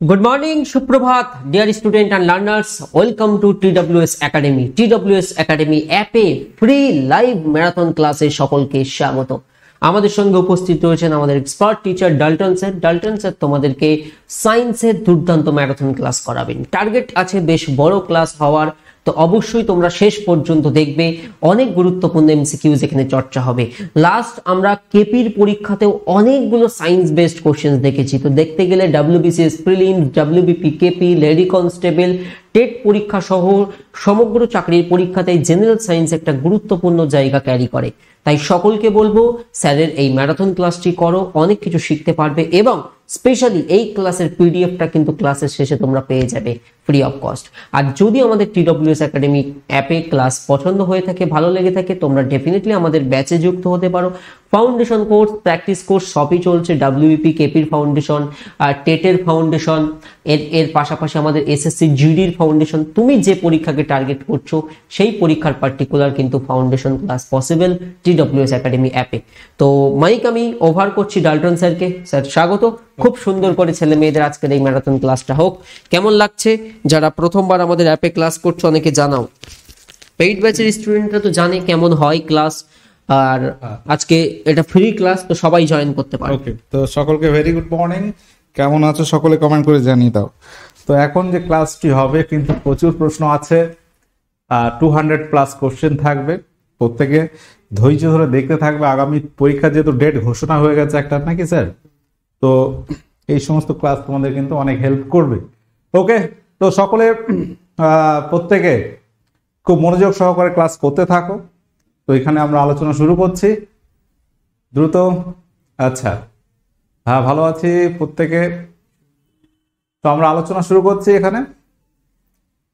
Good morning সুপ্রভাত dear student welcome to Welcome to TWS Academy. TWS academy অ্যাপে free live marathon ক্লাসে সকলকে স্বাগত। আমাদের সঙ্গে উপস্থিত রয়েছেন আমাদের expert teacher Dalton sir Dalton sir তোমাদেরকে সায়েন্সের দুর্দান্ত ম্যারাথন ক্লাস করাবেন। টার্গেট আছে বেশ বড় ক্লাস হওয়ার। তো অবশ্যই তোমরা শেষ পর্যন্ত দেখবে। অনেক গুরুত্বপূর্ণ এমসিকিউজ এখানে চর্চা হবে। লাস্ট আমরা কেপির পরীক্ষাতেও অনেকগুলো সায়েন্স বেসড কোশ্চেন্স দেখেছি। তো দেখতে গেলে WBCS prelim WBP KP lady constable TET পরীক্ষা সহ সমগ্র চাকরির পরীক্ষাতে জেনারেল সায়েন্স একটা গুরুত্বপূর্ণ জায়গা ক্যারি করে। তাই সকলকে বলব, স্যারের এই ম্যারাথন ক্লাসটি করো, অনেক কিছু শিখতে পারবে এবং স্পেশালি এই ক্লাসের পিডিএফটা কিন্তু ক্লাসের শেষে তোমরা পেয়ে যাবে ফ্রি অফ কস্ট আর যদি আমাদের টিডব্লিউএস একাডেমি অ্যাপে ক্লাস পছন্দ হয়ে থাকে, ভালো লেগে থাকে, তোমরা ডেফিনেটলি আমাদের ব্যাচে যুক্ত হতে পারো। ফাউন্ডেশন কোর্স প্র্যাকটিস কোর্স সবই চলছে। ডাব্লিউপি কেপির ফাউন্ডেশন আর টেটের ফাউন্ডেশন এর এর পাশাপাশি আমাদের এসএসসি জিডির ফাউন্ডেশন তুমি যে পরীক্ষাকে টার্গেট করছ, সেই পরীক্ষার পার্টিকুলার কিন্তু foundation class possible TWS academy অ্যাপে তো মাইক আমি ওভার করছি ডাল্টন স্যারকে স্যার স্বাগত। খুব সুন্দর করে ছেলে মেয়েদের আজকের এই ম্যারাথন ক্লাসটা হোক। কেমন লাগছে? যারা প্রথমবার আমাদের অ্যাপে ক্লাস করছ, অনেকে জানাও। পেইড ব্যাচের স্টুডেন্টরা তো জানে কেমন হয় ক্লাস আর আজকে এটা ফ্রি ক্লাস তো সবাই জয়েন করতে পারে ওকে তো সকলকে ভেরি গুড মর্নিং কেমন আছো? সকলে কমেন্ট করে জানিয়ে দাও। তো এখন যে ক্লাসটি হবে কিন্তু প্রচুর প্রশ্ন আছে। টু হান্ড্রেড প্লাস কোশ্চেন থাকবে প্রত্যেকে। ধৈর্য ধরে দেখতে থাকবে। আগামী পরীক্ষা যেহেতু ডেট ঘোষণা হয়ে গেছে একটা নাকি স্যার তো এই সমস্ত ক্লাস তোমাদের কিন্তু অনেক হেল্প করবে। ওকে তো সকলে প্রত্যেকে খুব মনোযোগ সহকারে ক্লাস করতে থাকো। তো এখানে আমরা আলোচনা শুরু করছি। দ্রুত। আচ্ছা। হ্যাঁ ভালো আছি প্রত্যেকে। তো আমরা আলোচনা শুরু করছি এখানে।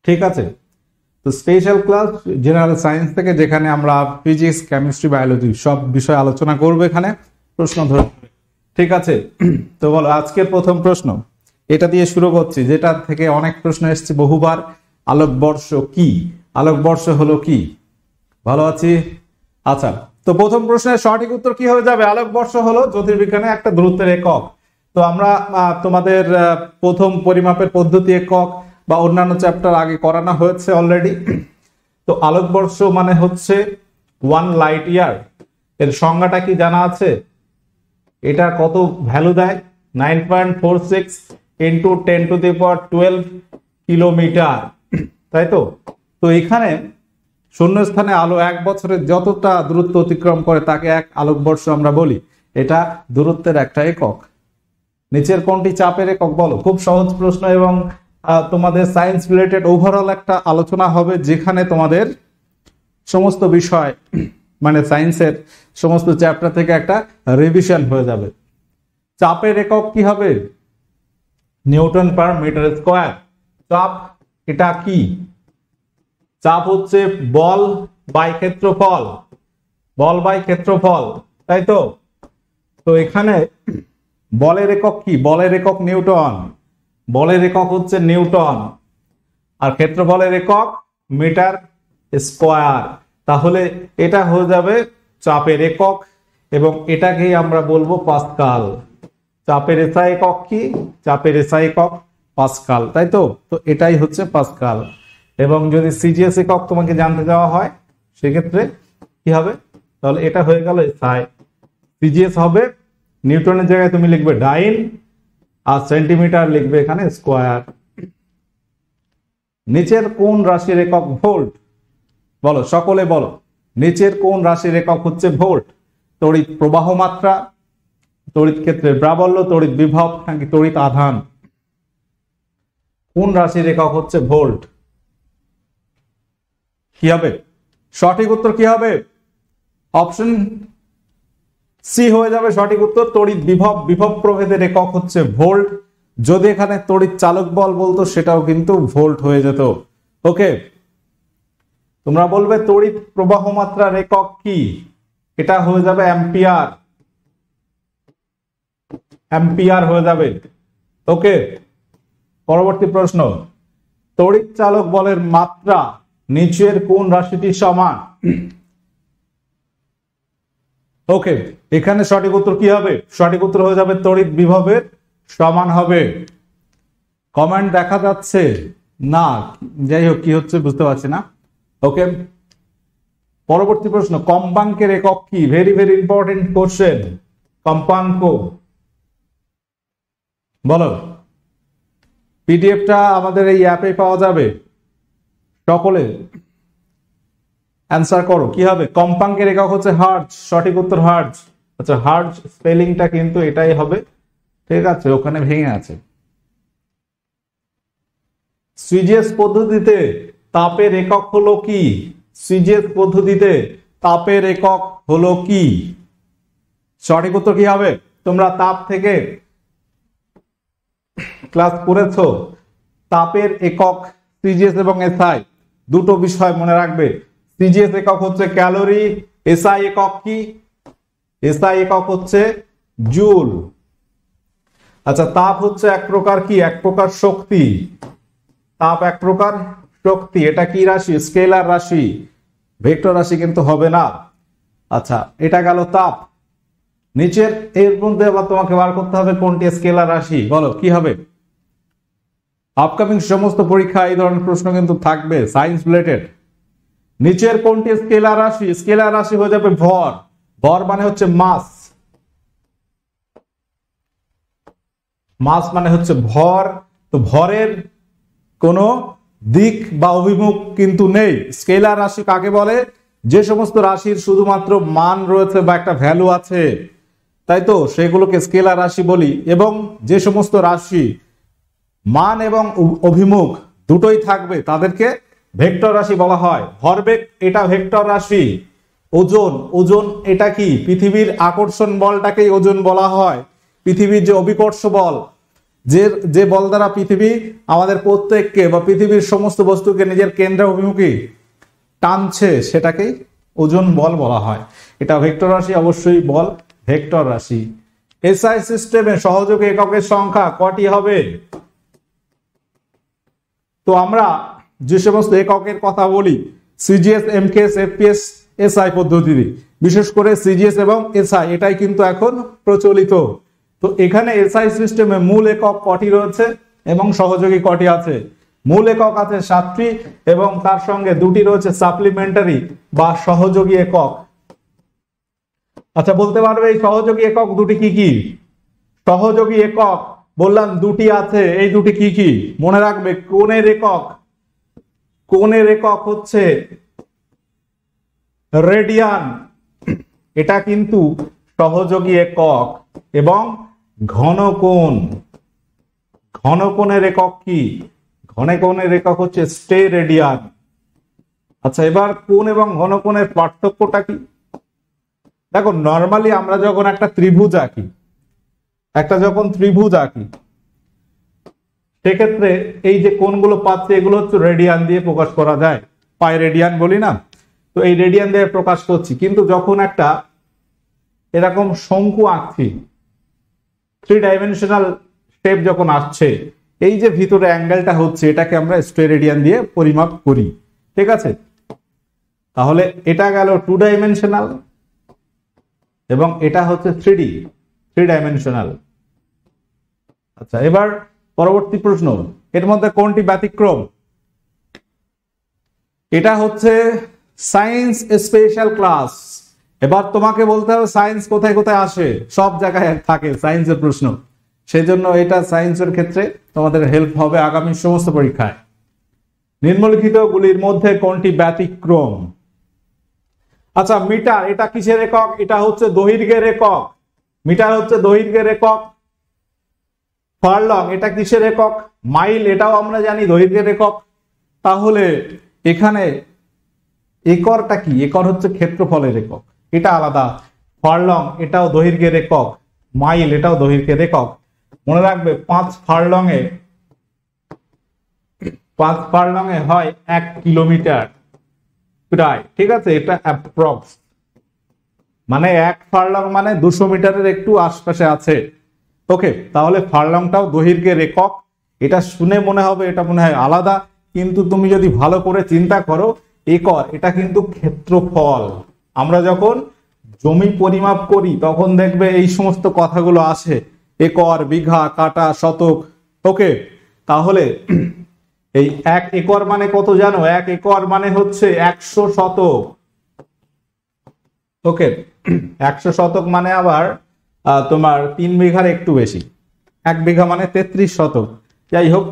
ঠিক আছে। তো স্পেশাল ক্লাস জেনারেল সায়েন্স থেকে যেখানে আমরা ফিজিক্স কেমিস্ট্রি বায়োলজি সব বিষয় আলোচনা করব এখানে। প্রশ্ন ধরে। ঠিক আছে। তো বলো, আজকের প্রথম প্রশ্ন। এটা দিয়ে শুরু করছি, যেটা থেকে অনেক প্রশ্ন এসেছে বহুবার। আলোকবর্ষ কি? আলোকবর্ষ হলো কি? ভালো আছি? আচ্ছা তো প্রথম প্রশ্নের সঠিক উত্তর কি হয়ে যাবে? আলোকবর্ষ হলো জ্যোতির্বিজ্ঞানে একটা দূরত্বের একক। তো আমরা তোমাদের প্রথম পরিমাপের পদ্ধতি একক বা অন্যান্য চ্যাপ্টার আগে করানো হয়েছে অলরেডি তো আলোকবর্ষ মানে হচ্ছে ওয়ান লাইট ইয়ার এর সংজ্ঞাটা কি জানা আছে? এটা কত ভ্যালু দেয়? Nine point four six into ten to the power twelve kilometre তাই তো? তো এখানে শূন্যস্থানে আলো এক বছরে যতটা দূরত্ব অতিক্রম করে তাকে এক আলোকবর্ষ আমরা বলি। এটা দূরত্বের একটা একক। নিচের কোনটি চাপের একক, বলো। খুব সহজ প্রশ্ন এবং তোমাদের সায়েন্স রিলেটেড ওভারঅল একটা আলোচনা হবে যেখানে তোমাদের সমস্ত বিষয় মানে সায়েন্সের সমস্ত চ্যাপ্টার থেকে একটা রিভিশন হয়ে যাবে। চাপের একক কি হবে? Newton per metre square. চাপ এটা কি? চাপ হচ্ছে বল বাই ক্ষেত্রফল। বল বাই ক্ষেত্রফল, তাই তো? তো এখানে বলের একক কি? বলের একক নিউটন। বলের একক হচ্ছে নিউটন। আর ক্ষেত্রফলের একক মিটার স্কোয়ার। তাহলে এটা হয়ে যাবে চাপের একক এবং এটাকেই আমরা বলব পাস্কাল। চাপের এসআই একক কি? চাপের এসআই একক পাস্কাল, তাই তো? তো এটাই হচ্ছে পাস্কাল। এবং যদি সিজিএস একক তোমাকে জানতে যাওয়া হয়, সেক্ষেত্রে কি হবে? তাহলে এটা হয়ে গেল সাই সিজিএস হবে, নিউটনের জায়গায় তুমি লিখবে ডাইন, আর সেন্টিমিটার লিখবে এখানে স্কোয়ার। নিচের কোন রাশির একক ভোল্ট? বলো, সকলে বলো, নিচের কোন রাশির একক হচ্ছে ভোল্ট? তড়িৎ প্রবাহ মাত্রা, তড়িৎ ক্ষেত্রে প্রাবল্য, তড়িৎ বিভব, নাকি তড়িৎ আধান? কোন রাশির একক হচ্ছে ভোল্ট? কি হবে? সঠিক উত্তর কি হবে? অপশন সি হয়ে যাবে সঠিক উত্তর। তড়িৎ বিভব বিভব প্রভেদের একক হচ্ছে ভোল্ট। যদি এখানে তড়িৎ চালক বল বলতো, সেটাও কিন্তু ভোল্ট হয়ে যেত। ওকে? তোমরা বলবে তড়িৎ প্রবাহ মাত্রার একক কি? এটা হয়ে যাবে অ্যাম্পিয়ার। অ্যাম্পিয়ার হয়ে যাবে। ওকে? পরবর্তী প্রশ্ন। তড়িৎ চালক বলের মাত্রা নিচের কোন রাশিটি সমান? ওকে এখানে সঠিক উত্তর কি হবে? সঠিক উত্তর হয়ে যাবে তড়িৎ বিভবের সমান হবে। কমেন্ট দেখা যাচ্ছে না। যাই হোক, কি হচ্ছে বুঝতে পারছি না। ওকে পরবর্তী প্রশ্ন, কম্পাঙ্কের একক কি? ভেরি ভেরি ইম্পর্টেন্ট কোশ্চেন কম্পাঙ্ক। বলো। পিডিএফটা আমাদের এই অ্যাপে পাওয়া যাবে। সকলে অ্যান্সার করো, কি হবে? কম্পাঙ্কের একক হচ্ছে হার্জ সঠিক উত্তর হার্জ আচ্ছা হার্জ স্পেলিংটা কিন্তু এটাই হবে। ঠিক আছে, ওখানে ভেঙে আছে। সুইজেস পদ্ধতিতে তাপের একক হলো কি? সুইজেস পদ্ধতিতে তাপের একক হলো কি? সঠিক উত্তর কি হবে? তোমরা তাপ থেকে ক্লাস করেছ তাপের একক সিজিএস এবং এসআই দুটো বিষয় মনে রাখবে। সিজিএস একক হচ্ছে ক্যালোরি এসআই একক কি? এসআই একক হচ্ছে জুল আচ্ছা তাপ হচ্ছে এক প্রকার কি? এক প্রকার শক্তি। তাপ এক প্রকার শক্তি। এটা কি রাশি? স্কেলার রাশি। ভেক্টর রাশি কিন্তু হবে না। আচ্ছা এটা গেল তাপ। নিচের এর মধ্যে আবার তোমাকে বার করতে হবে কোনটি? স্কেলার রাশি। বলো, কি হবে? আপকামিং সমস্ত পরীক্ষা এই ধরনের প্রশ্ন কিন্তু থাকবে সায়েন্স রিলেটেড নিচের কোনটি স্কেলার রাশি? স্কেলার রাশি হয়ে যাবে ভর। ভর মানে হচ্ছে মাস। মাস মানে হচ্ছে ভর। তো ভরের কোনো দিক বা অভিমুখ কিন্তু নেই। স্কেলার রাশি কাকে বলে? যে সমস্ত রাশির শুধুমাত্র মান রয়েছে বা একটা ভ্যালু আছে। তাই তো? সেগুলোকে স্কেলার রাশি বলি। এবং যে সমস্ত রাশি মান এবং অভিমুখ দুটোই থাকবে। তাদেরকে ভেক্টর রাশি বলা হয়। ভরবেগ এটা ভেক্টর রাশি। ওজন ওজন এটা কি? পৃথিবীর আকর্ষণ বলটাকেই ওজন বলা হয়। পৃথিবীর যে অভিকর্ষ বল, যে যে বল দ্বারা পৃথিবী আমাদের প্রত্যেককে বা পৃথিবীর সমস্ত বস্তুকে নিজের কেন্দ্রে অভিমুখী টানছে, সেটাকেই ওজন বল বলা হয়। এটা ভেক্টর রাশি, অবশ্যই বল ভেক্টর রাশি। এসআই সিস্টেমে সহযোগী এককের সংখ্যা কটি হবে? তো আমরা যে সমস্ত এককের কথা বলি সিজিএস এমকেএস এফপিএস এসআই পদ্ধতিতে। বিশেষ করে সিজিএস এবং এসআই এটাই কিন্তু এখন প্রচলিত। তো এখানে এসআই সিস্টেমে মূল একক কটি রয়েছে এবং সহযোগী কটি আছে? মূল একক আছে সাতটি এবং তার সঙ্গে দুটি রয়েছে সাপ্লিমেন্টারি বা সহযোগী একক। আচ্ছা বলতে পারবে এই সহযোগী একক দুটি কি কি? সহযোগী একক বললাম, দুটি আছে, এই দুটি কি কি? মনে রাখবে, কোণের একক কোণের একক হচ্ছে রেডিয়ান। এটা কিন্তু সহযোগী একক এবং ঘনকোণ ঘনকোণের একক কি? ঘনকোণের একক হচ্ছে স্টে রেডিয়ান। আচ্ছা এবার কোণ এবং ঘনকোণের পার্থক্যটা কি? দেখো নর্মালি আমরা যখন একটা ত্রিভুজ আঁকি একটা যখন ত্রিভুজ আঁকি, সেক্ষেত্রে এই যে কোনগুলো পাচ্ছে, এগুলো হচ্ছে রেডিয়ান দিয়ে প্রকাশ করা যায়। পাই রেডিয়ান বলি না? তো এই রেডিয়ান দিয়ে প্রকাশ করছি। কিন্তু যখন একটা এরকম শঙ্কু আঁকছি থ্রি ডাইমেনশনাল স্টেপ যখন আসছে, এই যে ভিতরে অ্যাঙ্গেলটা হচ্ছে, এটাকে আমরা স্টেরেডিয়ান দিয়ে পরিমাপ করি। ঠিক আছে? তাহলে এটা গেল টু ডাইমেনশনাল এবং এটা হচ্ছে থ্রি থ্রি ডাইমেনশনাল আচ্ছা এবার পরবর্তী প্রশ্ন। এর মধ্যে কোনটি ব্যতিক্রম? এটা হচ্ছে সায়েন্স স্পেশাল ক্লাস এবার তোমাকে বলতে হবে সায়েন্স কোথায় কোথায় আসে? সব জায়গায় থাকে সায়েন্সের প্রশ্ন। সেই জন্য এটা সায়েন্সের ক্ষেত্রে তোমাদের হেল্প হবে আগামী সমস্ত পরীক্ষায়। নিম্নলিখিত গুলির মধ্যে কোনটি ব্যতিক্রম? আচ্ছা মিটার, এটা কিসের একক? এটা হচ্ছে দৈর্ঘ্যের একক। মিটার হচ্ছে দৈর্ঘ্যের একক। ফারলং এটা কিসের একক? মাইল, এটাও আমরা জানি, দৈর্ঘ্যের একক। তাহলে এখানে একরটা কি? একর হচ্ছে ক্ষেত্রফলের একক। এটা আলাদা। ফারলং এটাও দৈর্ঘ্যের একক। মাইল, এটাও দৈর্ঘ্যের একক। মনে রাখবে, পাঁচ ফারলং এ পাঁচ ফারলং এ হয় এক কিলোমিটার প্রায়। ঠিক আছে? এটা অ্যাপ্রক্স মানে এক ফারলং মানে দুশো মিটারের একটু আশপাশে আছে। ওকে, তাহলে ফারলংটাও দৈর্ঘ্যের একক এটা শুনে মনে হবে, এটা মনে হয় আলাদা। কিন্তু তুমি যদি ভালো করে চিন্তা করো, একর, এটা কিন্তু ক্ষেত্রফল। আমরা যখন জমি পরিমাপ করি, তখন দেখবে এই সমস্ত কথাগুলো আসে। একর, বিঘা, কাটা, শতক। ওকে, তাহলে এই এক একর মানে কত জানো? এক একর মানে হচ্ছে একশো শতক। ওকে, একশো শতক মানে আবার তোমার তিন বিঘার একটু বেশি। এক বিঘা মানে তেত্রিশ শতক। যাই হোক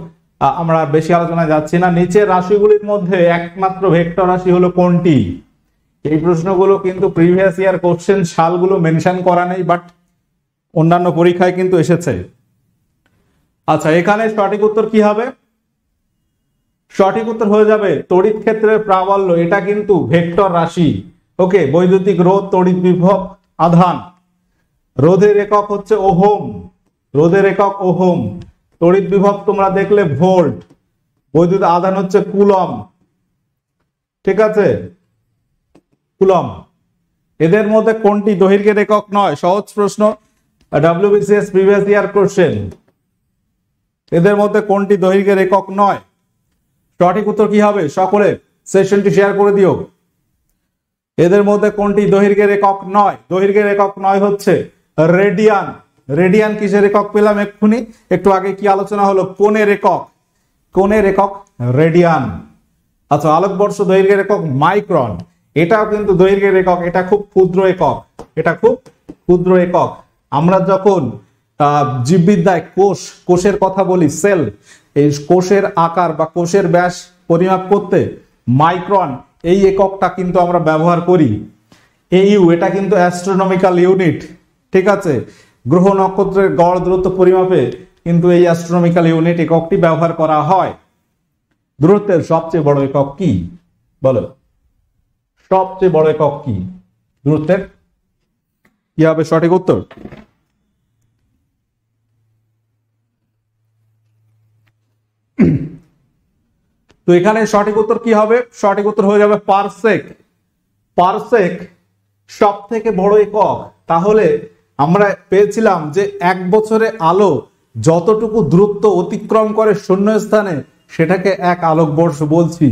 আমরা বেশি আলোচনায় যাচ্ছি না। নিচের রাশিগুলির মধ্যে একমাত্র ভেক্টর রাশি হলো কোনটি? এই প্রশ্নগুলো কিন্তু প্রিভিয়াস ইয়ার কোশ্চেন সালগুলো মেনশন করা নেই বাট অন্যান্য পরীক্ষায় কিন্তু এসেছে। আচ্ছা এখানে সঠিক উত্তর কি হবে? সঠিক উত্তর হয়ে যাবে তড়িৎ ক্ষেত্রের প্রাবল্য। এটা কিন্তু ভেক্টর রাশি। ওকে, বৈদ্যুতিক রোধ, তড়িৎ বিভব, আধান। রোধের একক হচ্ছে ওহম। রোধের একক ওহম। তড়িৎ বিভব তোমরা দেখলে ভোল্ট। বৈদ্যুতিক আধান হচ্ছে কুলম ঠিক আছে? কুলম এদের মধ্যে কোনটি দৈর্ঘ্যের একক নয়? সহজ প্রশ্ন। ডাব্লিউবিসিএস প্রিভিয়াস ইয়ার কোশ্চেন এদের মধ্যে কোনটি দৈর্ঘ্যের একক নয়? সঠিক উত্তর কি হবে? সকলে সেশনটি শেয়ার করে দিও। এদের মধ্যে কোনটি দৈর্ঘ্যের একক নয়? দৈর্ঘ্যের একক নয় হচ্ছে রেডিয়ান রেডিয়ান কিসের একক পেলাম এক্ষুনি? একটু আগে কি আলোচনা হলো? কোণের একক। কোণের একক রেডিয়ান। আচ্ছা আলোকবর্ষ দৈর্ঘ্যের একক মাইক্রন। এটাও কিন্তু দৈর্ঘ্যের একক, এটা খুব ক্ষুদ্র একক। এটা খুব ক্ষুদ্র একক। আমরা যখন জীববিদ্যায় কোষ, কোষের কথা বলি, সেল, এই কোষের আকার বা কোষের ব্যাস পরিমাপ করতে মাইক্রন, এই এককটা কিন্তু আমরা ব্যবহার করি। এই ইউ, এটা কিন্তু অ্যাস্ট্রোনমিক্যাল ইউনিট। ঠিক আছে, গ্রহ নক্ষত্রের গড় দূরত্ব পরিমাপে কিন্তু এই অ্যাস্ট্রোনমিক্যাল ইউনিট এককটি ব্যবহার করা হয়। দূরত্বের সবচেয়ে বড় একক কি? বলো। সবচেয়ে বড় একক কি? দূরত্বের? কি হবে সঠিক উত্তর? তো এখানে সঠিক উত্তর কি হবে? সঠিক উত্তর হয়ে যাবে পারসেক। পারসেক সব থেকে বড় একক। তাহলে আমরা পেয়েছিলাম যে এক বছরে আলো যতটুকু দূরত্ব অতিক্রম করে শূন্যস্থানে, সেটাকে এক আলোকবর্ষ বলছি।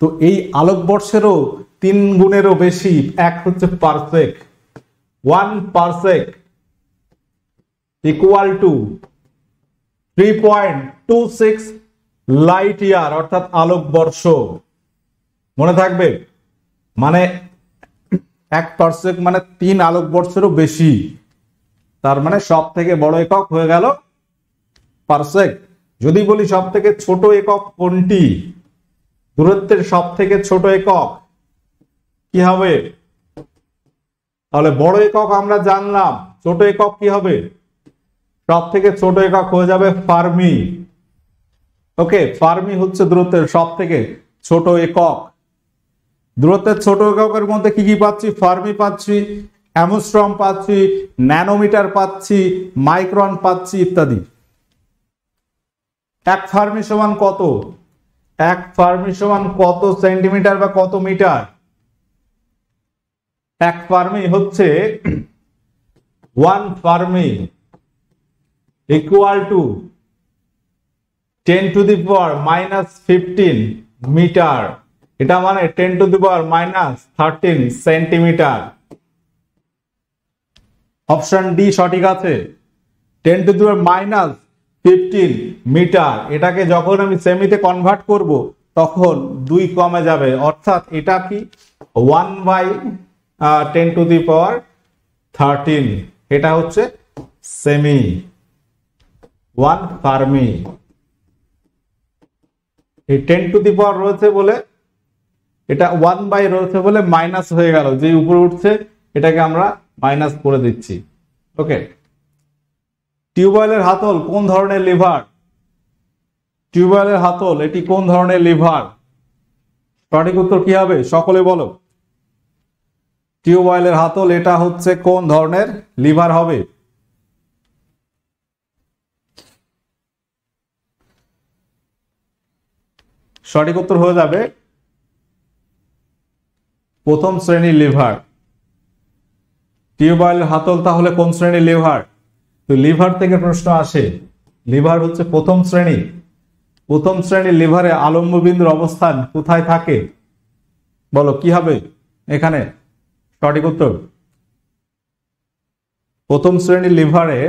তো এই আলোকবর্ষেরও তিন গুণেরও বেশি, এক হচ্ছে parsec one parsec equal to three point two six light year অর্থাৎ আলোকবর্ষ। মনে থাকবে? মানে এক পার্সেক মানে তিন আলোকবর্ষেরও বেশি। তার মানে সব থেকে বড় একক হয়ে গেল পার্সেক যদি বলি সব থেকে ছোট একক কোনটি? দূরত্বের সব থেকে ছোট একক কি হবে? তাহলে বড় একক আমরা জানলাম, ছোট একক কি হবে? সব থেকে ছোট একক হয়ে যাবে ফার্মি। ওকে, ফার্মি হচ্ছে দূরত্বের সব থেকে ছোট একক। দূরত্বের ছোট এককের মধ্যে কি কি পাচ্ছি? ফার্মি পাচ্ছি। অ্যামোস্ট্রম পাচ্ছি, ন্যানোমিটার পাচ্ছি, মাইক্রন পাচ্ছি ইত্যাদি। এক ফার্মি সমান কত? এক ফার্মি সমান কত সেন্টিমিটার বা কত মিটার? এক ফার্মি হচ্ছে one fermi equal to ten to the power minus fifteen metre. এটা মানে ten to the power minus thirteen centimetre option D সঠিক আছে। Ten to the power minus fifteen metre এটাকে যখন আমি সেমিতে কনভার্ট করব, তখন দুই কমে যাবে। অর্থাৎ এটা কি? One by ten to the power thirteen এটা হচ্ছে সেমি ওয়ান ফার্মি এই টেন টু দি পাওয়ার রয়েছে বলে, এটা ওয়ান বাই রয়েছে বলে মাইনাস হয়ে গেল। যে উপরে উঠছে, এটাকে আমরা মাইনাস করে দিচ্ছি। ওকে? টিউবওয়েলের হাতল কোন ধরনের লিভার? টিউবওয়েলের হাতল, এটি কোন ধরনের লিভার? সঠিক উত্তর কি হবে? সকলে বলো। টিউবওয়েলের হাতল, এটা হচ্ছে কোন ধরনের লিভার হবে? সঠিক উত্তর হয়ে যাবে প্রথম শ্রেণির লিভার। টিউবওয়েল হাতল তাহলে কোন শ্রেণির লিভার? তো লিভার থেকে প্রশ্ন আসে, লিভার হচ্ছে প্রথম শ্রেণি। প্রথম শ্রেণির লিভারে আলম্ববিন্দুর অবস্থান কোথায় থাকে? বলো, কি হবে এখানে? সঠিক উত্তর। প্রথম শ্রেণির লিভারে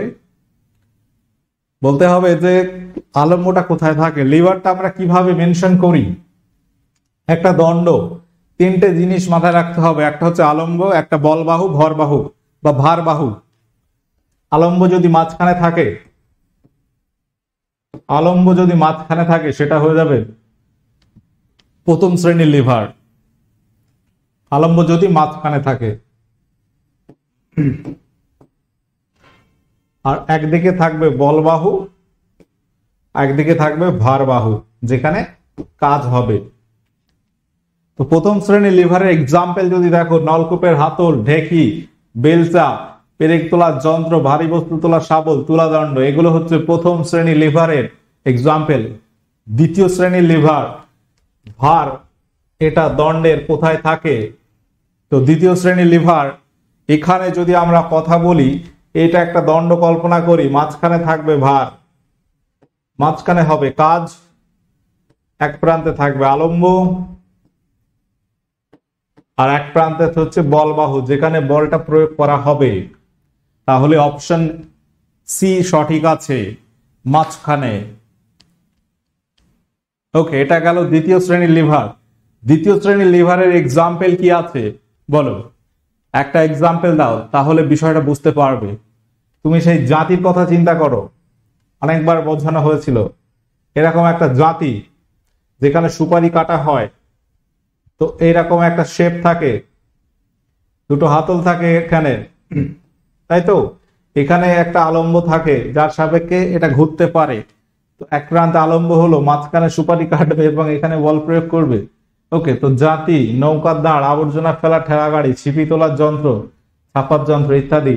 বলতে হবে যে আলম্বটা কোথায় থাকে? লিভারটা আমরা কীভাবে মেনশন করি? একটা দণ্ড, তিনটে জিনিস মাথায় রাখতে হবে। একটা হচ্ছে আলম্ব, একটা বলবাহু, ভরবাহু। বা ভারবাহু আলম্ব যদি মাঝখানে থাকে, আলম্ব যদি মাঝখানে থাকে, সেটা হয়ে যাবে প্রথম শ্রেণির লিভার। আলম্ব যদি মাঝখানে থাকে, আর একদিকে থাকবে বলবাহু একদিকে থাকবে ভারবাহু যেখানে কাজ হবে। তো প্রথম শ্রেণির লিভারের এক্সাম্পল যদি দেখো, নলকূপের হাতল, ঢেকি বেলচা পেরেক তোলার যন্ত্র, ভারী বস্তু তোলা শাবল, তুলাদণ্ড, এগুলো হচ্ছে প্রথম শ্রেণির লিভারের এক্সাম্পল দ্বিতীয় শ্রেণির লিভার, ভার, এটা দণ্ডের কোথায় থাকে? তো দ্বিতীয় শ্রেণির লিভার, এখানে যদি আমরা কথা বলি, এটা একটা দণ্ড কল্পনা করি, মাঝখানে থাকবে ভার। মাঝখানে হবে কাজ, এক প্রান্তে থাকবে আলম্ব আর এক প্রান্তে হচ্ছে বলবাহু, যেখানে বলটা প্রয়োগ করা হবে। তাহলে অপশন সি সঠিক আছে, মাঝখানে। ওকে এটা গেল দ্বিতীয় শ্রেণির লিভার। দ্বিতীয় শ্রেণির লিভারের এক্সাম্পল কি আছে? বলো। একটা এক্সাম্পল দাও, তাহলে বিষয়টা বুঝতে পারবে। তুমি সেই জাতির কথা চিন্তা করো। অনেকবার বোঝানো হয়েছিল। এরকম একটা জাতি, যেখানে সুপারি কাটা হয়। তো এইরকম একটা শেপ থাকে, দুটো হাতল থাকে এখানে। তাই তো? এখানে একটা আলম্ব থাকে, যার সাপেক্ষে এটা ঘুরতে পারে। তো এক প্রান্তে আলম্ব হলো, মাঝখানে সুপারি কাটবে এবং এখানে বল প্রয়োগ করবে। ওকে তো জাতি, নৌকার দাঁড়, আবর্জনা ফেলা, ঠেলা গাড়ি, ছিপি তোলার যন্ত্র, ছাপার যন্ত্র ইত্যাদি,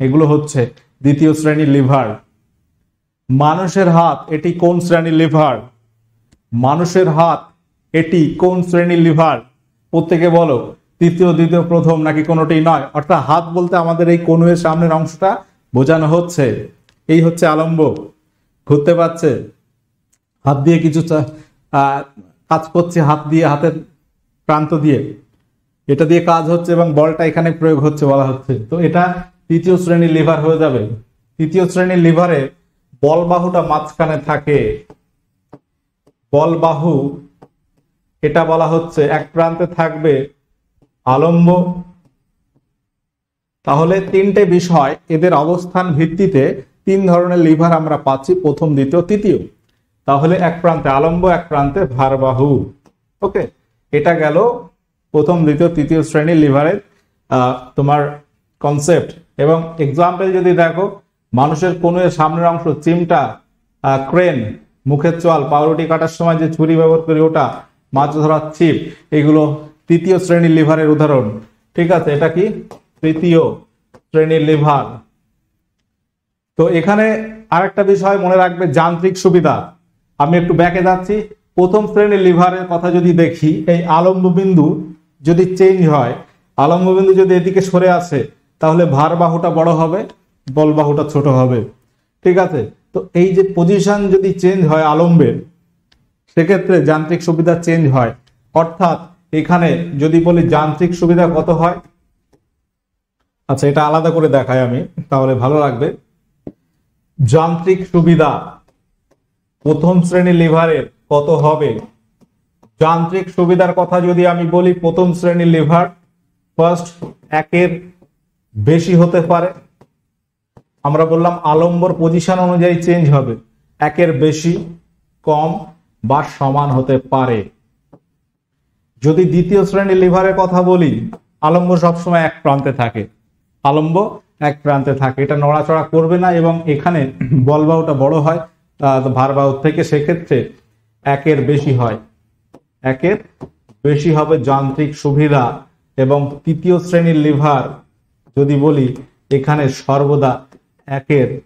এগুলো হচ্ছে দ্বিতীয় শ্রেণির লিভার। মানুষের হাত, এটি কোন শ্রেণির লিভার? মানুষের হাত এটি কোন শ্রেণির লিভার? প্রত্যেকে বলো। তৃতীয়, দ্বিতীয়, প্রথম নাকি কোনোটি নয়? অর্থাৎ হাত বলতে আমাদের এই কনুয়ের সামনের অংশটা বোঝানো হচ্ছে। এই হচ্ছে আলম্ব। ঘুরতে পারছে? হাত দিয়ে কিছু কাজ করছে হাত দিয়ে, হাতের প্রান্ত দিয়ে। এটা দিয়ে কাজ হচ্ছে এবং বলটা এখানে প্রয়োগ হচ্ছে বলা হচ্ছে। তো এটা তৃতীয় শ্রেণির লিভার হয়ে যাবে। তৃতীয় শ্রেণির লিভারে বলবাহুটা মাঝখানে থাকে। বলবাহু এটা বলা হচ্ছে, এক প্রান্তে থাকবে আলম্ব। তাহলে তিনটে বিষয়, এদের অবস্থান ভিত্তিতে তিন ধরনের লিভার আমরা পাচ্ছি, প্রথম, দ্বিতীয়, তৃতীয়। তাহলে এক প্রান্তে আলম্ব, এক প্রান্তে ভারবাহু। ওকে, এটা গেল প্রথম, দ্বিতীয়, তৃতীয় শ্রেণির লিভারের তোমার কনসেপ্ট এবং এক্সাম্পল যদি দেখো, মানুষের কোনো সামনের অংশ, চিমটা ক্রেন মুখের চল পাউরুটি কাটার সময় যে ছুরি ব্যবহার করি ওটা মাছ ধরার ছিপ, এগুলো তৃতীয় শ্রেণির লিভারের উদাহরণ। ঠিক আছে, এটা কি? তৃতীয় শ্রেণির লিভার। তো এখানে আরেকটা বিষয় মনে রাখবে, যান্ত্রিক সুবিধা। আমি একটু ব্যাকে যাচ্ছি। প্রথম শ্রেণির লিভারের কথা যদি দেখি, এই আলম্ব বিন্দু যদি চেঞ্জ হয় আলম্ব বিন্দু যদি এদিকে সরে আসে, তাহলে ভার বাহুটা বড় হবে, বল বাহুটা ছোট হবে। ঠিক আছে, তো এই যে পজিশন যদি চেঞ্জ হয় আলম্বের সেক্ষেত্রে যান্ত্রিক সুবিধা চেঞ্জ হয়। অর্থাৎ এখানে যদি বলি যান্ত্রিক সুবিধা কত হয়? আচ্ছা এটা আলাদা করে দেখাই আমি, তাহলে ভালো লাগবে। যান্ত্রিক সুবিধা প্রথম শ্রেণির লিভারের কত হবে? যান্ত্রিক সুবিধার কথা যদি আমি বলি প্রথম শ্রেণির লিভার ফার্স্ট একের বেশি হতে পারে। আমরা বললাম আলম্বর পজিশন অনুযায়ী চেঞ্জ হবে। একের বেশি, কম বা সমান হতে পারে। যদি দ্বিতীয় শ্রেণির লিভারের কথা বলি আলম্ব সবসময় এক প্রান্তে থাকে। আলম্ব এক প্রান্তে থাকে। এটা নড়াচড়া করবে না এবং এখানে বলবাহুটা বড় হয় আহ, ভারবাহু থেকে সেক্ষেত্রে একের বেশি হয়। একের বেশি হবে যান্ত্রিক সুবিধা এবং তৃতীয় শ্রেণির লিভার যদি বলি এখানে সর্বদা একের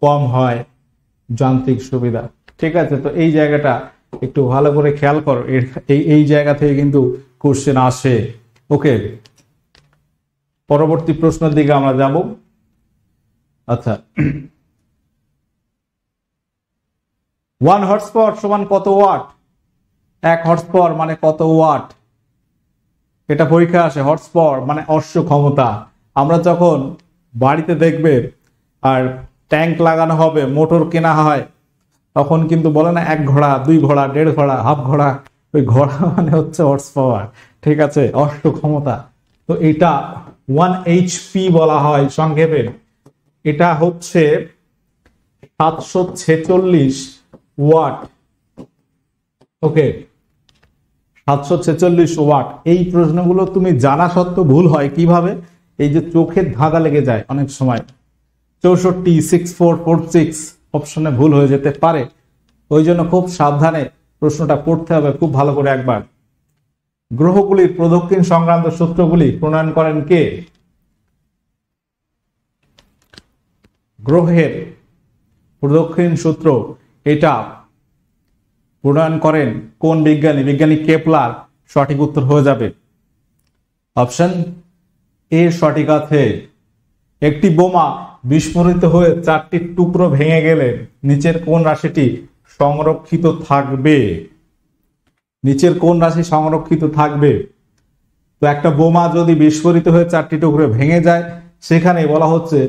কম হয় যান্ত্রিক সুবিধা। ঠিক আছে? তো এই জায়গাটা একটু ভালো করে খেয়াল করো। এই এই জায়গা থেকে কিন্তু কোশ্চেন আসে। ওকে পরবর্তী প্রশ্নের দিকে আমরা যাব। আচ্ছা। ওয়ান হর্স পাওয়ার সমান কত ওয়াট এক হর্স পাওয়ার মানে কত ওয়াট এটা পরীক্ষা আসে হর্স পাওয়ার মানে অশ্ব ক্ষমতা। আমরা যখন বাড়িতে দেখবে আর ট্যাঙ্ক লাগানো হবে মোটর কেনা হয় তখন কিন্তু বলে না এক ঘোড়া, দুই ঘোড়া, দেড় ঘোড়া, হাফ ঘোড়া। ওই ঘোড়া মানে হচ্ছে হর্স পাওয়ার ঠিক আছে? অষ্ট ক্ষমতা। তো এটা ওয়ান এইচপি বলা হয় সংক্ষেপে। এটা হচ্ছে সাতশো ছেচল্লিশ ওয়াট। ওকে? সাতশো ছেচল্লিশ ওয়াট। এই প্রশ্নগুলো তুমি জানা সত্ত্বেও ভুল হয়। কীভাবে? এই যে চোখের ধাঁধা লেগে যায় অনেক সময়। চৌষট্টি সিক্স ফোর ফোর সিক্স অপশনে ভুল হয়ে যেতে পারে। ওই জন্য খুব সাবধানে প্রশ্নটা পড়তে হবে খুব ভালো করে একবার। গ্রহগুলির প্রদক্ষিণ সংক্রান্ত সূত্রগুলি প্রণয়ন করেন কে? গ্রহের প্রদক্ষিণ সূত্র এটা প্রণয়ন করেন কোন বিজ্ঞানী? বিজ্ঞানী কেপলার সঠিক উত্তর হয়ে যাবে। অপশন এ সঠিক আছে। একটি বোমা বিস্ফোরিত হয়ে চারটি টুকরো ভেঙে গেলে নিচের কোন রাশিটি সংরক্ষিত থাকবে? নিচের কোন রাশি সংরক্ষিত থাকবে? তো একটা বোমা যদি বিস্ফোরিত হয়ে চারটি টুকরো ভেঙে যায়, সেখানে বলা হচ্ছে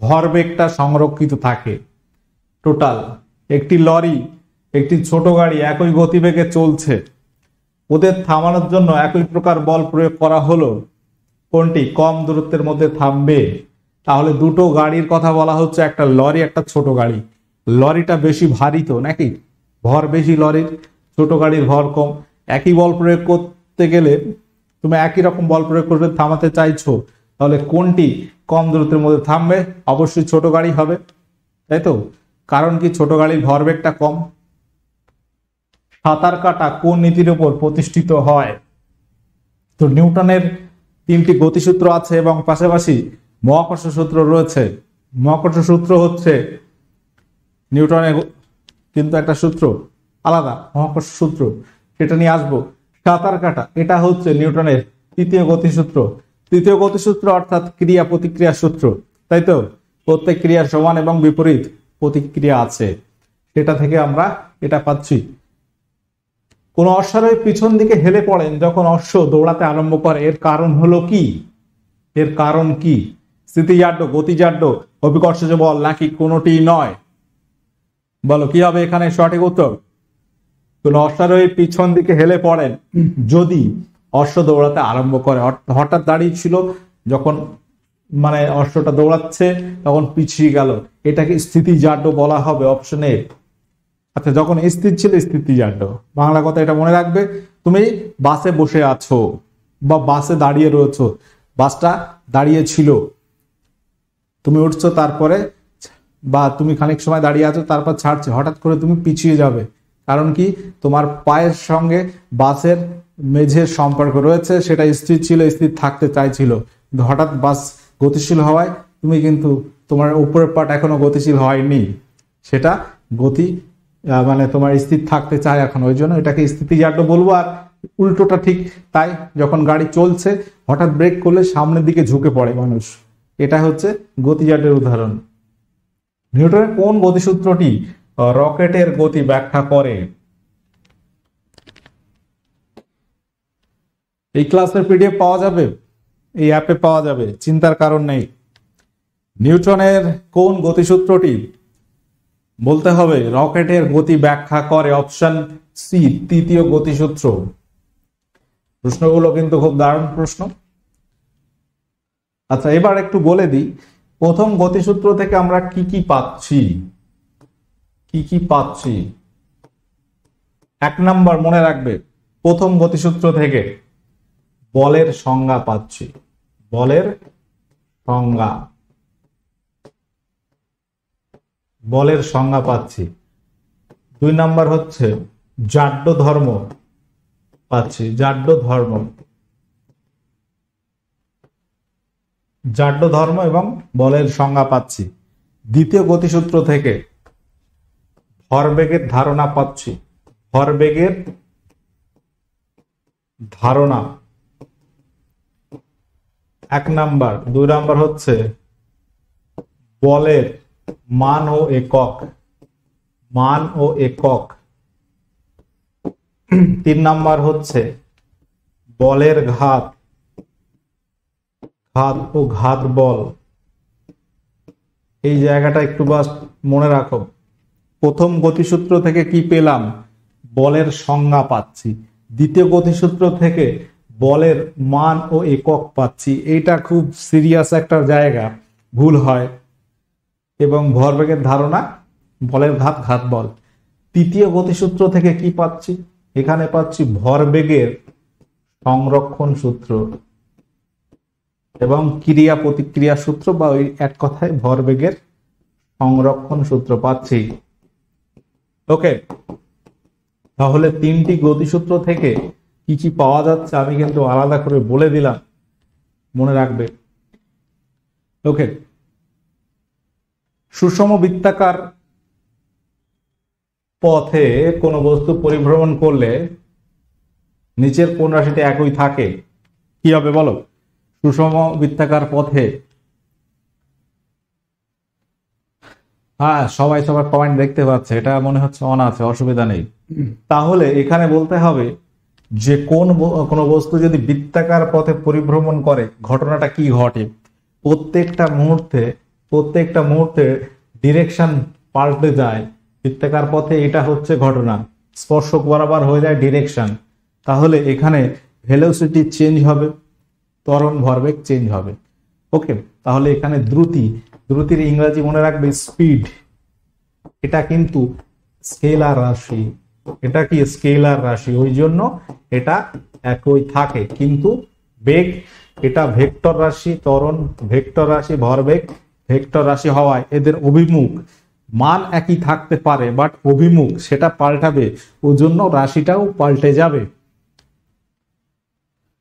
ভরবেগটা সংরক্ষিত থাকে। টোটাল একটি লরি, একটি ছোট গাড়ি একই গতিবেগে চলছে। ওদের থামানোর জন্য একই প্রকার বল প্রয়োগ করা হলো। কোনটি কম দূরত্বের মধ্যে থামবে? তাহলে দুটো গাড়ির কথা বলা হচ্ছে, একটা লরি, একটা ছোট গাড়ি। লরিটা বেশি ভারী তো নাকি? ভর বেশি লরির, ছোট গাড়ির ভর কম। একই বল প্রয়োগ করতে গেলে তুমি একই রকম বল প্রয়োগ করতে থামাতে চাইছো, তাহলে কোনটি কম দূরত্বের মধ্যে থামবে? অবশ্যই ছোট গাড়ি হবে, তাই তো? কারণ কি ছোট গাড়ির ভরবেগটা কম? সাঁতার কাটা কোন নীতির উপর প্রতিষ্ঠিত হয়? তো নিউটনের তিনটি গতিসূত্র আছে এবং পাশাপাশি মহাকর্ষ সূত্র রয়েছে। মহাকর্ষ সূত্র হচ্ছে নিউটনের কিন্তু একটা সূত্র আলাদা, মহাকর্ষ সূত্র। সেটা নিয়ে আসব। সাঁতার কাটা, এটা হচ্ছে নিউটনের তৃতীয় গতিসূত্র। তৃতীয় গতিসূত্র অর্থাৎ ক্রিয়া প্রতিক্রিয়া সূত্র, তাই তো? প্রত্যেক ক্রিয়ার সমান এবং বিপরীত প্রতিক্রিয়া আছে। সেটা থেকে আমরা এটা পাচ্ছি। কোন অশ্বারোহী পিছন দিকে হেলে পড়েন, যখন অশ্ব দৌড়াতে আরম্ভ করে, এর কারণ হলো কি? এর কারণ কি? স্থিতিজাড্য গতিজাড্য অভিকর্ষজ বল নাকি কোনোটি নয়? বলো, কি হবে এখানে সঠিক উত্তর? কোন অশ্বারোহী পিছন দিকে হেলে পড়েন। যদি অশ্ব দৌড়াতে আরম্ভ করে হঠাৎ দাঁড়িয়ে ছিল, যখন মানে অশ্বটা দৌড়াচ্ছে, তখন পিছিয়ে গেল। এটাকে স্থিতিজাড্য বলা হবে অপশন এ আচ্ছা যখন স্থির ছিল স্থিতিজাড্য বাংলা কথা এটা মনে রাখবে? তুমি বাসে বসে আছো বা বাসে দাঁড়িয়ে রয়েছো। বাসটা দাঁড়িয়ে ছিল। তুমি উঠছো, তারপরে বা তুমি খানিক সময় দাঁড়িয়ে আছো, তারপর ছাড়ছে। হঠাৎ করে তুমি পিছিয়ে যাবে। কারণ কি? তোমার পায়ের সঙ্গে বাসের মেঝের সম্পর্ক রয়েছে, সেটা স্থির ছিল, স্থির থাকতে চাইছিল। কিন্তু হঠাৎ বাস গতিশীল হওয়ায় তুমি কিন্তু তোমার উপরের পাট এখনও গতিশীল হয়নি। সেটা গতি মানে তোমার স্থির থাকতে চায় এখন। ওই জন্য এটাকে স্থিতিজাড্য বলব। আর উল্টোটা ঠিক তাই, যখন গাড়ি চলছে, হঠাৎ ব্রেক করলে সামনের দিকে ঝুঁকে পড়ে মানুষ। এটা হচ্ছে গতিজাড্যের উদাহরণ। নিউটনের কোন গতিসূত্রটি রকেটের গতি ব্যাখ্যা করে? এই ক্লাসের পিডিএফ পাওয়া যাবে? এই অ্যাপে পাওয়া যাবে, চিন্তার কারণ নেই। নিউটনের কোন গতিসূত্রটি? বলতে হবে, রকেটের গতি ব্যাখ্যা করে অপশন সি, তৃতীয় গতিসূত্র। প্রশ্নগুলো কিন্তু খুব দারুণ প্রশ্ন। আচ্ছা এবার একটু বলে দিই। প্রথম গতিসূত্র থেকে আমরা কি কি পাচ্ছি? কি কি পাচ্ছি? এক নাম্বার মনে রাখবে, প্রথম গতিসূত্র থেকে বলের সংজ্ঞা পাচ্ছি। বলের সংজ্ঞা। বলের সংজ্ঞা পাচ্ছি। দুই নাম্বার হচ্ছে জাড্য ধর্ম পাচ্ছি জাড্য ধর্ম। জাড্য ধর্ম এবং বলের সংজ্ঞা পাচ্ছি। দ্বিতীয় গতিসূত্র থেকে ভরবেগের ধারণা পাচ্ছি। ভরবেগের ধারণা। এক নাম্বার, দুই নাম্বার হচ্ছে বলের মান ও একক। মান ও একক। তিন নাম্বার হচ্ছে বলের ঘাত। ঘাত ও ঘাত বল। এই জায়গাটা একটু বাস মনে রাখো। প্রথম গতিসূত্র থেকে কি পেলাম? বলের সংজ্ঞা পাচ্ছি। দ্বিতীয় গতিসূত্র থেকে বলের মান ও একক পাচ্ছি। এইটা খুব সিরিয়াস একটা জায়গা। ভুল হয়। এবং ভরবেগের ধারণা, বলের ঘাত ঘাত বল। তৃতীয় গতিসূত্র থেকে কি পাচ্ছি? এখানে পাচ্ছি ভরবেগের সংরক্ষণ সূত্র। এবং ক্রিয়া প্রতিক্রিয়া সূত্র বা ওই এক কথায় ভরবেগের সংরক্ষণ সূত্র পাচ্ছি ওকে, তাহলে তিনটি গতিসূত্র থেকে কি কি পাওয়া যাচ্ছে আমি কিন্তু আলাদা করে বলে দিলাম। মনে রাখবে। ওকে, সুষম বৃত্তাকার পথে কোনো বস্তু পরিভ্রমণ করলে নিচের কোন রাশিতে একই থাকে, কি হবে বলো? সুষম বৃত্তাকার পথে। হ্যাঁ সবাই সবার পয়েন্ট দেখতে পাচ্ছে, এটা মনে হচ্ছে অন আছে, অসুবিধা নেই। তাহলে এখানে বলতে হবে যে কোন কোনো বস্তু যদি বৃত্তাকার পথে পরিভ্রমণ করে, ঘটনাটা কি ঘটে? প্রত্যেকটা মুহূর্তে প্রত্যেকটা মুহূর্তে ডিরেকশন পাল্টে যায়, বৃত্তাকার পথে এটা হচ্ছে ঘটনা, স্পর্শক বরাবর হয়ে যায় ডিরেকশন তাহলে এখানে ভেলোসিটি চেঞ্জ হবে। ত্বরণ ভরবেগ চেঞ্জ হবে। ওকে তাহলে এখানে দ্রুতি, দ্রুতির ইংরেজি মনে রাখবে স্পিড এটা কিন্তু স্কেলার রাশি। এটা কি স্কেলার রাশি? ওই জন্য এটা একই থাকে। কিন্তু বেগ, এটা ভেক্টর রাশি, ত্বরণ ভেক্টর রাশি, ভরবেগ ভেক্টর রাশি হওয়ায় এদের অভিমুখ। মান একই থাকতে পারে বাট অভিমুখ, সেটা পাল্টাবে। ওই জন্য রাশিটাও পাল্টে যাবে।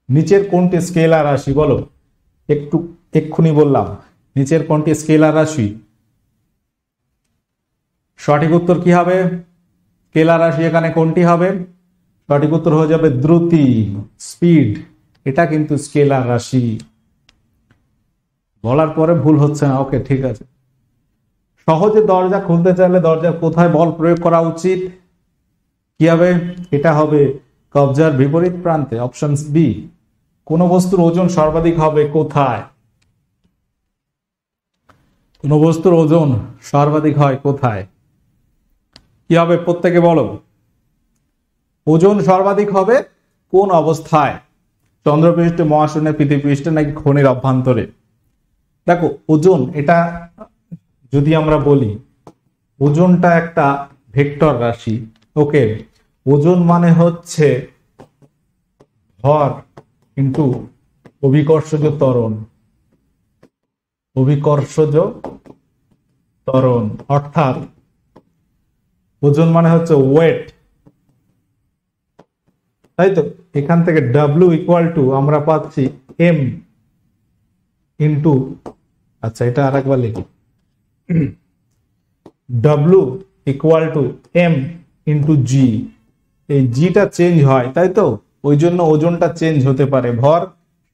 নিচের কোনটি স্কেলার রাশি বলো? একটু, এক্ষুনি বললাম। নিচের কোনটি স্কেলার রাশি? সঠিক উত্তর কি হবে? স্কেলার রাশি এখানে কোনটি হবে? সঠিক উত্তর হয়ে যাবে দ্রুতি, স্পিড। এটা কিন্তু স্কেলার রাশি। বলার পরে ভুল হচ্ছে না। ওকে, ঠিক আছে। সহজে দরজা খুলতে চাইলে দরজা কোথায় বল প্রয়োগ করা উচিত? কি হবে? এটা হবে কবজার বিপরীত প্রান্তে অপশন বি। কোন বস্তুর ওজন সর্বাধিক হবে কোথায়? কোন বস্তুর ওজন সর্বাধিক হয় কোথায়? কি হবে প্রত্যেকে বলো? ওজন সর্বাধিক হবে কোন অবস্থায়? চন্দ্রপৃষ্ঠে, মহাশূন্যে, পৃথিবীপৃষ্ঠে নাকি খনির অভ্যন্তরে? দেখো, ওজন এটা যদি আমরা বলি, ওজনটা একটা ভেক্টর রাশি, ওকে? ওজন মানে হচ্ছে ভর কিন্তু অভিকর্ষজ ত্বরণ। অভিকর্ষজ ত্বরণ, অর্থাৎ ওজন মানে হচ্ছে ওয়েট তাই তো? এখান থেকে ডাব্লিউ ইকুয়াল টু আমরা পাচ্ছি এম ইন্টু আচ্ছা এটা আর একবার লিখি। W equal to M into G এই জিটা চেঞ্জ হয়, তাই তো? ওই জন্য ওজনটা চেঞ্জ হতে পারে। ভর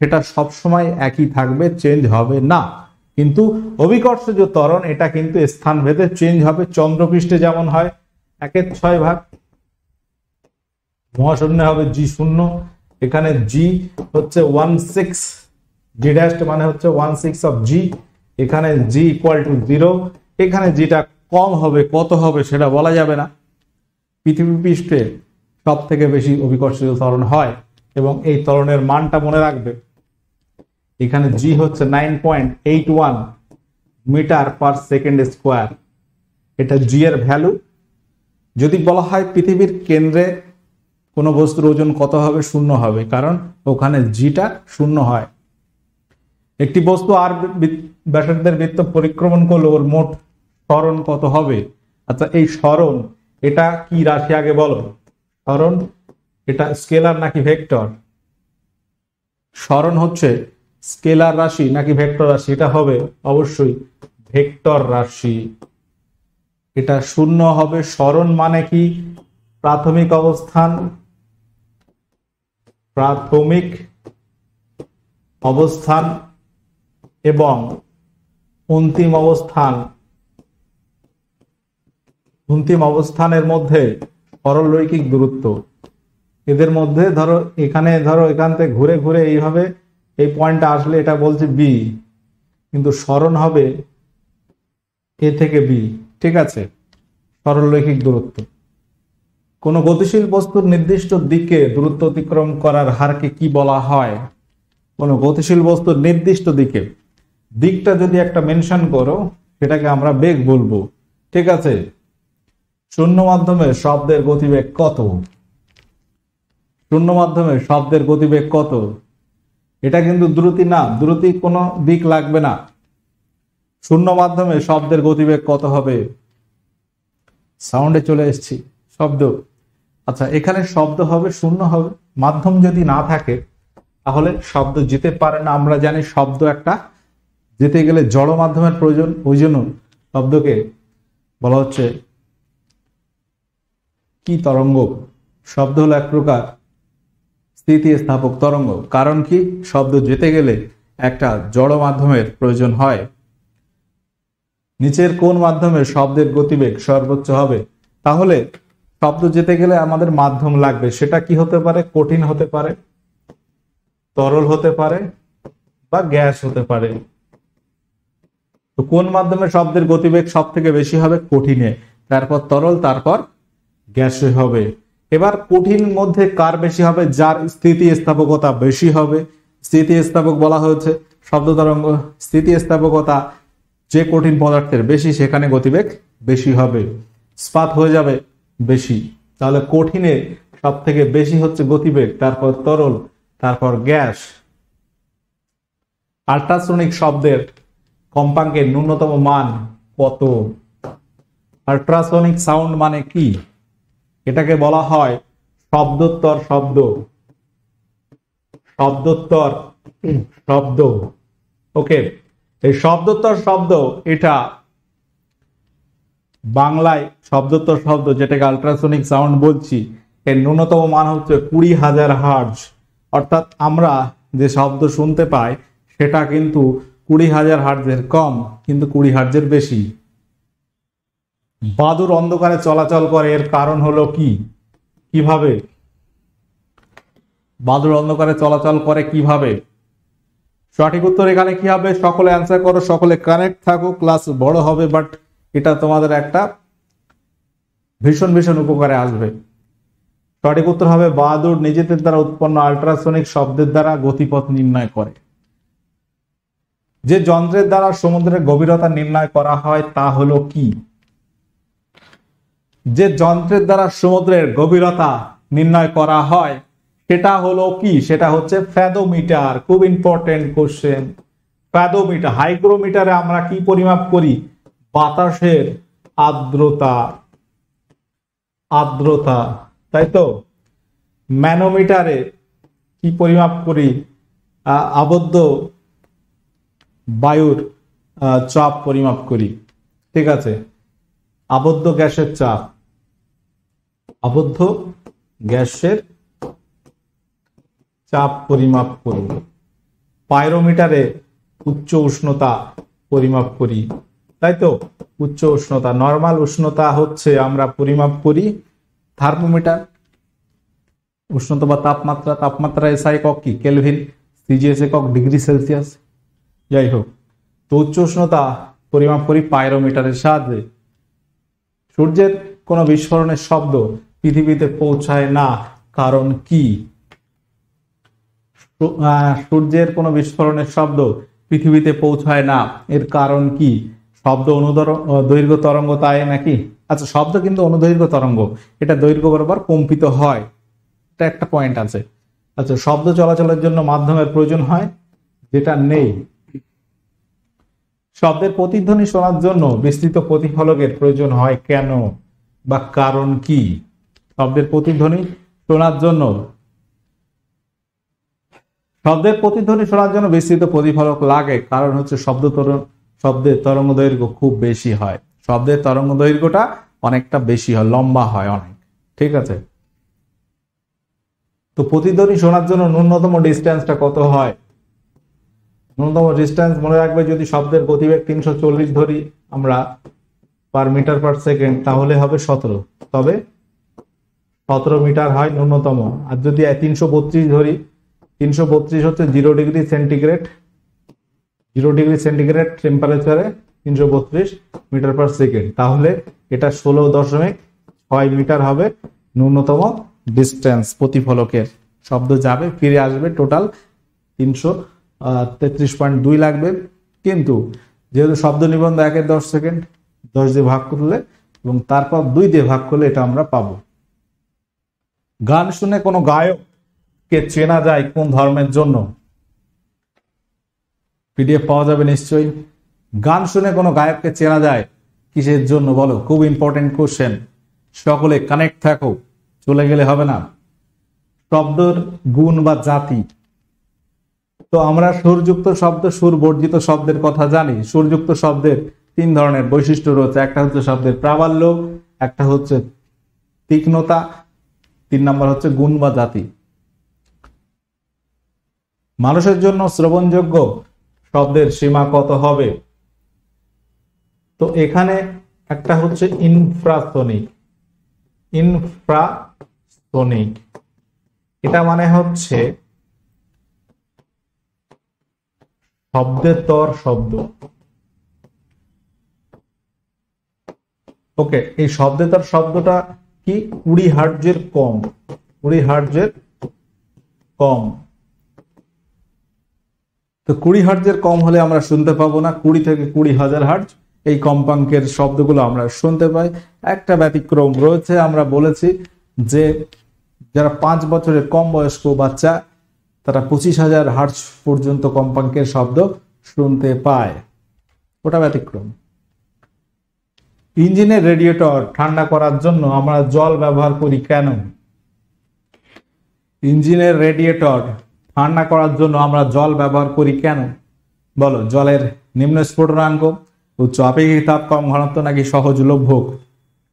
সেটা সবসময় একই থাকবে চেঞ্জ হবে না। কিন্তু অভিকর্ষজ ত্বরণ, এটা কিন্তু স্থান ভেদে চেঞ্জ হবে। চন্দ্রপৃষ্ঠে যেমন হয় একের ছয় ভাগ, মহাশূন্য হবে জি শূন্য, এখানে জি হচ্ছে ওয়ান সিক্স জি ড্যাশ মানে হচ্ছে ওয়ান সিক্স অফ জি, এখানে জি ইকুয়াল টু জিরো এখানে জিটা কম হবে, কত হবে সেটা বলা যাবে না। পৃথিবী পৃষ্ঠে সব থেকে বেশি অভিকর্ষজ ত্বরণ হয় এবং এই ত্বরণের মানটা মনে রাখবে। এখানে জি হচ্ছে nine point eight one metre per second square. এটা জি এর ভ্যালু। যদি বলা হয় পৃথিবীর কেন্দ্রে কোনো বস্তুর ওজন কত হবে, শূন্য হবে, কারণ ওখানে জিটা শূন্য হয়। একটি বস্তু আর ব্যাসার্ধের বৃত্ত পরিক্রমণ করলে ওর মোট স্মরণ কত হবে? আচ্ছা এই স্মরণ, এটা কি রাশি আগে বলো? স্মরণ এটা স্কেলার নাকি ভেক্টর? স্মরণ হচ্ছে স্কেলার রাশি নাকি ভেক্টর রাশি? এটা হবে অবশ্যই ভেক্টর রাশি। এটা শূন্য হবে স্মরণ মানে কি? প্রাথমিক অবস্থান প্রাথমিক অবস্থান এবং অন্তিম অবস্থান। অন্তিম অবস্থানের মধ্যে পরলৈকিক দূরত্ব। এদের মধ্যে ধরো, এখানে ধরো, এখান থেকে ঘুরে ঘুরে এইভাবে এই পয়েন্টটা আসলে এটা বলছে বি কিন্তু স্মরণ হবে এ থেকে বি ঠিক আছে? সরলরৈখিক দূরত্ব। কোন গতিশীল বস্তুর নির্দিষ্ট দিকে দূরত্ব অতিক্রম করার হারকে কি বলা হয়? কোন গতিশীল বস্তুর নির্দিষ্ট দিকে। দিকটা যদি একটা মেনশন করো, সেটাকে আমরা বেগ বলব, ঠিক আছে? শূন্য মাধ্যমে শব্দের গতিবেগ কত? শূন্য মাধ্যমে শব্দের গতিবেগ কত? এটা কিন্তু দ্রুতি না, দ্রুতি কোনো দিক লাগবে না। শূন্য মাধ্যমে শব্দের গতিবেগ কত হবে? সাউন্ডে চলে এসেছি, শব্দ। আচ্ছা এখানে শব্দ হবে, শূন্য হবে। মাধ্যম যদি না থাকে, তাহলে শব্দ যেতে পারে না। আমরা জানি শব্দ একটা যেতে গেলে জড় মাধ্যমের প্রয়োজন, ওই জন্য শব্দকে বলা হচ্ছে কি তরঙ্গ? শব্দ হলো এক প্রকার স্থিতিস্থাপক তরঙ্গ। কারণ কি? শব্দ যেতে গেলে একটা জড় মাধ্যমের প্রয়োজন হয়। নিচের কোন মাধ্যমে শব্দের গতিবেগ সর্বোচ্চ হবে? তাহলে শব্দ যেতে গেলে আমাদের মাধ্যম লাগবে। সেটা কি হতে পারে? কঠিন হতে পারে, তরল হতে পারে বা গ্যাস হতে পারে। তো কোন মাধ্যমে শব্দের গতিবেগ সব থেকে বেশি হবে? কঠিনে। তারপর তরল, তারপর গ্যাসে হবে। এবার কঠিন মধ্যে কার বেশি হবে? যার স্থিতিস্থাপকতা বেশি হবে। স্থিতিস্থাপক বলা হয়েছে। শব্দ তরঙ্গ, স্থিতিস্থাপকতা যে কঠিন পদার্থের বেশি, সেখানে গতিবেগ বেশি হবে। স্পাত হয়ে যাবে বেশি। তাহলে কঠিনে সব থেকে বেশি হচ্ছে গতিবেগ, তারপর তরল, তারপর গ্যাস। আল্ট্রাসোনিক শব্দের কম্পাঙ্কের ন্যূনতম মান কত? আল্ট্রাসোনিক সাউন্ড মানে কি? এটাকে বলা হয় শব্দোত্তর শব্দ। শব্দোত্তর শব্দ। ওকে, এই শব্দোত্তর শব্দ এটা বাংলায় শব্দোত্তর শব্দ, যেটাকে আল্ট্রাসোনিক সাউন্ড বলছি, এর ন্যূনতম মান হচ্ছে কুড়ি হাজার হার্জ অর্থাৎ আমরা যে শব্দ শুনতে পাই, সেটা কিন্তু কুড়ি হাজার হার্জের কম, কিন্তু কুড়ি হার্জের বেশি। বাদুর অন্ধকারে চলাচল করে, এর কারণ হলো কি? কীভাবে? বাদুর অন্ধকারে চলাচল করে কীভাবে? সঠিক উত্তর এখানে কি হবে? সকলে অ্যান্সার করো, সকলে কানেক্ট থাকো ক্লাস বড় হবে বাট এটা তোমাদের একটা ভীষণ ভীষণ উপকারে আসবে। সঠিক উত্তর হবে বাহাদুর নিজেদের দ্বারা উৎপন্ন আল্ট্রাসনিক শব্দের দ্বারা গতিপথ নির্ণয় করে। যে যন্ত্রের দ্বারা সমুদ্রের গভীরতা নির্ণয় করা হয়, তা হলো কি? যে যন্ত্রের দ্বারা সমুদ্রের গভীরতা নির্ণয় করা হয়, সেটা হলো কি? সেটা হচ্ছে ফ্যাদোমিটার। খুব ইম্পর্টেন্ট কোশ্চেন ফ্যাদোমিটার, হাইগ্রোমিটারে আমরা কি পরিমাপ করি? বাতাসের আর্দ্রতা। আর্দ্রতা, তাই তো? ম্যানোমিটারে কি পরিমাপ করি? আবদ্ধ বায়ুর চাপ পরিমাপ করি। ঠিক আছে? আবদ্ধ গ্যাসের চাপ। আবদ্ধ গ্যাসের চাপ পরিমাপ করি। পাইরোমিটারে উচ্চ উষ্ণতা পরিমাপ করি। তাই তো? উচ্চ উষ্ণতা, নর্মাল উষ্ণতা হচ্ছে আমরা পরিমাপ করি থার্মোমিটার। উষ্ণতা বা তাপমাত্রা তাপমাত্রা এসআই একক কি? কেলভিন, সিজিএস একক, ডিগ্রি সেলসিয়াস। যাই হোক, তো উচ্চ উষ্ণতা পরিমাপ করি পাইরোমিটারের সাহায্যে। সূর্যের কোনো বিস্ফোরণের শব্দ পৃথিবীতে পৌঁছায় না, কারণ কি? সূর্যের কোনো বিস্ফোরণের শব্দ পৃথিবীতে পৌঁছায় না, এর কারণ কি? শব্দ অনুদর দৈর্ঘ্য তরঙ্গ তাই নাকি? আচ্ছা শব্দ কিন্তু অনুদৈর্ঘ্য তরঙ্গ, এটা দৈর্ঘ্য বরাবর কম্পিত হয়। এটা একটা পয়েন্ট আছে। আচ্ছা শব্দ চলাচলের জন্য মাধ্যমের প্রয়োজন হয়, যেটা নেই। শব্দের প্রতিধ্বনি শোনার জন্য বিস্তৃত প্রতিফলকের প্রয়োজন হয় কেন বা কারণ কি? শব্দের প্রতিধ্বনি শোনার জন্য শব্দের প্রতিধ্বনি শোনার জন্য বিস্তৃত প্রতিফলক লাগে। কারণ হচ্ছে শব্দ তরঙ্গ শব্দের তরঙ্গ দৈর্ঘ্য খুব বেশি হয়। শব্দের তরঙ্গ দৈর্ঘ্যটা অনেকটা বেশি হয়, লম্বা হয় অনেক। ঠিক আছে? তো প্রতিধ্বনি শোনার জন্য ন্যূনতম ডিস্টেন্সটা কত হয়? ন্যূনতম ডিস্টেন্স মনে রাখবে যদি শব্দের গতিবেগ তিনশো চল্লিশ ধরি আমরা পার মিটার পার সেকেন্ড তাহলে হবে সতেরো। তবে সতেরো মিটার হয় ন্যূনতম। আর যদি তিনশো বত্রিশ ধরি, তিনশো বত্রিশ হচ্ছে zero degree centigrade zero degree centigrade টেম্পারেচারে তিনশো বত্রিশ মিটার পার সেকেন্ড তাহলে এটা ষোলো দশমিক ছয় মিটার হবে ন্যূনতম ডিস্টেন্স প্রতিফলকের শব্দ যাবে, ফিরে আসবে টোটাল তিনশো তেত্রিশ পয়েন্ট দুই লাগবে। কিন্তু যেহেতু শব্দ নিবন্ধ একের দশ সেকেন্ড, দশ দিয়ে ভাগ করলে এবং তারপর দুই দিয়ে ভাগ করলে এটা আমরা পাবো। গান শুনে কোনো গায়ককে চেনা যায় কোন ধর্মের জন্য? পিডিএফ পাওয়া যাবে নিশ্চয়ই। গান শুনে কোনো গায়ককে চেনা যায় কিসের জন্য? বলো, খুব ইম্পর্টেন্ট কোশ্চেন সকলে কানেক্ট থাকো, চলে গেলে হবে না। শব্দর গুণ বা জাতি তো আমরা সুরযুক্ত শব্দ সুর বর্জিত শব্দের কথা জানি। সুরযুক্ত শব্দের তিন ধরনের বৈশিষ্ট্য রয়েছে। একটা হচ্ছে শব্দের প্রাবল্য, একটা হচ্ছে তীক্ষ্ণতা, তিন নম্বর হচ্ছে গুণ বা জাতি। মানুষের জন্য শ্রবণযোগ্য শব্দের সীমা কত হবে? তো এখানে একটা হচ্ছে ইনফ্রাসনিক। ইনফ্রাসনিক। এটা মানে হচ্ছে শব্দের তর শব্দ। ওকে এই শব্দেতর শব্দটা কি? কুড়ি হার্জের কম। কুড়ি হার্জের কম। তো কুড়ি হার্জের কম হলে আমরা শুনতে পাবো না, কুড়ি থেকে কুড়ি হাজার হার্জ। এই কম্পাঙ্কের শব্দগুলো আমরা শুনতে পাই। একটা ব্যতিক্রম রয়েছে, আমরা বলেছি যে যারা পাঁচ বছরের কম বয়স্ক বাচ্চা তারা পঁচিশ হাজার হার্জ পর্যন্ত কম্পাঙ্কের শব্দ শুনতে পায়। ওটা ব্যতিক্রম। ইঞ্জিনের রেডিয়েটর ঠান্ডা করার জন্য আমরা জল ব্যবহার করি কেন? ইঞ্জিনের রেডিয়েটর ঠান্ডা করার জন্য আমরা জল ব্যবহার করি কেন? বলো, জলের নিম্ন স্ফুটনাঙ্ক উচ্চ আপেক্ষিক তাপ কম ঘনত্ব নাকি সহজলভ্য?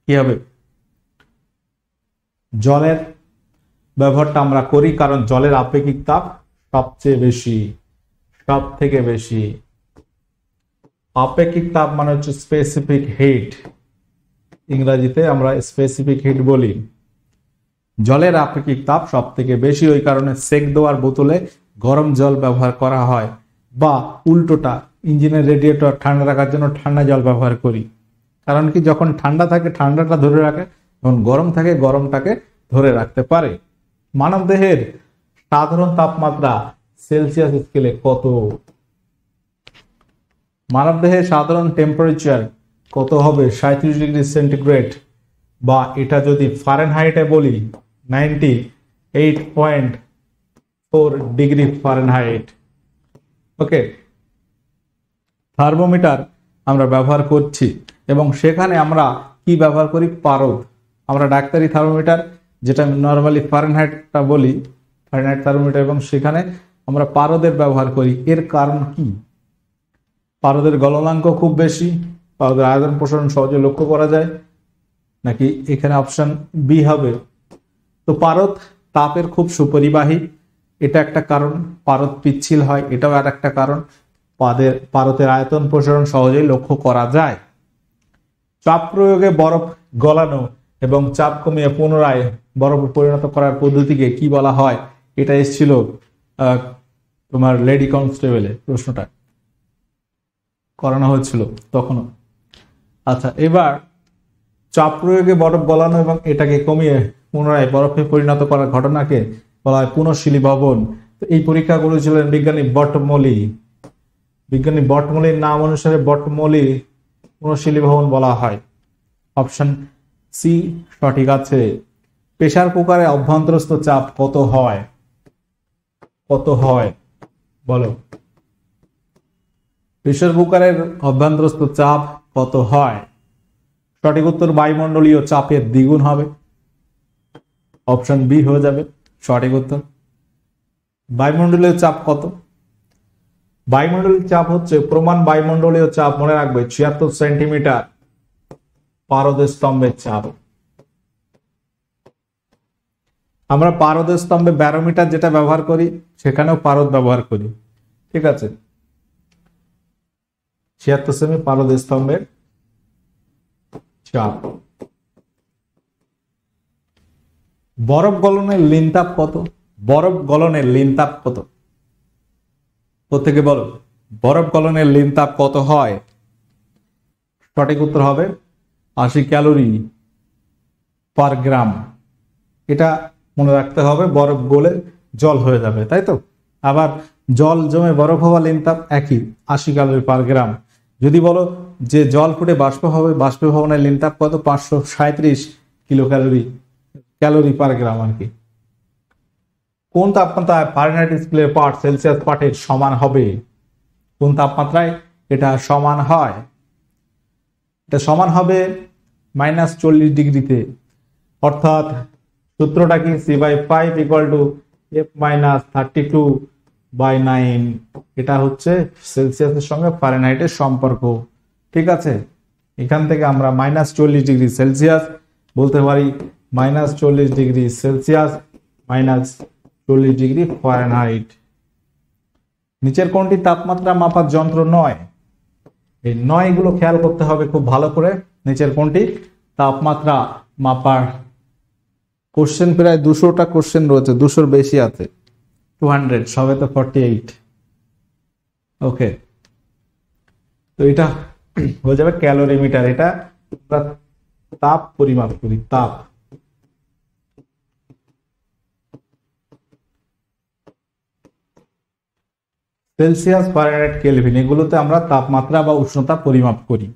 কি হবে? জলের ব্যবহারটা আমরা করি কারণ জলের আপেক্ষিক তাপ সবচেয়ে বেশি সব থেকে বেশি। আপেক্ষিক তাপ মানে হচ্ছে স্পেসিফিক হিট ইংরাজিতে আমরা স্পেসিফিক হিট বলি। জলের আপেক্ষিক তাপ সব থেকে বেশি ওই কারণে সেক দেওয়ার বোতলে গরম জল ব্যবহার করা হয় বা উল্টোটা, ইঞ্জিনের রেডিয়েটর ঠান্ডা রাখার জন্য ঠান্ডা জল ব্যবহার করি। কারণ কি যখন ঠান্ডা থাকে, ঠান্ডাটা ধরে রাখে, যখন গরম থাকে, গরমটাকে ধরে রাখতে পারে। মানব দেহের সাধারণ তাপমাত্রা সেলসিয়াস স্কেলে কত? মানব দেহের সাধারণ টেম্পারেচার কত হবে? সাঁত্রিশ ডিগ্রি সেন্টিগ্রেড। বা এটা যদি ফারেনহাইটে বলি ninety eight point four degree Fahrenheit okay thermometer আমরা ব্যবহার করছি এবং সেখানে আমরা কি ব্যবহার করি? পারদ। আমরা ডাক্তারি থার্মোমিটার যেটা আমি নর্মালি ফারেনহাইটটা বলি ফারেনহাইট থার্মোমিটার এবং সেখানে আমরা পারদের ব্যবহার করি। এর কারণ কি? পারদের গলনাঙ্ক খুব বেশি, পারদের আয়তন প্রসারণ সহজে লক্ষ্য করা যায়। নাকি এখানে অপশন বি হবে। তো পারদ তাপের খুব সুপরিবাহী। এটা একটা কারণ, পারদ পিচ্ছিল হয়, এটাও আর একটা কারণ। পাদের পারতের আয়তন প্রসারণ সহজেই লক্ষ্য করা যায়। চাপ প্রয়োগে বরফ গলানো এবং চাপ কমিয়ে পুনরায় বরফ পরিণত করার পদ্ধতিকে কি বলা হয়, এটা এসেছিল তোমার লেডি কনস্টেবলে প্রশ্নটা। করানো হয়েছিল তখনও। আচ্ছা এবার চাপ প্রয়োগে বরফ গলানো এবং এটাকে কমিয়ে পুনরায় বরফে পরিণত করার ঘটনাকে বলা হয় পুনঃশীলী ভবন। এই পরীক্ষা করেছিলেন বিজ্ঞানী বটমলি। বিজ্ঞানী বটমলির নাম অনুসারে বটমলি পুনঃশীলী ভবন বলা হয়। অপশন সি সঠিক আছে। প্রেসার কুকারে অভ্যন্তরস্থ চাপ কত হয়? কত হয়? বলো। প্রেসার কুকারের অভ্যন্তরস্থ চাপ কত হয়? সঠিক উত্তর বায়ুমণ্ডলীয় চাপের দ্বিগুণ হবে। অপশন বি হয়ে যাবে। সঠিক উত্তর। বায়ুমণ্ডলীয় চাপ কত? বায়ুমণ্ডলীয় চাপ হচ্ছে প্রমাণ বায়ুমণ্ডলীয় চাপ। মনে রাখবে, ছিয়াত্তর সেন্টিমিটার। পারদ স্তম্ভের চাপ। আমরা পারদ স্তম্ভে ব্যারোমিটার যেটা ব্যবহার করি, সেখানেও পারদ ব্যবহার করি। ঠিক আছে? ছিয়াত্তর সেমি পারদ স্তম্ভের চাপ। বরফ গলনের লিনতাপ কত? বরফ গলনের লিনতাপ কত? প্রত্যেকে বলো, বরফ গলনের লিনতাপ কত হয়? সঠিক উত্তর হবে আশি ক্যালোরি পার গ্রাম। এটা মনে রাখতে হবে, বরফ গলে জল হয়ে যাবে, তাই তো? আবার জল জমে বরফ হওয়া লিনতাপ একই, আশি ক্যালোরি পার গ্রাম। যদি বলো যে জল ফুটে বাষ্প হবে বাষ্পীভবনের লিনতাপ কত? পাঁচশো সাঁত্রিশ kilo calorie calorie per gram আর কি। কোন তাপমাত্রায় ফারেনহাইট স্কেলের পার্ট সেলসিয়াস পার্টের সমান হবে? কোন তাপমাত্রায় এটা সমান হয়? এটা সমান হবে মাইনাস চল্লিশ ডিগ্রিতে। অর্থাৎ সূত্রটা কি C by five equal to F minus thirty two by nine এটা হচ্ছে সেলসিয়াসের সঙ্গে ফারেনহাইটের সম্পর্ক। ঠিক আছে? এখান থেকে আমরা মাইনাস চল্লিশ ডিগ্রি সেলসিয়াস বলতে পারি, মাইনাস চল্লিশ ডিগ্রি সেলসিয়াস, মাইনাস চল্লিশ ডিগ্রি ফারেনহাইট নিচের কোনটি তাপমাত্রা মাপার যন্ত্র নয়? এই নয়গুলো খেয়াল করতে হবে খুব ভালো করে। নিচের কোনটি? তাপমাত্রা মাপার। কোশ্চেন প্রায় দুশোটা কোশ্চেন রয়েছে, দুশোর বেশি আছে। টু হান্ড্রেড সবে তো ফর্টি এইট ওকে তো এটা হয়ে যাবে ক্যালোরিমিটার এটা আমরা তাপ পরিমাপ করি, তাপ। সেলসিয়াস ফারেনহাইট কেলভিন এগুলোতে আমরা তাপমাত্রা বা উষ্ণতা পরিমাপ করি।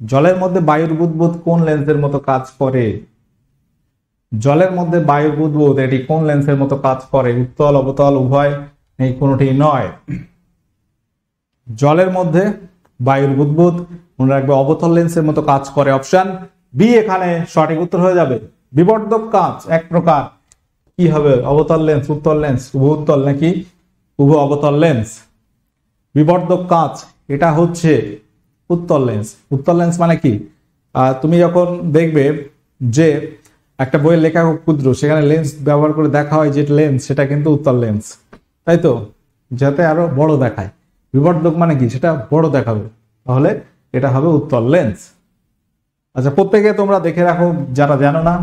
জলের মধ্যে বায়ুর বুদবুদ কোন লেন্সের মতো কাজ করে? জলের মধ্যে বায়ুর বুদবুদ এটি কোন লেন্সের মতো কাজ করে? উত্তল, অবতল, উভয়? এই কোনোটি নয়। জলের মধ্যে বায়ুর বুদবুদ মনে রাখবে, অবতল লেন্সের মতো কাজ করে। অপশন বি, এখানে সঠিক উত্তর হয়ে যাবে। বিবর্ধক কাঁচ এক প্রকার। কি হবে? অবতল লেন্স, উত্তল লেন্স, উভ উত্তল নাকি? উভ অবতল লেন্স। বিবর্ধক কাঁচ এটা হচ্ছে উত্তল লেন্স উত্তল লেন্স মানে কি? তুমি যখন দেখবে যে একটা বইয়ের লেখা খুব ক্ষুদ্র, সেখানে লেন্স ব্যবহার করে দেখা হয় যে লেন্স সেটা কিন্তু উত্তল লেন্স তাই তো? যাতে আরও বড় দেখায়। বিবর্ধক মানে কি? সেটা বড় দেখাবে। তাহলে এটা হবে উত্তল লেন্স আচ্ছা প্রত্যেকে তোমরা দেখে রাখো, যারা জানো না,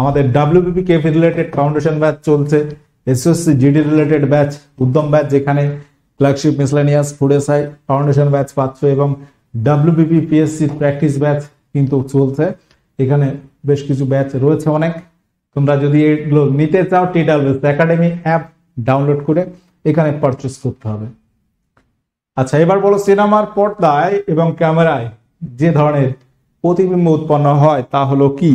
আমাদের WBP KP related foundation batch চলছে এসএসসি জিডি রিলেটেড ব্যাচ উদ্যম ব্যাচ যেখানে flagship miscellaneous food SI foundation batch পাচ্ছ এবং ডাব্লিউবিপি পিএসসি প্র্যাকটিস ব্যাচ কিন্তু চলছে। এখানে বেশ কিছু ব্যাচ রয়েছে অনেক। তোমরা যদি এগুলো নিতে চাও T WS academy app download করে এখানে পারচেস করতে হবে। আচ্ছা এবার বলো সিনেমার পর্দায় এবং ক্যামেরায় যে ধরনের প্রতিবিম্ব উৎপন্ন হয়, তা হলো কি?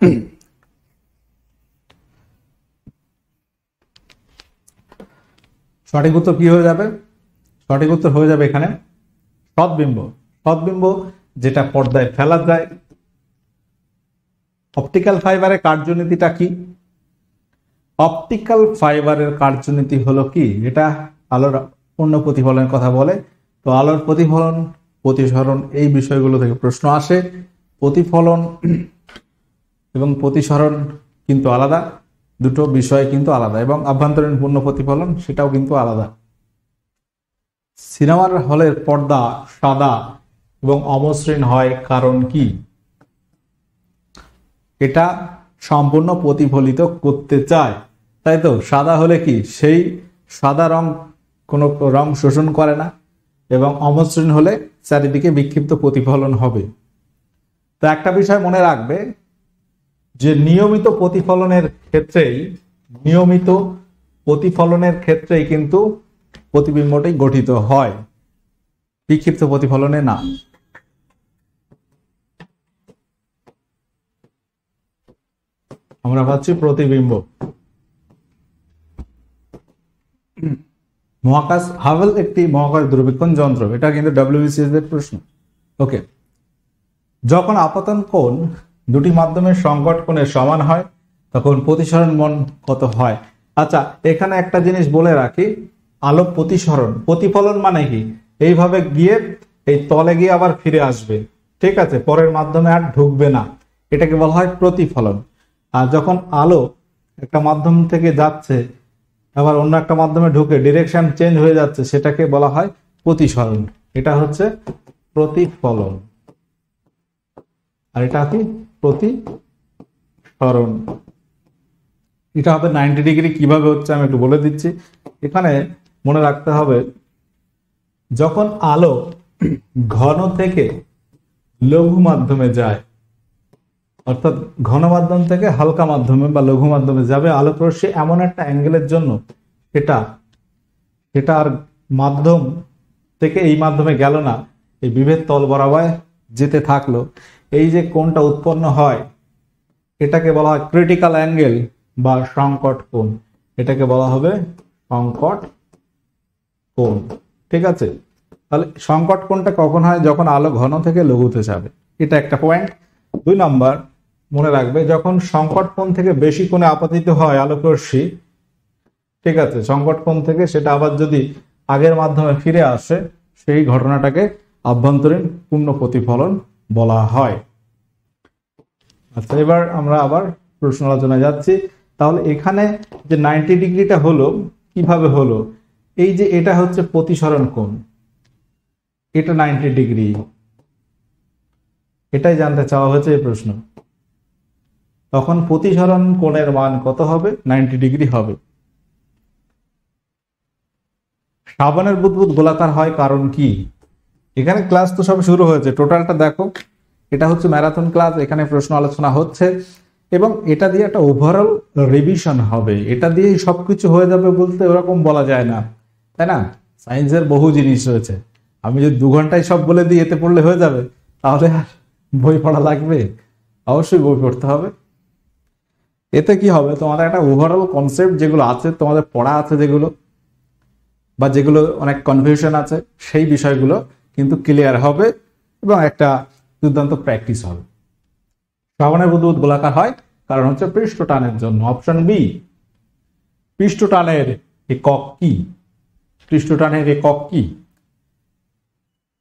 সঠিক উত্তর কি হয়ে যাবে? সঠিক উত্তর হয়ে যাবে এখানে সৎবিম্ব। সৎবিম্ব যেটা পর্দায় ফেলা যায়। অপটিক্যাল ফাইবারের কার্যনীতিটা কি? অপটিক্যাল ফাইবারের কার্যনীতি হলো কি? এটা আলোর পূর্ণ প্রতিফলনের কথা বলে। তো আলোর প্রতিফলন, প্রতিসরণ এই বিষয়গুলো থেকে প্রশ্ন আসে। প্রতিফলন এবং প্রতিসরণ কিন্তু আলাদা, দুটো বিষয় কিন্তু আলাদা এবং আভ্যন্তরীণ পূর্ণ প্রতিফলন সেটাও কিন্তু আলাদা। সিনেমার হলের পর্দা সাদা এবং অমসৃণ হয় কারণ কি? এটা সম্পূর্ণ প্রতিফলিত করতে চায়। তাই তো? সাদা হলে কি? সেই সাদা রং কোনো রং শোষণ করে না এবং অমসৃণ হলে চারিদিকে বিক্ষিপ্ত প্রতিফলন হবে। তো একটা বিষয় মনে রাখবে যে নিয়মিত প্রতিফলনের ক্ষেত্রেই, নিয়মিত প্রতিফলনের ক্ষেত্রেই কিন্তু প্রতিবিম্বটাই গঠিত হয়। বিক্ষিপ্ত প্রতিফলনে না। আমরা পাচ্ছি প্রতিবিম্ব। মহাকাশ হাভেল একটি মহাকাশ দূরবীক্ষণ যন্ত্র। এটা কিন্তু ডাব্লিউবিসিএস এর প্রশ্ন। ওকে যখন আপাতন কোণ দুটি মাধ্যমের সংকট কোণের সমান হয়, তখন প্রতিসরণ মন কত হয়? আচ্ছা এখানে একটা জিনিস বলে রাখি, আলো প্রতিসরণ। প্রতিফলন মানে কি? এইভাবে গিয়ে এই তলে গিয়ে আবার ফিরে আসবে। ঠিক আছে, পরের মাধ্যমে আর ঢুকবে না। এটাকে বলা হয় প্রতিফলন। আর যখন আলো একটা মাধ্যম থেকে যাচ্ছে, আবার অন্য একটা মাধ্যমে ঢুকে ডিরেকশন চেঞ্জ হয়ে যাচ্ছে, সেটাকে বলা হয় প্রতিসরণ। এটা হচ্ছে প্রতিফলন। আর এটা কি? প্রতি সরণ এটা হবে নাইনটি ডিগ্রি কীভাবে হচ্ছে আমি একটু বলে দিচ্ছি। এখানে মনে রাখতে হবে, যখন আলো ঘন থেকে লঘু মাধ্যমে যায়, অর্থাৎ ঘন মাধ্যম থেকে হালকা মাধ্যমে বা লঘু মাধ্যমে যাবে আলোক রশ্মি এমন একটা অ্যাঙ্গেলের জন্য সেটা সেটা আর মাধ্যম থেকে এই মাধ্যমে গেল না। এই বিভেদ তল বরাবর যেতে থাকল। এই যে কোনটা উৎপন্ন হয়, এটাকে বলা হয় ক্রিটিক্যাল অ্যাঙ্গেল বা সংকট কোণ। এটাকে বলা হবে সংকট কোণ। ঠিক আছে? তাহলে সংকট কোণটা কখন হয়? যখন আলো ঘন থেকে লঘুতে যাবে। এটা একটা পয়েন্ট দুই নম্বর, মনে রাখবে, যখন সংকট কোণ থেকে বেশি কোণে আপতিত হয় আলোক রশ্মি ঠিক আছে, সংকট কোণ থেকে সেটা আবার যদি আগের মাধ্যমে ফিরে আসে, সেই ঘটনাটাকে আভ্যন্তরীণ পূর্ণ প্রতিফলন বলা হয়। আচ্ছা এবার আমরা আবার প্রশ্ন আলোচনায় যাচ্ছি। তাহলে এখানে যে নাইনটি ডিগ্রিটা হলো, কীভাবে হলো? এই যে এটা হচ্ছে প্রতিসরণ কোণ। এটা নাইনটি ডিগ্রি। এটাই জানতে চাওয়া হয়েছে এই প্রশ্ন। তখন প্রতিসরণ কোণের মান কত হবে? নাইনটি ডিগ্রি হবে। সাবানের বুদবুদ গোলাকার হয় কারণ কি? এখানে ক্লাস তো সব শুরু হয়েছে। টোটালটা দেখো, এটা হচ্ছে ম্যারাথন ক্লাস এখানে প্রশ্ন আলোচনা হচ্ছে। এবং এটা দিয়ে একটা ওভারঅল রিভিশন হবে। এটা দিয়ে সবকিছু হয়ে যাবে বলতে ওরকম বলা যায় না। তাই না? সায়েন্সের বহু জিনিস রয়েছে। আমি যদি দু ঘন্টায় সব বলে দিই, এতে পড়লে হয়ে যাবে। তাহলে আর বই পড়া লাগবে? অবশ্যই বই পড়তে হবে। এতে কি হবে? তোমাদের একটা ওভারঅল কনসেপ্ট যেগুলো আছে, তোমাদের পড়া আছে যেগুলো, বা যেগুলো অনেক কনফিউশন আছে, সেই বিষয়গুলো কিন্তু ক্লিয়ার হবে এবং একটা দুর্দান্ত প্র্যাকটিস হবে। শ্রাবণের বুদবুদ গোলাকার হয়, কারণ হচ্ছে পৃষ্ঠ টানের জন্য। অপশন বি পৃষ্ঠ টানের একক কি? পৃষ্ঠ টানের একক কি?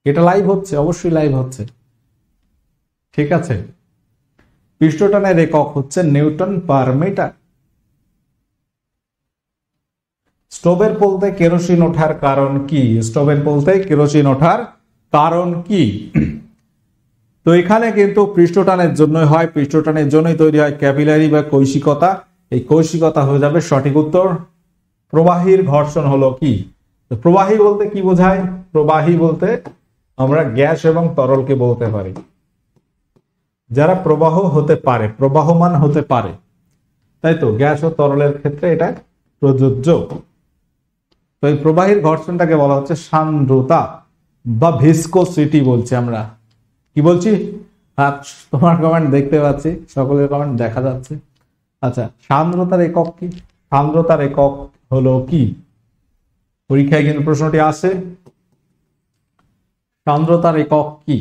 এটা লাইভ হচ্ছে, অবশ্যই লাইভ হচ্ছে। ঠিক আছে? পৃষ্ঠ টানের একক হচ্ছে নিউটন পার মিটার। স্টোভের বলতে কেরোসিন ওঠার কারণ কি? স্টোভের বলতে কেরোসিন ওঠার কারণ কি? তো এখানে কিন্তু পৃষ্ঠটানের জন্যই হয়, পৃষ্ঠটানের জন্যই তৈরি হয় ক্যাপিলারি বা কৈশিকতা। এই কৈশিকতা হয়ে যাবে সঠিক উত্তর। প্রবাহীর ঘর্ষণ হলো কি? প্রবাহী বলতে কি বোঝায়? প্রবাহী বলতে আমরা গ্যাস এবং তরলকে বলতে পারি। যারা প্রবাহ হতে পারে, প্রবাহমান হতে পারে, তাই তো? গ্যাস ও তরলের ক্ষেত্রে এটা প্রযোজ্য। তো এই প্রবাহীর ঘর্ষণটাকে বলা হচ্ছে সান্দ্রতা। বা ভিসকোসিটি বলছি আমরা। কি বলছি? হ্যাঁ তোমার কমেন্ট দেখতে পাচ্ছি, সকলের কমেন্ট দেখা যাচ্ছে। আচ্ছা সান্দ্রতার একক কি? সান্দ্রতার একক হলো কি? পরীক্ষায় কিন্তু প্রশ্নটি আসে। সান্দ্রতার একক কি?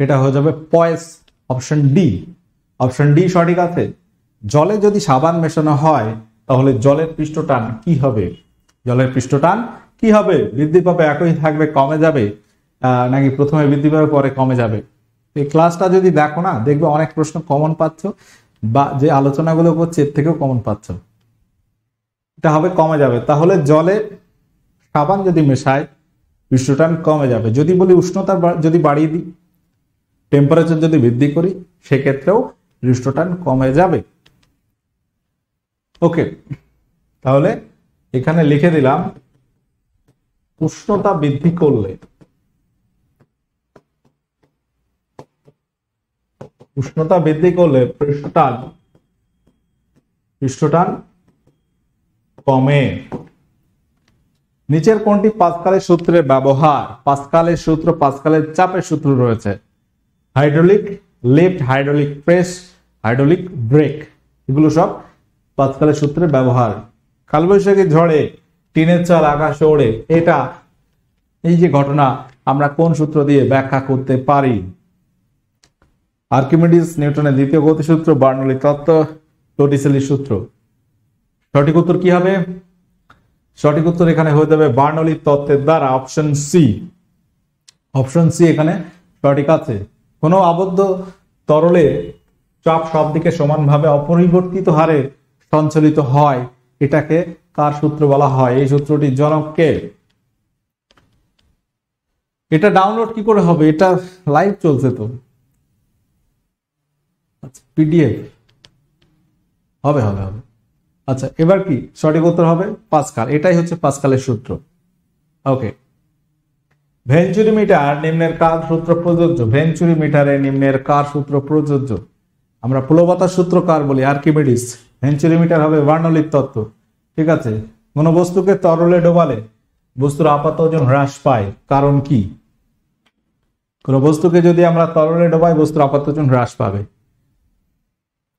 এটা হয়ে যাবে poise option D option D সঠিক আছে। জলে যদি সাবান মেশানো হয়, তাহলে জলের পৃষ্ঠটান কি হবে? জলের পৃষ্ঠটান কি হবে? বৃদ্ধি পাবে, একই থাকবে, কমে যাবে। নাকি প্রথমে বৃদ্ধি পাবে, পরে কমে যাবে? এই ক্লাসটা যদি দেখো না, দেখবে অনেক প্রশ্ন কমন পাচ্ছ, বা যে আলোচনাগুলো করছে, এর থেকেও কমন পাচ্ছ। এটা হবে কমে যাবে। তাহলে জলে সাবান যদি মেশায় পৃষ্ঠটান কমে যাবে। যদি বলি উষ্ণতা যদি বাড়িয়ে দিই টেম্পারেচার যদি বৃদ্ধি করি, সেক্ষেত্রেও পৃষ্ঠটান কমে যাবে। ওকে তাহলে এখানে লিখে দিলাম উষ্ণতা বৃদ্ধি করলে উষ্ণতা বৃদ্ধি করলে পৃষ্ঠটান পৃষ্ঠটান কমে। নিচের কোনটি পাস্কালের সূত্রে ব্যবহার। পাস্কালের সূত্র পাস্কালের চাপের সূত্র রয়েছে। Hydraulic lift, hydraulic press, hydraulic brake, এগুলো সব পাস্কালের সূত্রে ব্যবহার। কালবৈশাখী ঝড়ে টিনের চাল আকাশে ওড়ে। এটা, এই যে ঘটনা, আমরা কোন সূত্র দিয়ে ব্যাখ্যা করতে পারি? আর্কিমিডিস নিউটনের দ্বিতীয় গতিসূত্র বার্নলি তত্ত্ব, টোটিসেলির সূত্র। সঠিক উত্তর কি হবে? সঠিক উত্তর এখানে হয়ে যাবে বার্নলি তত্ত্বের দ্বারা, অপশন সি। অপশন সি এখানে সঠিক আছে। কোনো আবদ্ধ তরলে চাপ সব দিকে সমানভাবে অপরিবর্তিত হারে সঞ্চালিত হয়। এটাকে কার সূত্র বলা হয়? এই সূত্রটির জনককে এটা ডাউনলোড কি করে হবে? এটা লাইভ চলছে তো। আচ্ছা পিডিএফ হবে হবে হবে। আচ্ছা এবার কি? সঠিক উত্তর হবে পাসকাল। এটাই হচ্ছে পাসকালের সূত্র। ওকে। ভেঞ্চুরি মিটার নিম্নের কার সূত্র প্রযোজ্য? ভেঞ্চুরি মিটারে নিম্নের কার সূত্র প্রযোজ্য? আমরা প্লবতার সূত্র কার বলি? আর্কিমিডিস। ভেঞ্চুরি মিটার হবে বার্নলিক তত্ত্ব। ঠিক আছে? কোন বস্তুকে তরলে ডোবালে বস্তুর আপাত ওজন হ্রাস পায়। কারণ কি? কোন বস্তুকে যদি আমরা তরলে ডোবাই, বস্তুর আপাত ওজন হ্রাস পাবে।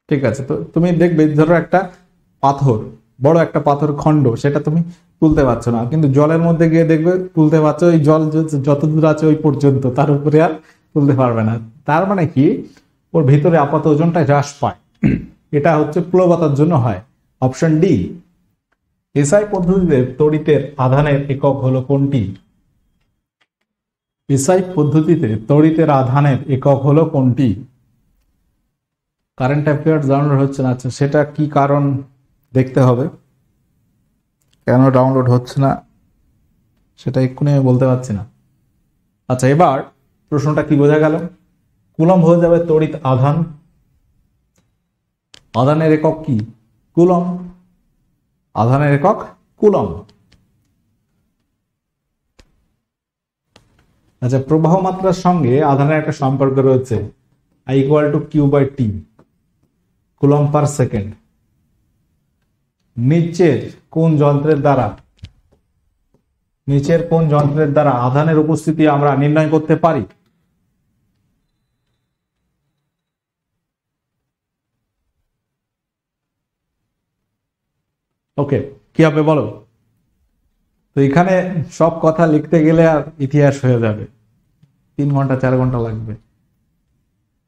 ঠিক আছে? তো তুমি দেখবে ধরো একটা পাথর, বড় একটা পাথর খণ্ড, সেটা তুমি তুলতে পারছ না। কিন্তু জলের মধ্যে গিয়ে দেখবে, তুলতে পারছ, ওই জল যত দূর আছে ওই পর্যন্ত, তার উপরে আর তুলতে পারবে না। তার মানে কি? ওর ভিতরে আপাত ওজনটা হ্রাস পায়। এটা হচ্ছে প্লবতার জন্য হয়। অপশন ডি এসআই পদ্ধতিতে তড়িতের আধানের একক হলো কোনটি? এসআই পদ্ধতিতে তড়িতের আধানের একক হলো কোনটি? কারেন্ট অ্যাফেয়ার ডাউনলোড হচ্ছে না আচ্ছা সেটা কি কারণ দেখতে হবে। কেন ডাউনলোড হচ্ছে না, সেটা এক্ষুনি আমি বলতে পারছি না। আচ্ছা এবার প্রশ্নটা কি বোঝা গেল? কুলম হয়ে যাবে তড়িৎ আধান। আধানের একক কি? কুলম আধানের একক কুলম আচ্ছা প্রবাহ মাত্রার সঙ্গে আধানের একটা সম্পর্ক রয়েছে I equal to Q by T coulomb per second নিচের কোন যন্ত্রের দ্বারা, নিচের কোন যন্ত্রের দ্বারা আধানের উপস্থিতি আমরা নির্ণয় করতে পারি? ওকে কি হবে বলো? তো এখানে সব কথা লিখতে গেলে আর ইতিহাস হয়ে যাবে। তিন ঘণ্টা, চার ঘণ্টা লাগবে।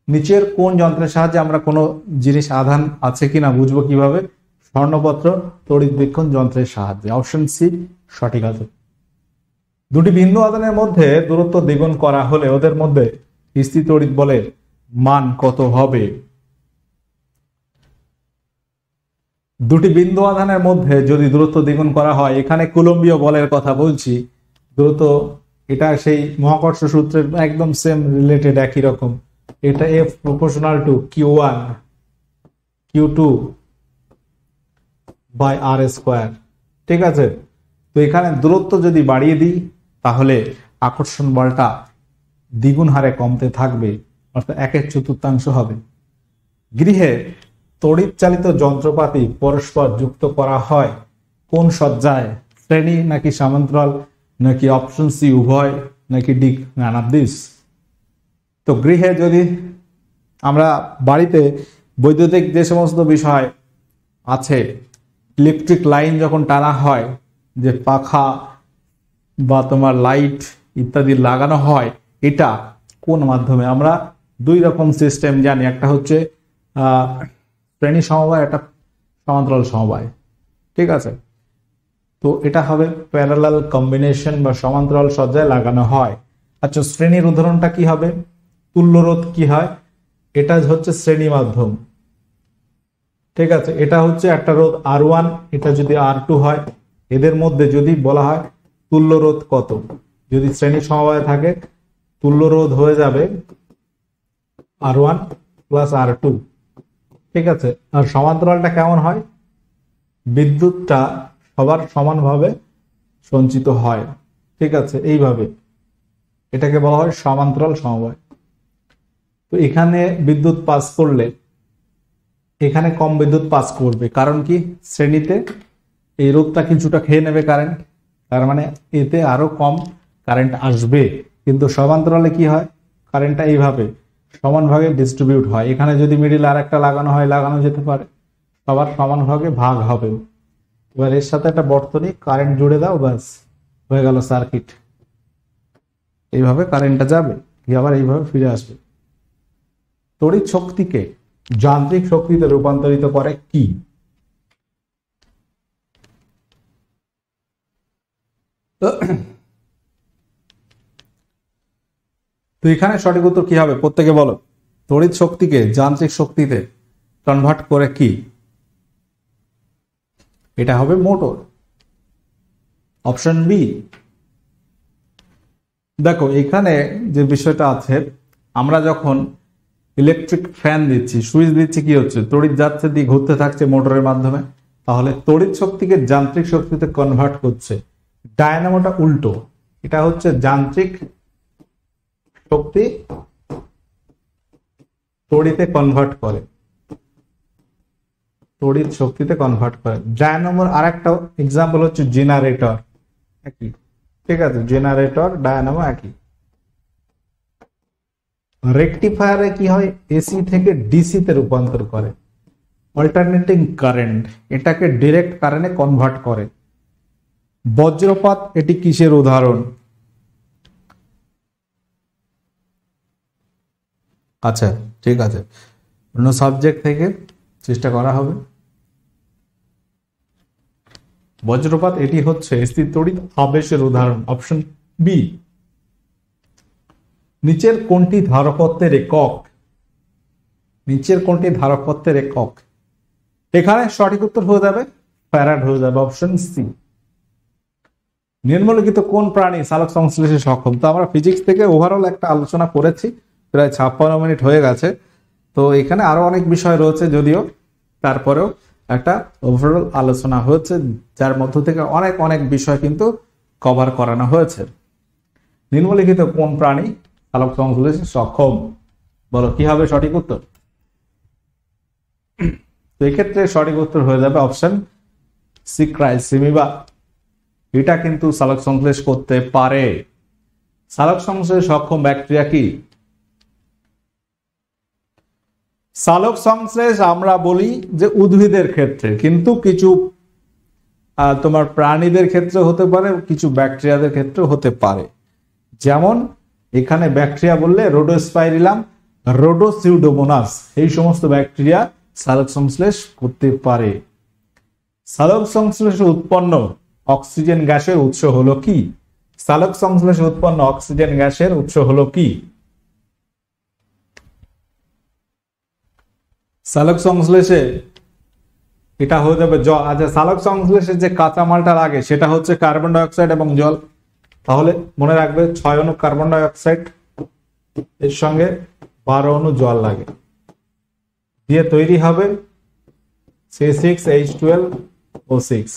নিচের কোন যন্ত্রের সাহায্যে আমরা কোনো জিনিস আধান আছে কিনা বুঝব কীভাবে? স্বর্ণপত্র, তড়িৎ বীক্ষণ যন্ত্রের সাহায্যে। অপশন সি সঠিক আছে দুটি বিন্দু আধানের মধ্যে দূরত্ব দ্বিগুণ করা হলে ওদের মধ্যে স্থির তড়িৎ বলের মান কত হবে? দুটি বিন্দু আধানের মধ্যে যদি দূরত্ব দ্বিগুণ করা হয়, এখানে কুলম্বীয় বলের কথা বলছি। দ্রুত এটা সেই মহাকর্ষ সূত্রের একদম সেম রিলেটেড একই রকম। এটা F proportional to Q one Q two by R square ঠিক আছে? তো এখানে দূরত্ব যদি বাড়িয়ে দিই, তাহলে আকর্ষণ বলটা দ্বিগুণ হারে কমতে থাকবে, অর্থাৎ একের চতুর্থাংশ হবে। গৃহে তড়িৎ চালিত যন্ত্রপাতি পরস্পর যুক্ত করা হয়। কোন সজ্জায়? শ্রেণি নাকি সমান্তরাল? নাকি অপশন সি উভয়? নাকি ডি নান দিস তো গৃহে যদি আমরা বাড়িতে বৈদ্যুতিক যে সমস্ত বিষয় আছে, ইলেকট্রিক লাইন যখন টানা হয়, যে পাখা বা তোমার লাইট ইত্যাদি লাগানো হয়, এটা কোন মাধ্যমে? আমরা দুই রকম সিস্টেম জানি। একটা হচ্ছে শ্রেণি সমবায়, একটা সমান্তরাল সমবায়। ঠিক আছে? তো এটা হবে প্যারালাল কম্বিনেশন বা সমান্তরাল সজ্জায় লাগানো হয়। আচ্ছা শ্রেণির উদাহরণটা কি হবে? তুল্যরোধ কি হয়? এটা হচ্ছে শ্রেণি মাধ্যম। ঠিক আছে? এটা হচ্ছে একটা রোধ আর ওয়ান এটা যদি আর টু হয়, এদের মধ্যে যদি বলা হয় তুল্য রোধ কত? যদি শ্রেণি সমবায় থাকে তুল্য রোধ হয়ে যাবে R one plus R two ঠিক আছে, আর সমান্তরালটা কেমন হয়? বিদ্যুৎটা সবার সমানভাবে সঞ্চিত হয়। ঠিক আছে, এইভাবে। এটাকে বলা হয় সমান্তরাল সমবায়। তো এখানে বিদ্যুৎ পাস করলে, এখানে কম বিদ্যুৎ পাস করবে। কারণ কি? শ্রেণীতে এই রোধটা কিছুটা খেয়ে নেবে কারেন্ট। তার মানে এতে আরও কম কারেন্ট আসবে। কিন্তু সমান্তরালে কি হয়? কারেন্টটা এইভাবে সমানভাগে ডিস্ট্রিবিউট হয়। এখানে যদি মিডিল আর একটা লাগানো হয়, লাগানো যেতে পারে। সবার সমানভাগে ভাগ হবে। এবার এর সাথে একটা বর্তনী কারেন্ট জুড়ে দাও, ব্যাস, হয়ে গেল সার্কিট এইভাবে কারেন্টটা যাবে দিয়ে আবার এইভাবে ফিরে আসবে। তড়িৎ শক্তিকে যান্ত্রিক শক্তিতে রূপান্তরিত করে কি? তো এখানে সঠিক উত্তর কি হবে? প্রত্যেকে বলো। তড়িৎ শক্তিকে যান্ত্রিক শক্তিতে কনভার্ট করে কি? এটা হবে মোটর। অপশন বি দেখো, এখানে যে বিষয়টা আছে, আমরা যখন ইলেকট্রিক ফ্যান দিচ্ছি সুইচ দিচ্ছি, কি হচ্ছে? তড়িৎ যাচ্ছে দিয়ে ঘুরতে থাকছে মোটরের মাধ্যমে। তাহলে তড়িৎ শক্তিকে যান্ত্রিক শক্তিতে কনভার্ট করছে। ডায়নামোটা উল্টো। এটা হচ্ছে যান্ত্রিক শক্তি তড়িতে কনভার্ট করে। তড়িৎ শক্তিতে কনভার্ট করে। ডায়নামোর আরেকটা এক্সাম্পল হচ্ছে জেনারেটর একই। ঠিক আছে জেনারেটর ডায়নামো একই। রেকটিফায়ারে কি হয়? এসি থেকে ডিসি তে রূপান্তর করে। অল্টারনেটিং কারেন্ট এটাকে ডিরেক্ট কারেন্টে কনভার্ট করে। বজ্রপাত, এটি কিসের উদাহরণ? আচ্ছা ঠিক আছে। অন্য সাবজেক্ট থেকে চেষ্টা করা হবে। বজ্রপাত, এটি হচ্ছে স্থির তড়িৎ আবেশের উদাহরণ অপশন বি নিচের কোনটি ধারকত্বের একক। নিচের কোনটি ধারকত্বের একক। এখানে সঠিক উত্তর হয়ে যাবে প্যারাড হয়ে যাবে অপশন সি নিম্নলিখিত কোন প্রাণী চালক সংশ্লেষে সক্ষম? তো আমরা ফিজিক্স থেকে ওভারঅল একটা আলোচনা করেছি। প্রায় ছাপ্পান্ন মিনিট হয়ে গেছে। তো এখানে আরও অনেক বিষয় রয়েছে যদিও। তারপরেও একটা ওভারঅল আলোচনা হয়েছে, যার মধ্য থেকে অনেক অনেক বিষয় কিন্তু কভার করানো হয়েছে। নিম্নলিখিত কোন প্রাণী চালক সংশ্লেষে সক্ষম? বলো, কি হবে সঠিক উত্তর? তো এক্ষেত্রে সঠিক উত্তর হয়ে যাবে অপশন সি ক্রাইসিমিবা এটা কিন্তু সালোক সংশ্লেষ করতে পারে। সালোক সংশ্লেষ সক্ষম ব্যাকটেরিয়া কি? সালোক সংশ্লেষ আমরা বলি যে উদ্ভিদের ক্ষেত্রে, কিন্তু কিছু তোমার প্রাণীদের ক্ষেত্রে হতে পারে, কিছু ব্যাকটেরিয়াদের ক্ষেত্রে হতে পারে। যেমন, এখানে ব্যাকটেরিয়া বললে রোডোস্পাইরিলাম রোডোসিউডোমোনাস এই সমস্ত ব্যাকটেরিয়া সালোক সংশ্লেষ করতে পারে। সালোক সংশ্লেষে উৎপন্ন অক্সিজেন গ্যাসের উৎস হলো কি? সালোক সংশ্লেষে উৎপন্ন অক্সিজেন গ্যাসের উৎস হলো কি? সালোক সংশ্লেষে এটা হয়ে যাবে জল আচ্ছা সালোক সংশ্লেষে যে কাঁচামালটা লাগে, সেটা হচ্ছে কার্বন ডাইঅক্সাইড এবং জল। তাহলে মনে রাখবে, ছয় অণু কার্বন ডাইঅক্সাইড এর সঙ্গে বারো অণু জল লাগে। দিয়ে তৈরি হবে C six H twelve O six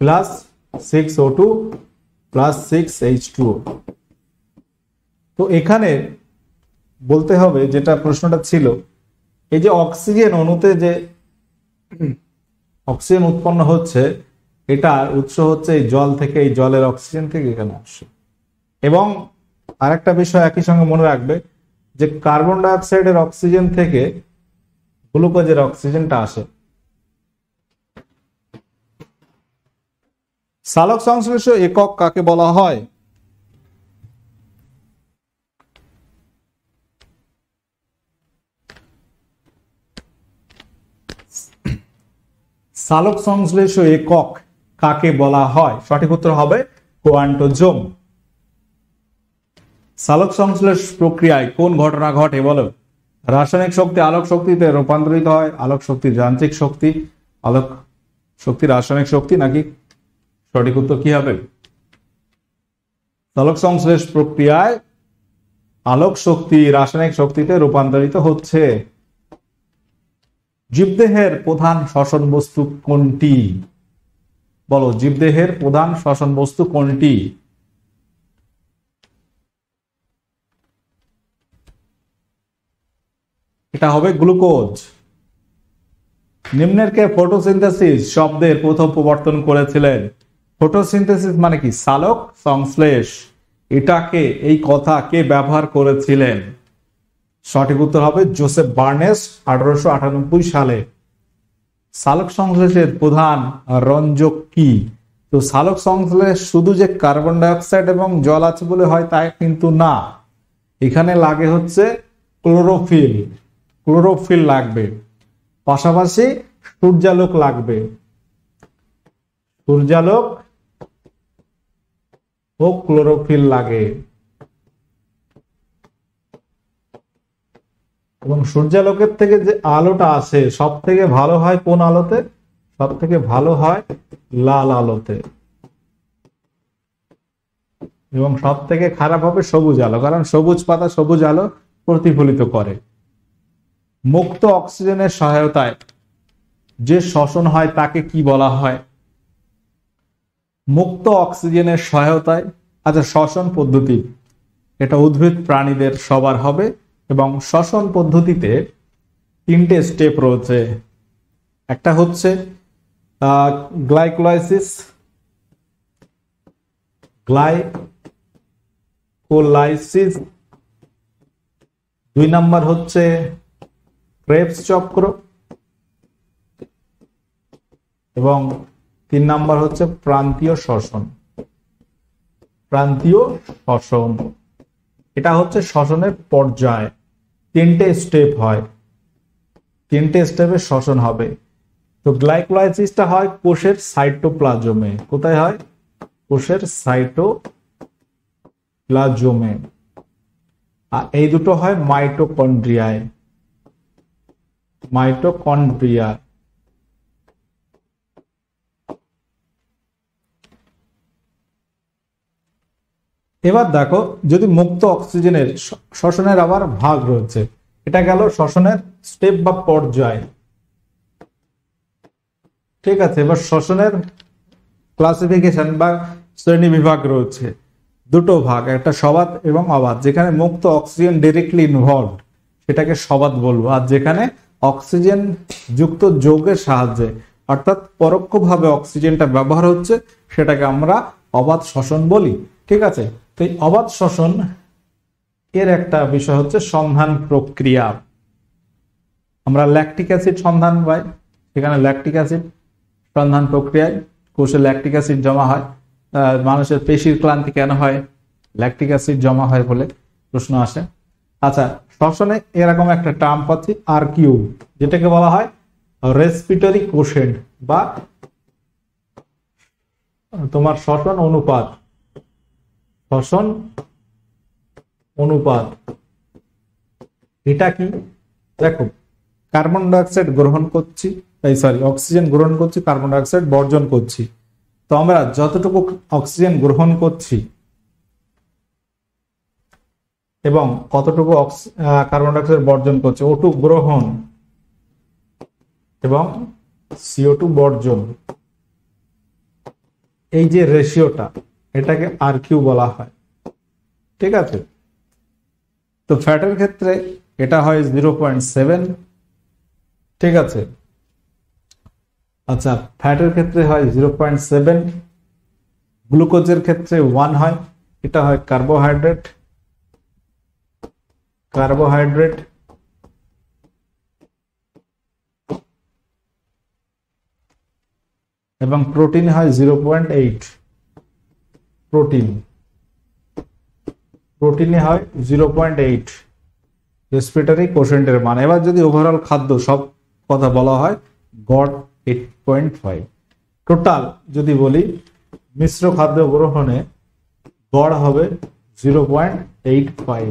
plus six O two plus six H two তো এখানে বলতে হবে যেটা প্রশ্নটা ছিল, এই যে অক্সিজেন অণুতে যে অক্সিজেন উৎপন্ন হচ্ছে, এটার উৎস হচ্ছে এই জল থেকে এই জলের অক্সিজেন থেকে এখানে আসছে এবং আরেকটা বিষয় একই সঙ্গে মনে রাখবে যে কার্বন ডাইঅক্সাইডের অক্সিজেন থেকে গ্লুকোজের অক্সিজেনটা আসে। সালোক সংশ্লেষ একক কাকে বলা হয়? সালোক সংশ্লেষ একক কাকে বলা হয়? সঠিক উত্তর হবে কোয়ান্টোজোম। সালোক সংশ্লেষ প্রক্রিয়ায় কোন ঘটনা ঘটে বলো? রাসায়নিক শক্তি আলোক শক্তিতে রূপান্তরিত হয়, আলোক শক্তি যান্ত্রিক শক্তি, আলোক শক্তি রাসায়নিক শক্তি, নাকি সঠিক উত্তর কি হবে? সালোক সংশ্লেষ প্রক্রিয়ায় আলোক শক্তি রাসায়নিক শক্তিতে রূপান্তরিত হচ্ছে। জীবদেহের প্রধান শ্বসন বস্তু কোনটি? বলো, জীবদেহের প্রধান শ্বসন বস্তু কোনটি? এটা হবে গ্লুকোজ। নিম্নের কে ফটোসিনথেসিস শব্দের প্রথম প্রবর্তন করেছিলেন। ফটোসিনথেসিস মানে কি? সালোক সংশ্লেষ। এটাকে, এই কথা কে ব্যবহার করেছিলেন? সঠিক উত্তর হবে জোসেফ বার্নেস আঠারোশো আটানব্বই সালে। সালোক সংশ্লেষের প্রধান রঞ্জক কি? তো সালোক সংশ্লেষ শুধু যে কার্বন ডাইঅক্সাইড এবং জল আছে বলে হয় তাই কিন্তু না। এখানে লাগে হচ্ছে ক্লোরোফিল। ক্লোরোফিল লাগবে। পাশাপাশি সূর্যালোক লাগবে। সূর্যালোক ও ক্লোরোফিল লাগে। এবং সূর্যালোকের থেকে যে আলোটা আসে সব থেকে ভালো হয় কোন আলোতে? সব থেকে ভালো হয় লাল আলোতে। এবং সব থেকে খারাপ হবে সবুজ আলো, কারণ সবুজ পাতা সবুজ আলো প্রতিফলিত করে। মুক্ত অক্সিজেনের সহায়তায় যে শ্বসন হয় তাকে কি বলা হয়? মুক্ত অক্সিজেনের সহায়তায় আচ্ছা শ্বসন পদ্ধতি, এটা উদ্ভিদ প্রাণীদের সবার হবে। এবং শ্বসন পদ্ধতিতে তিনটে স্টেপ রয়েছে। একটা হচ্ছে গ্লাইকোলাইসিস গ্লাইকোলাইসিস দুই নাম্বার হচ্ছে ক্রেপস চক্র। এবং তিন নাম্বার হচ্ছে, প্রান্তীয় শ্বসন। প্রান্তীয় শ্বসন। এটা হচ্ছে শ্বসনের পর্যায়। তিনটে স্টেপ হয়। তিনটে স্টেপে শ্বসন হবে। তো গ্লাইকোলাইসিসটা হয় কোষের সাইটোপ্লাজমে। কোথায় হয়? কোষের সাইটোপ্লাজমে। আর এই দুটো হয় মাইটোকন্ড্রিয়ায়। মাইটোকন্ড্রিয়া। এবার দেখো, যদি মুক্ত অক্সিজেনের শ্বসনের আবার ভাগ রয়েছে, এটা গেল শ্বসনের স্টেপ বা পর্যায়। ঠিক আছে, এবার শ্বসনের ক্লাসিফিকেশন বা শ্রেণি বিভাগ রয়েছে। দুটো ভাগ, একটা সবাত এবং অবাধ যেখানে মুক্ত অক্সিজেন ডিরেক্টলি ইনভলভ সেটাকে সবাদ বলব। আর যেখানে অক্সিজেন যুক্ত যৌগের সাহায্যে, অর্থাৎ পরোক্ষভাবে অক্সিজেনটা ব্যবহার হচ্ছে, সেটাকে আমরা অবাধ শ্বসন বলি। ঠিক আছে? তো অবাধ শ্বসন এর একটা বিষয় হচ্ছে সন্ধান প্রক্রিয়া। আমরা ল্যাকটিক অ্যাসিড সন্ধান পাই, সেখানে ল্যাকটিক অ্যাসিড সন্ধান প্রক্রিয়ায়, কোষে ল্যাকটিক অ্যাসিড জমা হয়। মানুষের পেশির ক্লান্তি কেন হয়? ল্যাকটিক অ্যাসিড জমা হয় বলে প্রশ্ন আসে। আচ্ছা শ্বসনে এরকম একটা টার্ম পাচ্ছি আর কিউ যেটাকে বলা হয় রেসপিটরি কোশেন্ট বা তোমার শ্বসন অনুপাত। শ্বসন অনুপাত। এটা কি? দেখো, কার্বন ডাইঅক্সাইড গ্রহণ করছি, এই সরি অক্সিজেন গ্রহণ করছি, কার্বন ডাইঅক্সাইড বর্জন করছি। তো আমরা যতটুকু অক্সিজেন গ্রহণ করছি এবং কতটুকু কার্বন ডাইঅক্সাইড বর্জন করছে ওটু গ্রহণ এবং সিও টু বর্জন। এই যে রেশিওটা এটাকে আর কিউ বলা হয়। ঠিক আছে? তো ফ্যাটের ক্ষেত্রে এটা হয় জিরো পয়েন্ট সেভেন। ঠিক আছে? আচ্ছা ফ্যাটের ক্ষেত্রে হয় জিরো পয়েন্ট সেভেন। গ্লুকোজের ক্ষেত্রে ওয়ান হয়। এটা হয় কার্বোহাইড্রেট। কার্বোহাইড্রেট। এবং প্রোটিন হয় জিরো পয়েন্ট এইট। প্রোটিন। প্রোটিনে হয় জিরো পয়েন্ট এইট রেসপিরেটারি কোশেন্টের মান। এবার যদি ওভারঅল খাদ্য সব কথা বলা হয়, গড় এইট পয়েন্ট ফাইভ টোটাল যদি বলি, মিশ্র খাদ্য গ্রহণে গড় হবে জিরো পয়েন্ট এইট ফাইভ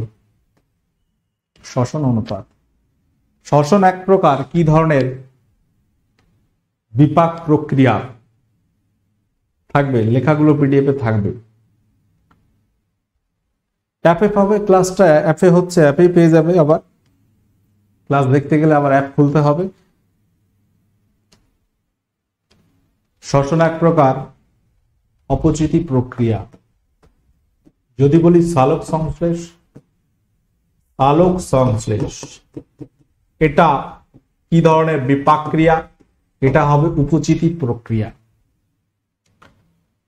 শ্বসন অনুপাত। শ্বসন এক প্রকার কি ধরনের? বিপাক প্রক্রিয়া। থাকবে, লেখাগুলো পিডিএফে থাকবে। অ্যাপে পাবে ক্লাসটা অ্যাপে হচ্ছে অ্যাপেই পেয়ে যাবে আবার। ক্লাস দেখতে গেলে আবার অ্যাপ খুলতে হবে। শ্বসন এক প্রকার অপচিতি প্রক্রিয়া। যদি বলি সালোক সংশ্লেষ আলোক সংশ্লেষ, এটা কি ধরনের বিপাক ক্রিয়া এটা হবে উপচিতি প্রক্রিয়া।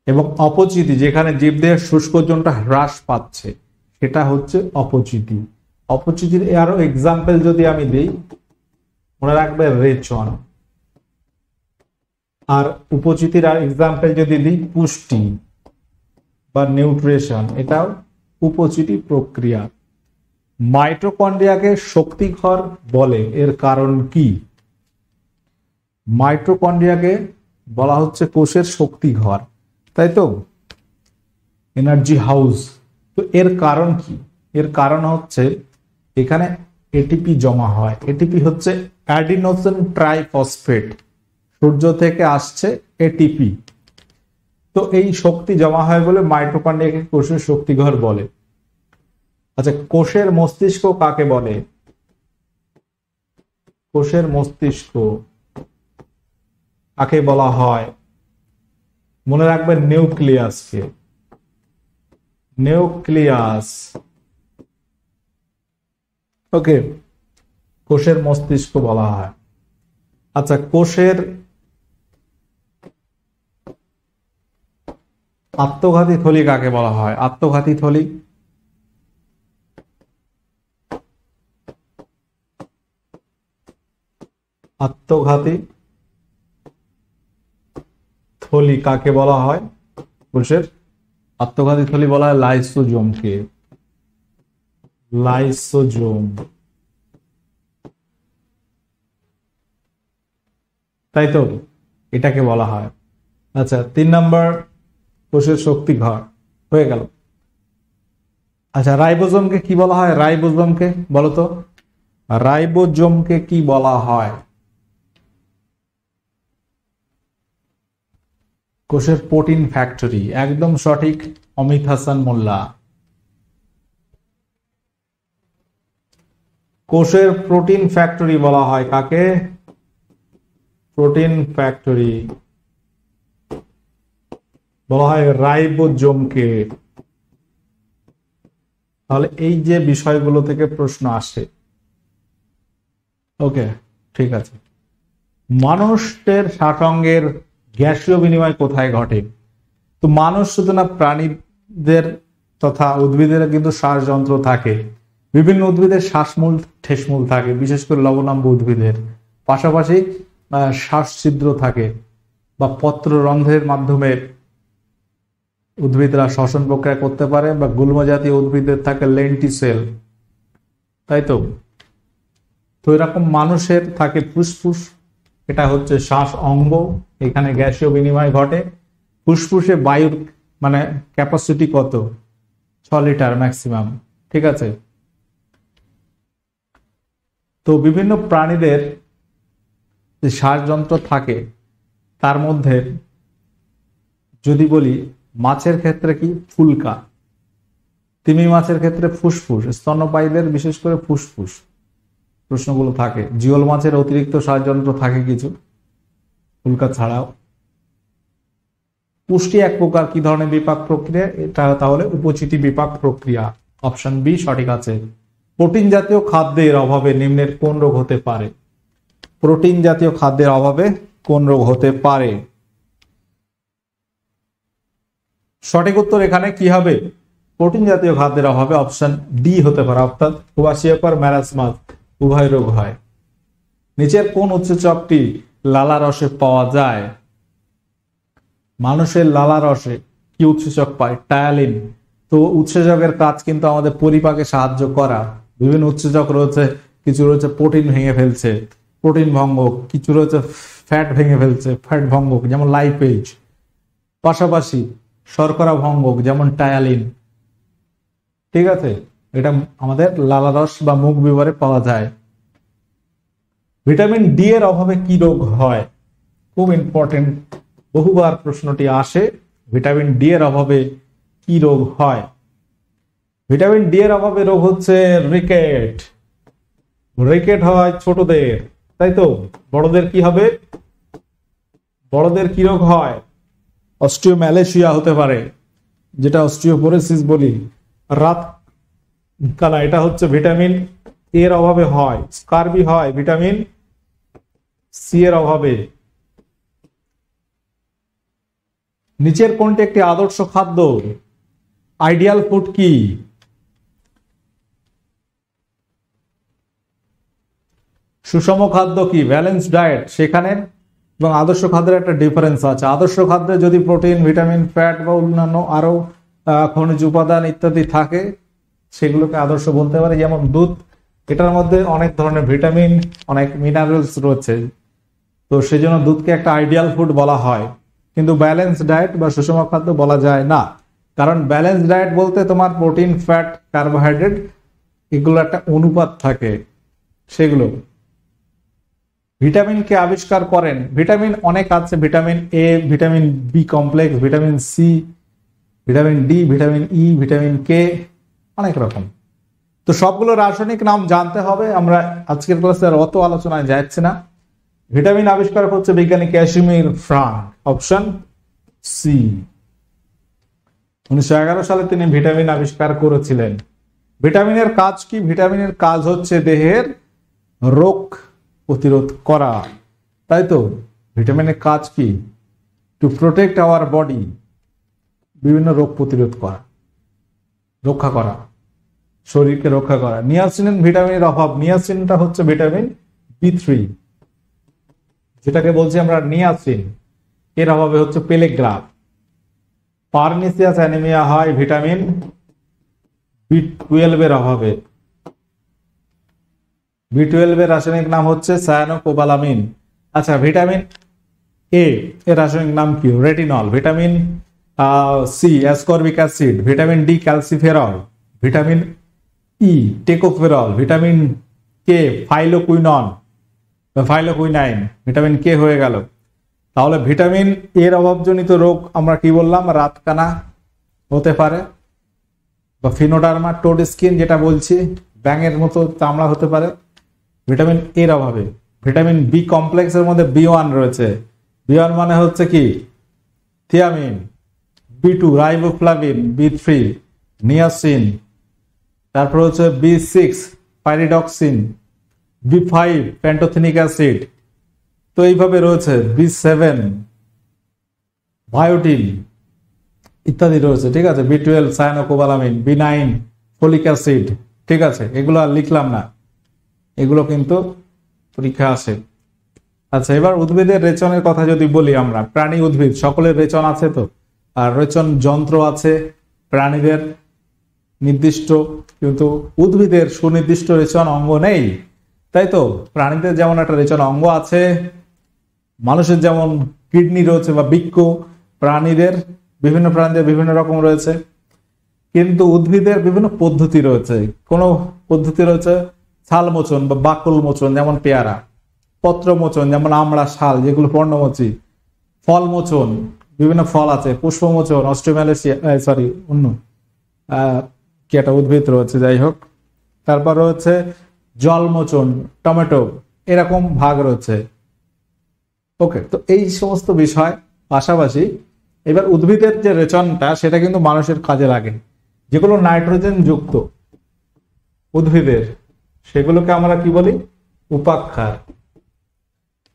এবং অপচিতি, যেখানে জীবদেহের শুষ্ক জনটা হ্রাস পাচ্ছে। সেটা হচ্ছে অপচিতি অপচিতির আরও এক্সাম্পল যদি আমি দিই, মনে রাখবে রেচন। আর উপচিতির আর এক্সাম্পল যদি দিই, পুষ্টি বা নিউট্রিশন, এটাও উপচিতি প্রক্রিয়া। মাইটোকন্ড্রিয়াকে শক্তিঘর বলে, এর কারণ কি? মাইটোকন্ড্রিয়াকে বলা হচ্ছে কোষের শক্তিঘর, তাই তো? এনার্জি হাউস তো এর কারণ কি? এর কারণ হচ্ছে এখানে এটিপি জমা হয়। এটিপি হচ্ছে অ্যাডিনোসিন ট্রাইফসফেট সূর্য থেকে আসছে এটিপি তো এই শক্তি জমা হয় বলে মাইটোকন্ড্রিয়াকে কোষের শক্তিঘর বলে। আচ্ছা কোষের মস্তিষ্ক কাকে বলে? কোষের মস্তিষ্ক কাকে বলা হয়? মনে রাখবেন নিউক্লিয়াসকে। নিউক্লিয়াস। ওকে, কোষের মস্তিষ্ক বলা হয়। আচ্ছা কোষের আত্মঘাতী থলি কাকে বলা হয়? আত্মঘাতী থলি আত্মঘাতী থলি কাকে বলা হয়? কোষের আত্মঘাতী থলি বলা হয় লাইসোজোমকে। লাইসোজোম। তাই তো? এটাকে বলা হয়। আচ্ছা তিন নাম্বার কোষের শক্তি ঘর। হয়ে গেল। আচ্ছা রাইবোজোমকে কি বলা হয়? রাইবোজোমকে, বলো তো। রাইবোজোমকে কি বলা হয়? কোষের প্রোটিন ফ্যাক্টরি। একদম সঠিক, অমিত হাসান মোল্লা। কোষের প্রোটিন ফ্যাক্টরি বলা হয় কাকে? Protein factory. বলা হয় রাইবোজোমকে। তাহলে এই যে বিষয়গুলো থেকে প্রশ্ন আসে। ওকে, ঠিক আছে। মানুষের সাসঙ্গের গ্যাসীয় বিনিময় কোথায় ঘটে? তো মানুষ শুধু না, প্রাণীদের তথা উদ্ভিদের কিন্তু শ্বাসযন্ত্র থাকে। বিভিন্ন উদ্ভিদের শ্বাসমূল, ঠেসমূল থাকে, বিশেষ করে লবণাম্ব উদ্ভিদের। পাশাপাশি শ্বাস ছিদ্র থাকে বা পত্র রন্ধ্রের মাধ্যমে উদ্ভিদরা শ্বসন প্রক্রিয়া করতে পারে বা গুল্ম জাতীয় উদ্ভিদের থাকে লেন্টিসেল তাই তো? তো এরকম মানুষের থাকে ফুসফুস এটা হচ্ছে শ্বাস অঙ্গ। এখানে গ্যাসীয় বিনিময় ঘটে। ফুসফুসে বায়ুর মানে ক্যাপাসিটি কত? ছ লিটার ম্যাক্সিমাম ঠিক আছে? তো বিভিন্ন প্রাণীদের যে শ্বাসযন্ত্র থাকে, তার মধ্যে যদি বলি, মাছের ক্ষেত্রে কি? ফুলকা। তিমি মাছের ক্ষেত্রে ফুসফুস। স্তন্যপায়ীদের বিশেষ করে ফুসফুস। প্রশ্নগুলো থাকে। জিওল মাছের অতিরিক্ত শ্বাসযন্ত্র থাকে কিছু। ফুলকা ছাড়াও। পুষ্টি এক প্রকার কি ধরনের বিপাক প্রক্রিয়া? এটা তাহলে উপচিতি বিপাক প্রক্রিয়া। অপশন বি সঠিক আছে। প্রোটিন জাতীয় খাদ্যের অভাবে নিম্নের কোন রোগ হতে পারে? প্রোটিন জাতীয় খাদ্যের অভাবে কোন রোগ হতে পারে? সঠিক উত্তর এখানে কি হবে? প্রোটিন জাতীয় খাদ্যের অভাবে অপশন ডি হতে পারে। অর্থাৎ কুবাসিয়াকর ম্যারাসমাস উভয় রোগ হয়। নিচের কোন উৎসেচকটি লালা রসে পাওয়া যায়? মানুষের লালা রসে কি উৎসেচক পায়? টায়ালিন। তো উৎসেচকের কাজ কিন্তু আমাদের পরিপাকে সাহায্য করা। বিভিন্ন উৎসেচক রয়েছে, কিছু রয়েছে প্রোটিন ভেঙে ফেলছে। প্রোটিন ভঙ্গক, কিছু রয়েছে ফ্যাট ভেঙে ফেলছে, ফ্যাট ভঙ্গক, যেমন লাইপেজ। পাশাপাশি শর্করা ভঙ্গক, যেমন টায়ালিন। ঠিক আছে? এটা আমাদের লালারস বা মুখ বিবরে পাওয়া যায়। ভিটামিন ডি এর অভাবে কি রোগ হয়? খুব ইম্পর্টেন্ট বহুবার প্রশ্নটি আসে, ভিটামিন ডি এর অভাবে কি রোগ হয়? ভিটামিন ডি এর অভাবে রোগ হচ্ছে রিকেট। রিকেট হয় ছোটদের, তাই তো? বড়দের কি হবে? বড়দের কি রোগ হয়? অস্ট্রিওম্যালেশিয়া হতে পারে, যেটা অস্ট্রিওপোরেসিস বলি। রাত কানা এটা হচ্ছে ভিটামিন এর অভাবে হয়, স্কারবি হয়, ভিটামিন সি এর অভাবে। নিচের কোনটি একটি আদর্শ খাদ্য? আইডিয়াল ফুড কি? সুষম খাদ্য কি? ব্যালেন্স ডায়েট সেখানে এবং আদর্শ খাদ্যের একটা ডিফারেন্স আছে। আদর্শ খাদ্যে যদি প্রোটিন ভিটামিন ফ্যাট বা অন্যান্য আরও খনিজ উপাদান ইত্যাদি থাকে সেগুলোকে আদর্শ বলতে পারে, যেমন দুধ, এটার মধ্যে অনেক ধরনের ভিটামিন, অনেক মিনারেলস রয়েছে। তো সেই জন্য দুধকে একটা আইডিয়াল ফুড বলা হয়। কিন্তু ব্যালেন্স ডায়েট বা সুষম খাদ্য বলা যায় না। কারণ ব্যালেন্স ডায়েট বলতে তোমার প্রোটিন ফ্যাট কার্বোহাইড্রেট এগুলো একটা অনুপাত থাকে সেগুলো। ভিটামিনকে আবিষ্কার করেন। ভিটামিন অনেক আছে vitamin A vitamin B complex vitamin C vitamin D vitamin E vitamin K অনেক রকম। তো সবগুলো রাসায়নিক নাম জানতে হবে। আমরা আজকের ক্লাসে আর অত আলোচনায় যাচ্ছি না। ভিটামিন আবিষ্কার হচ্ছে বিজ্ঞানী ক্যাশিমির ফ্রাঙ্ক, অপশন সি উনিশশো এগারো সালে তিনি ভিটামিন আবিষ্কার করেছিলেন। ভিটামিনের কাজ কি? ভিটামিনের কাজ হচ্ছে দেহের রোগ প্রতিরোধ করা। তাই তো? ভিটামিনের কাজ কি? টু প্রোটেক্ট আওয়ার বডি বিভিন্ন রোগ প্রতিরোধ করা। রক্ষা করা, শরীরকে রক্ষা করা। নিয়াসিন ভিটামিনের অভাব, নিয়াসিনটা হচ্ছে ভিটামিন বি থ্রি, যেটাকে বলছি আমরা নিয়াসিন। এর অভাবে হচ্ছে পেলেগ্রাফ। পারনিসিয়াস অ্যানিমিয়া হয় ভিটামিন বি টুয়েলভের অভাবে। বি টুয়েলভের রাসায়নিক নাম হচ্ছে সায়ানোকোবালামিন। আচ্ছা ভিটামিন এ, এর রাসায়নিক নাম কি? Retinol, vitamin C ascorbic acid vitamin D calciferol vitamin E tocopherol vitamin K phylloquinone phylloquinone vitamin K হয়ে গেল। তাহলে ভিটামিন এর অভাবজনিত রোগ আমরা কি বললাম? রাতকানা হতে পারে। বা ফিনোডার্মা টোড স্কিন যেটা বলছি, ব্যাঙের মতো চামড়া হতে পারে। ভিটামিন এর অভাবে। ভিটামিন বি কমপ্লেক্সের মধ্যে বি ওয়ান রয়েছে। বি ওয়ান মানে হচ্ছে কি? Thiamine B two, riboflavin, B three, niacin, তারপর হচ্ছে B six, pyridoxine, B five pantothenic acid. তো এইভাবে রয়েছে বি সেভেন, বায়োটিন ইত্যাদি রয়েছে, ঠিক আছে? B twelve cyanocobalamin B nine, folic acid, ঠিক আছে? এগুলো আর লিখলাম না। এগুলো কিন্তু পরীক্ষা আসে আচ্ছা এবার উদ্ভিদের রেচনের কথা যদি বলি আমরা, প্রাণী উদ্ভিদ, সকলের রেচন আছে তো? আর রেচন যন্ত্র আছে প্রাণীদের নির্দিষ্ট, কিন্তু উদ্ভিদের সুনির্দিষ্ট রেচন অঙ্গ নেই। তাই তো? প্রাণীদের যেমন একটা রেচন অঙ্গ আছে, মানুষের যেমন কিডনি রয়েছে বা বৃক্ষ প্রাণীদের, বিভিন্ন প্রাণীদের বিভিন্ন রকম রয়েছে। কিন্তু উদ্ভিদের বিভিন্ন পদ্ধতি রয়েছে। কোনো পদ্ধতি রয়েছে ছাল মোচন বা বাকল মোচন, যেমন পেয়ারা, পত্র মোচন, যেমন আমড়া, শাল, যেগুলো পর্ণমোচী, ফল মোচন বিভিন্ন ফল আছে, পুষ্পমোচন অস্ট্রেমালেশিয়া সরি অন্য কি একটা উদ্ভিদ রয়েছে, যাই হোক। তারপর রয়েছে জলমোচন, টমেটো, এরকম ভাগ রয়েছে। ওকে, তো এই সমস্ত বিষয় পাশাপাশি এবার উদ্ভিদের যে রেচনটা, সেটা কিন্তু মানুষের কাজে লাগে। যেগুলো নাইট্রোজেন যুক্ত উদ্ভিদের, সেগুলোকে আমরা কি বলি? উপাক্ষার।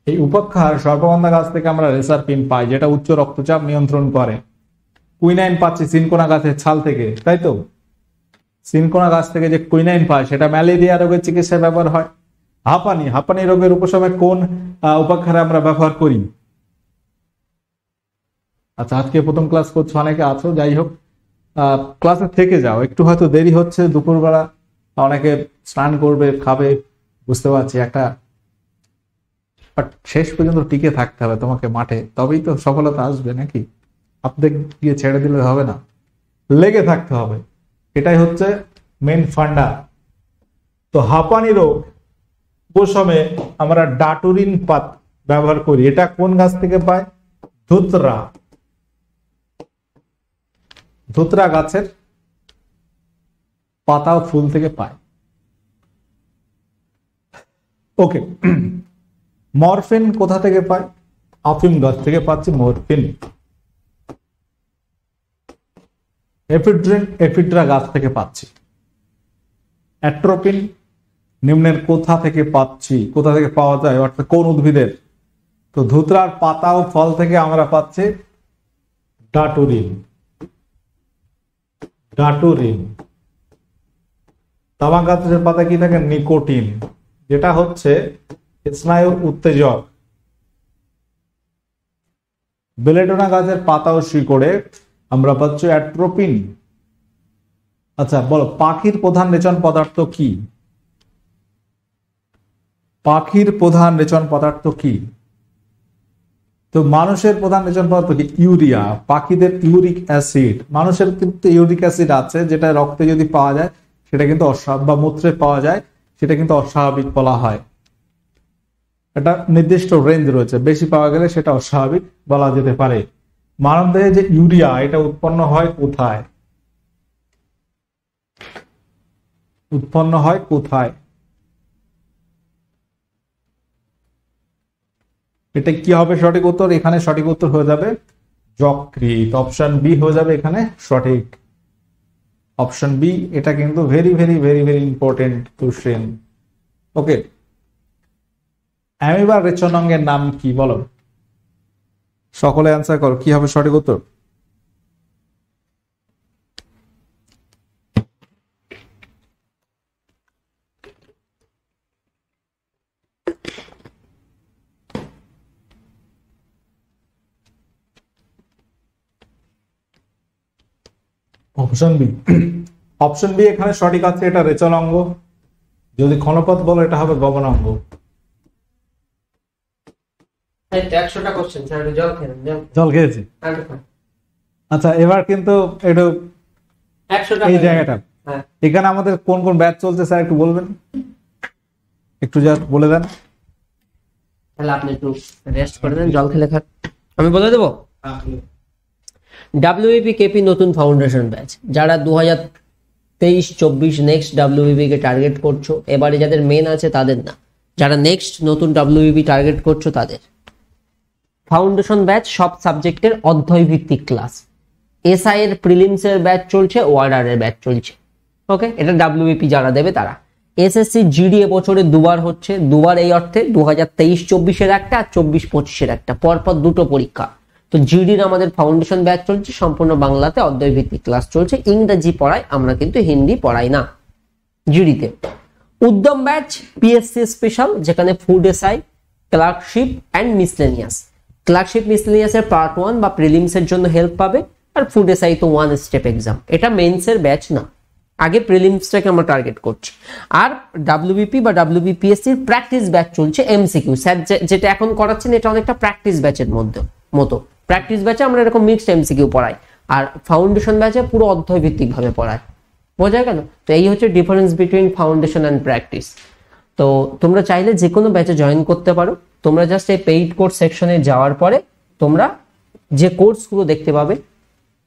এই উপাক্ষার সর্বগন্ধা গাছ থেকে আমরা রেসারপিন পাই, যেটা উচ্চ রক্তচাপ নিয়ন্ত্রণ করে। কুইনাইন পাচ্ছি সিনকোনা গাছের ছাল থেকে, তাই তো? সিনকোনা গাছ থেকে যে কুইনাইন পায়, সেটা ম্যালেরিয়া রোগের চিকিৎসায় ব্যবহার হয়। হাঁপানি হাঁপানি রোগের উপশমে কোন উপাক্ষারে আমরা ব্যবহার করি? আচ্ছা আজকে প্রথম ক্লাস করছ, অনেকে আছো, যাই হোক। ক্লাসে থেকে যাও, একটু হয়তো দেরি হচ্ছে, দুপুরবেলা অনেকে স্নান করবে, খাবে, বুঝতে পারছি, একটা বাট শেষ পর্যন্ত টিকে থাকতে হবে তোমাকে মাঠে। তবেই তো সফলতা আসবে নাকি? আপনি গিয়ে ছেড়ে দিলে হবে না। লেগে থাকতে হবে। এটাই হচ্ছে মেন ফান্ডা তো হাঁপানি রোগ, উপশমে আমরা ডাটুরিন পাত ব্যবহার করি। এটা কোন গাছ থেকে পায়? ধুতরা। ধুতরা গাছের পাতা ফুল থেকে পায়। ওকে মরফিন কোথা থেকে পাই আফিম গাছ থেকে পাচ্ছি মরফিন। এফিড্রিন, এফিড্রা গাছ থেকে পাচ্ছি। অ্যাট্রোপিন নিম্নের কোথা থেকে পাচ্ছি? কোথা থেকে পাওয়া যায়? অর্থাৎ কোন উদ্ভিদের? তো ধুতরার পাতা ও ফল থেকে আমরা পাচ্ছি ডাটুরিন। ডাটুরিন। তামাক গাছের পাতা কি থাকে? নিকোটিন। যেটা হচ্ছে স্নায়ুর উত্তেজক. বেলেডোনা গাছের পাতা ও শিকড়ে আমরা পাচ্ছি অ্যাট্রোপিন আচ্ছা বলো, পাখির প্রধান রেচন পদার্থ কি? পাখির প্রধান রেচন পদার্থ কি? তো মানুষের প্রধান রেচন পদার্থ কি? ইউরিয়া, পাখিদের ইউরিক অ্যাসিড। মানুষের কিন্তু ইউরিক অ্যাসিড আছে, যেটা রক্তে যদি পাওয়া যায়, সেটা কিন্তু অস্বাভাবিক বা মূত্রে পাওয়া যায়, সেটা কিন্তু অস্বাভাবিক বলা হয়। একটা নির্দিষ্ট রেঞ্জ রয়েছে। বেশি পাওয়া গেলে সেটা অস্বাভাবিক বলা যেতে পারে। মানবদেহে যে ইউরিয়া, এটা উৎপন্ন হয় কোথায়? উৎপন্ন হয় কোথায়? এটা কি হবে সঠিক উত্তর? এখানে সঠিক উত্তর হয়ে যাবে যকৃত অপশন বি হয়ে যাবে এখানে সঠিক। অপশন বি এটা কিন্তু very very very very important question okay অ্যামিবার রেচনাঙ্গের নাম কি বলো? সকলে অ্যান্সার করো কি হবে সঠিক উত্তর? অপশন বি অপশন বি এখানে সঠিক আছে এটা রেচন অঙ্গ যদি ক্ষণপথ বলো এটা হবে গগন অঙ্গ একশোটা কোশ্চেন স্যার জল খেয়েছি? আচ্ছা এবার কিন্তু একটু এই জায়গাটা। হ্যাঁ। এখানে আমাদের কোন কোন ব্যাচ চলছে স্যার একটু বলবেন? একটু জাস্ট বলে দেন। তাহলে আপনি একটু রেস্ট করে দেন জল খেলে খান। আমি বলে দেবো? ডাব্লিউবিপি কেপি নতুন ফাউন্ডেশন ব্যাচ যারা দু হাজার তেইশ চব্বিশ নেক্সট ডাব্লিউবিপি কে টার্গেট করছ এবারে যাদের মেন আছে তাদের না। যারা নেক্সট নতুন ডাব্লিউবিপি টার্গেট করছ তাদের। ফাউন্ডেশন ব্যাচ সব সাবজেক্টের অধ্যয় ভিত্তিক ক্লাস এসআই এর প্রিলিমস এর ব্যাচ চলছে ওয়ার্ডার এর ব্যাচ চলছে। ওকে এটা ডাব্লিউবিপি যারা দেবে তারা। এসএসসি জিডি বছরে দুবার হচ্ছে, দুবার এই অর্থে দু হাজার তেইশ চব্বিশের একটা আর চব্বিশ পঁচিশের একটা। পরপর দুটো পরীক্ষা। তো জিডির আমাদের ফাউন্ডেশন ব্যাচ চলছে, সম্পূর্ণ বাংলাতে অধ্যয় ভিত্তিক ক্লাস চলছে। ইংরেজি পড়াই আমরা কিন্তু হিন্দি পড়াই না। জিডিতে উদ্যম ব্যাচ পিএসসি স্পেশাল যেখানে food SI clerkship and miscellaneous clerkship মিসলেনিয়াসের part one বা প্রিলিমসের জন্য হেল্প পাবে, আর ফুড এসআই তো ওয়ান স্টেপ এক্সাম এটা মেন্সের ব্যাচ না। আগে প্রিলিমসটাকে আমরা টার্গেট করছি। আর ডাব্লিউবিপি বা ডাব্লিউবিপিএসসির প্র্যাকটিস ব্যাচ চলছে এমসিকিউ স্যার যেটা এখন করাচ্ছেন, এটা অনেকটা প্র্যাকটিস ব্যাচের মধ্যে মতো। প্র্যাকটিস ব্যাচে আমরা এরকম মিক্সড এমসিকিউ পড়াই। আর ফাউন্ডেশন ব্যাচে পুরো অধ্যয় ভিত্তিক ভাবে পড়াই। বোঝা গেল? তো এই হচ্ছে difference between foundation and practice তো তোমরা চাইলে যে কোনো ব্যাচে জয়েন করতে পারো। তোমরা জাস্ট এই পেইড কোর্স সেকশনে যাওয়ার পরে তোমরা যে কোর্সগুলো দেখতে পাবে,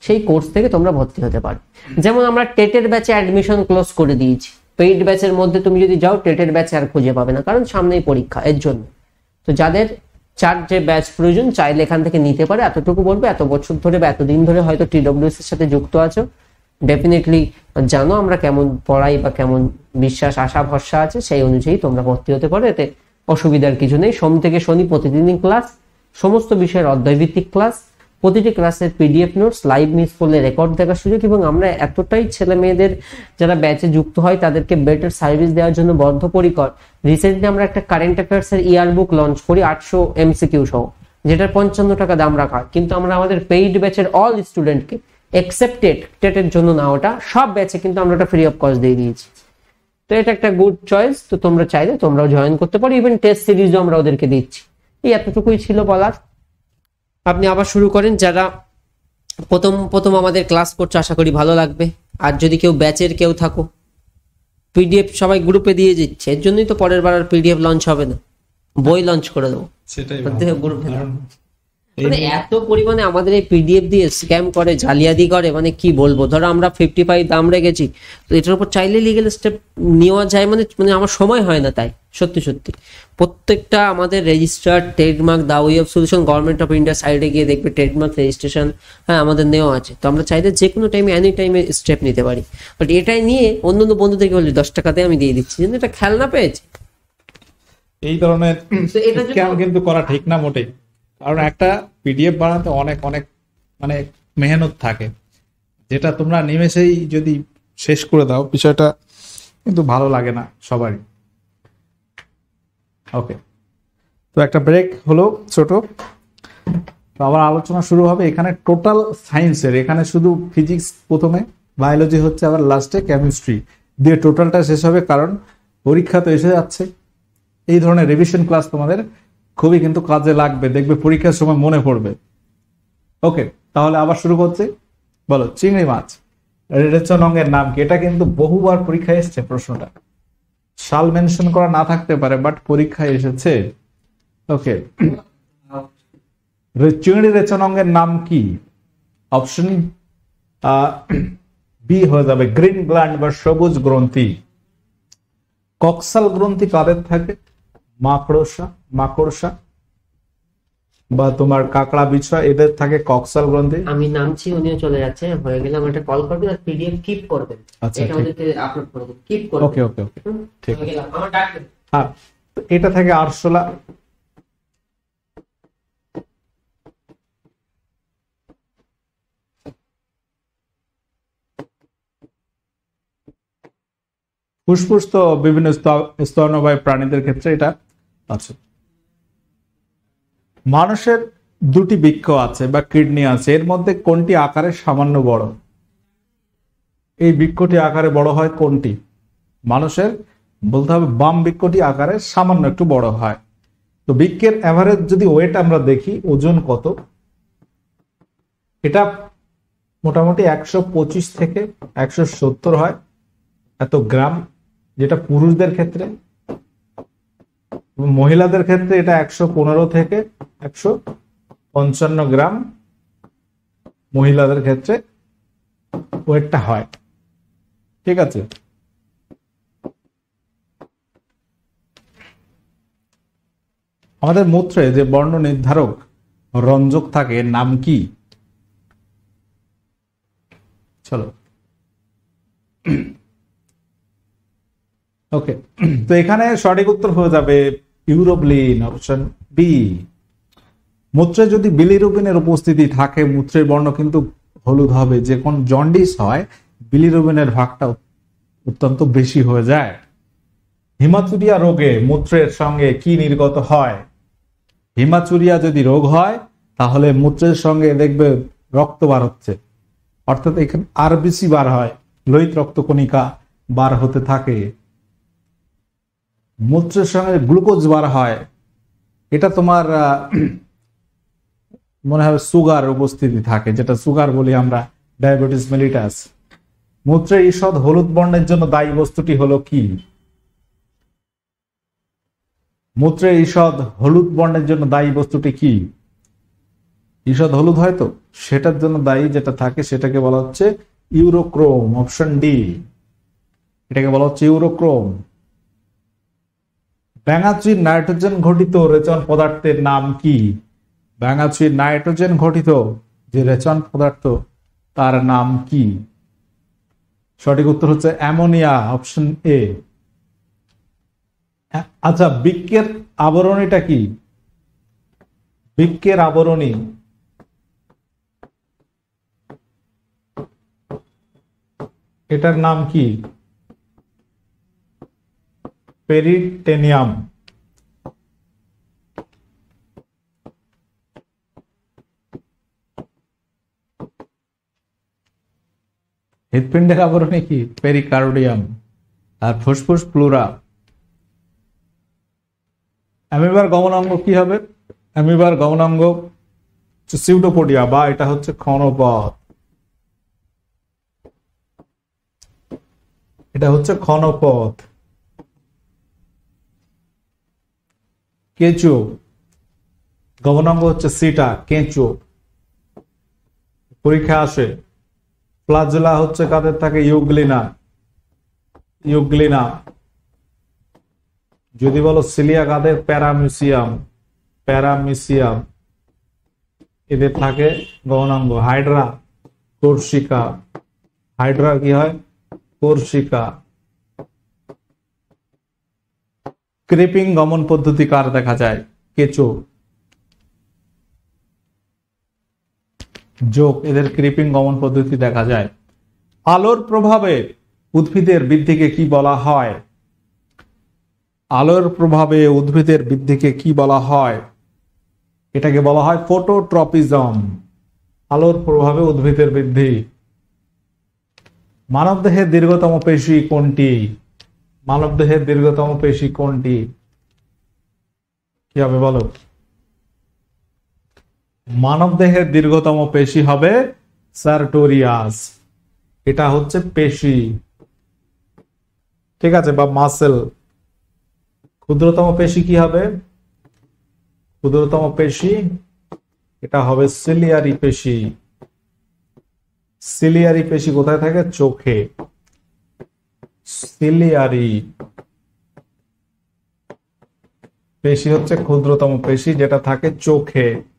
সেই কোর্স থেকে তোমরা ভর্তি হতে পারো। যেমন আমরা টেটের ব্যাচে অ্যাডমিশন ক্লোজ করে দিয়েছি। পেইড ব্যাচের মধ্যে তুমি যদি যাও টেটের ব্যাচে আর খুঁজে পাবে না, কারণ সামনেই পরীক্ষা এর জন্য। তো যাদের চার যে ব্যাচ প্রয়োজন, চাইলে এখান থেকে নিতে পারে। এতটুকু বলবে, এত বছর ধরে বা এতদিন ধরে হয়তো টিডব্লিউএস এর সাথে যুক্ত আছো। ডেফিনেটলি জানো আমরা কেমন পড়াই বা কেমন বিশ্বাস, আশা, ভরসা আছে? সেই অনুযায়ী তোমরা ভর্তি হতে পারো। এতে অসুবিধার কিছু নেই। সোম থেকে শনি প্রতিদিনই ক্লাস। সমস্ত বিষয়ের অধ্যায়ভিত্তিক ক্লাস। প্রতিটি ক্লাসের পিডিএফ নোটস, লাইভ মিস করলে রেকর্ড দেখার সুযোগ এবং আমরা এতটাই ছেলে মেয়েদের যারা ব্যাচে যুক্ত হয়, তাদেরকে বেটার সার্ভিস দেওয়ার জন্য বদ্ধপরিকর। রিসেন্টলি আমরা একটা কারেন্ট অ্যাফেয়ার্স এর ইয়ার বুক লঞ্চ করি, আটশো এমসিকিউ সহ, যেটার পঞ্চান্ন টাকা দাম রাখা কিন্তু আমরা আমাদের পেইড ব্যাচের অল স্টুডেন্টকে এক্সেপ্টেড টেটের জন্য না ওটা সব ব্যাচে কিন্তু আমরা ওটা ফ্রি অফ কস্ট দিয়ে দিয়েছি। তো এটা একটা গুড চয়েস তো তোমরা চাইলে তোমরাও জয়েন করতে পারো। ইভেন টেস্ট সিরিজও আমরা ওদেরকে দিচ্ছি। এই এতটুকুই ছিল বলার। আপনি আবার শুরু করেন যারা প্রথম প্রথম আমাদের ক্লাস করছে আশা করি ভালো লাগবে। আর যদি কেউ ব্যাচের কেউ থাকো পিডিএফ সবাই গ্রুপে দিয়ে দিচ্ছে। এর জন্যই তো পরের বার আর পিডিএফ লঞ্চ হবে না। বই লঞ্চ করে দেবো। সেটাই গ্রুপে। মানে এত পরিমাণে আমাদের এই পিডিএফ দিয়ে স্ক্যাম করে জালিয়াতি করে মানে কি বলব? ধরো আমরা ফিফটি ফাইভ দাম রেখেছি তো এটার উপর চাইলে লিগেল স্টেপ নেওয়া যায় মানে মানে আমার সময় হয় না তাই সত্যি সত্যি। প্রত্যেকটা আমাদের register trademark the way of solution government of India সাইডে গিয়ে দেখবে ট্রেডমার্ক রেজিস্ট্রেশন হ্যাঁ আমাদের নেওয়া আছে। তো আমরা চাইলে যে কোনো টাইমে এনি টাইমে স্টেপ নিতে পারি। বাট এটাই নিয়ে অন্য অন্য বন্ধুদেরকে বলি দশ টাকাতে আমি দিয়ে দিচ্ছি। কিন্তু এটা খেলনা পেয়েছে। এই ধরনের কিন্তু করা ঠিক না মোটেই। কারণ একটা পিডিএফ বানাতে অনেক অনেক মানে মেহনত থাকে। যেটা তোমরা নিমেষেই যদি শেষ করে দাও বিষয়টা কিন্তু ভালো লাগে না সবারই। ওকে তো একটা ব্রেক হলো ছোট। তো আবার আলোচনা শুরু হবে এখানে টোটাল সায়েন্সের এখানে শুধু ফিজিক্স প্রথমে বায়োলজি হচ্ছে আবার লাস্টে কেমিস্ট্রি দিয়ে টোটালটা শেষ হবে কারণ পরীক্ষা তো এসে যাচ্ছে। এই ধরনের রিভিশন ক্লাস তোমাদের খুবই কিন্তু কাজে লাগবে, দেখবে পরীক্ষার সময় মনে পড়বে। ওকে তাহলে আবার শুরু করছি। বলো, চিংড়ি মাছ রেচনঙ্গের নাম কি? এটা কিন্তু বহুবার পরীক্ষায় এসেছে প্রশ্নটা। সাল মেনশন করা না থাকতে পারে বাট পরীক্ষায় এসেছে। ওকে চিংড়ি রেচনাঙ্গের নাম কি? অপশন বি হয়ে যাবে গ্রিন গ্ল্যান্ড বা সবুজ গ্রন্থি। কক্সাল গ্রন্থি কাদের থাকে? মাকড়সা। মাকড়সা বা তোমার কাকড়া বিছা এদের থাকে কক্সাল গ্রন্থি। আমি নামছি উনিও চলে যাচ্ছে হয়ে গেলে আমার একটা কল করবেন আর পিডিএফ কিপ করবেন আচ্ছা, এটা। আমাদেরকে আপলোড করে দেবেন কিপ করবেন ওকে ওকে ওকে ঠিক। হয়ে গেলাম। আমার ডাকবেন আর এটা থেকে আরশোলা। ফুসফুস তো বিভিন্ন স্তন্যবায়ী প্রাণীদের ক্ষেত্রে এটা আছে। মানুষের দুটি বৃক্ষ আছে বা কিডনি আছে, এর মধ্যে কোনটি আকারে সামান্য বড়? এই বৃক্ষটি আকারে বড় হয় কোনটি? মানুষের বলতে হবে বাম বৃক্ষটি আকারে সামান্য একটু বড় হয়। তো বৃক্ষের অ্যাভারেজ যদি ওয়েট আমরা দেখি, ওজন কত? এটা মোটামুটি একশো পঁচিশ থেকে একশো সত্তর হয় এত গ্রাম, যেটা পুরুষদের ক্ষেত্রে। মহিলাদের ক্ষেত্রে এটা একশো পনেরো থেকে একশো পঞ্চান্ন গ্রাম মহিলাদের ক্ষেত্রে ওয়েটটা হয়। ঠিক আছে? আমাদের মূত্রে যে বর্ণ নির্ধারক রঞ্জক থাকে নাম কি? চলো। ওকে তো এখানে সঠিক উত্তর হয়ে যাবে ইউরোবলিন অপশন বি মূত্রে যদি বিলিরুবিনের উপস্থিতি থাকে, মূত্রের বর্ণ কিন্তু হলুদ হবে। যে কোন জন্ডিস হয় বিলিরুবিনের ভাগটা অত্যন্ত বেশি হয়ে যায়। হিমাচুরিয়া রোগে মূত্রের সঙ্গে কি নির্গত হয়? হিমাচুরিয়া যদি রোগ হয়, তাহলে মূত্রের সঙ্গে দেখবে রক্ত বার হচ্ছে। অর্থাৎ এখানে আর বেশি বার হয়, লোহিত রক্তকণিকা বার হতে থাকে। মূত্রের সঙ্গে গ্লুকোজ বার হয়। এটা তোমার মনে হয় সুগার উপস্থিতি থাকে, যেটা সুগার বলি আমরা, ডায়াবেটিস মেলিটাস। মূত্রে ঈষৎ হলুদ বর্ণের জন্য দায়ী বস্তুটি হলো কি? মূত্রে ঈষৎ হলুদ বর্ণের জন্য দায়ী বস্তুটি কি? ঈষৎ হলুদ হয়তো সেটার জন্য দায়ী যেটা থাকে সেটাকে বলা হচ্ছে ইউরোক্রোম, অপশন ডি। এটাকে বলা হচ্ছে ইউরোক্রোম। ব্যাঙাচুরির নাইট্রোজেন ঘটিত রেচন পদার্থের নাম কি? ব্যাঙাচুরির নাইট্রোজেন ঘটিত যে রেচন পদার্থ, তার নাম কি? সঠিক উত্তর হচ্ছে অ্যামোনিয়া, অপশন এ। আচ্ছা বৃক্কের আবরণীটা কি? বৃক্কের আবরণী। এটার নাম কি? পেরিটেনিয়াম। হৃৎপিণ্ডের আবরণে কি? পেরিকার্ডিয়াম। আর ফুসফুস প্লুরা। অ্যামিবার গমনাঙ্গ কি হবে? অ্যামিবার গমনাঙ্গ সিউটোপোডিয়া বা এটা হচ্ছে ক্ষণপথ। এটা হচ্ছে ক্ষণপথ। কেঁচো। গমনাঙ্গ হচ্ছে সিটা, কেঁচো। পরীক্ষা আসে। প্লাজলা হচ্ছে কাদের থাকে? ইউগ্লিনা। ইউগ্লিনা। যদি বলো সিলিয়া কাদের? প্যারামিসিয়াম। প্যারামিসিয়াম। এদের থাকে গমনাঙ্গ হাইড্রা কোর্সিকা হাইড্রা কি হয়? কোর্সিকা ক্রিপিং গমন পদ্ধতি কার দেখা যায়? কেঁচো। যোগ, এদের ক্রিপিং গমন পদ্ধতি দেখা যায়। আলোর প্রভাবে উদ্ভিদের বৃদ্ধিকে কি বলা হয়? আলোর প্রভাবে উদ্ভিদের বৃদ্ধিকে কি বলা হয়? এটাকে বলা হয় ফটোট্রপিজম। আলোর প্রভাবে উদ্ভিদের বৃদ্ধি। মানবদেহের দীর্ঘতম পেশি কোনটি? মানবদেহের দীর্ঘতম পেশি কোনটি? কি হবে বলো? মানবদেহের দীর্ঘতম পেশি হবে সার্টোরিয়াস। এটা হচ্ছে পেশি। ঠিক আছে, বা মাসেল। ক্ষুদ্রতম পেশি কি হবে? ক্ষুদ্রতম পেশি, এটা হবে সিলিয়ারি পেশি। সিলিয়ারি পেশি কোথায় থাকে? চোখে। সিলিয়ারি পেশি হচ্ছে ক্ষুদ্রতম পেশি, যেটা থাকে চোখে।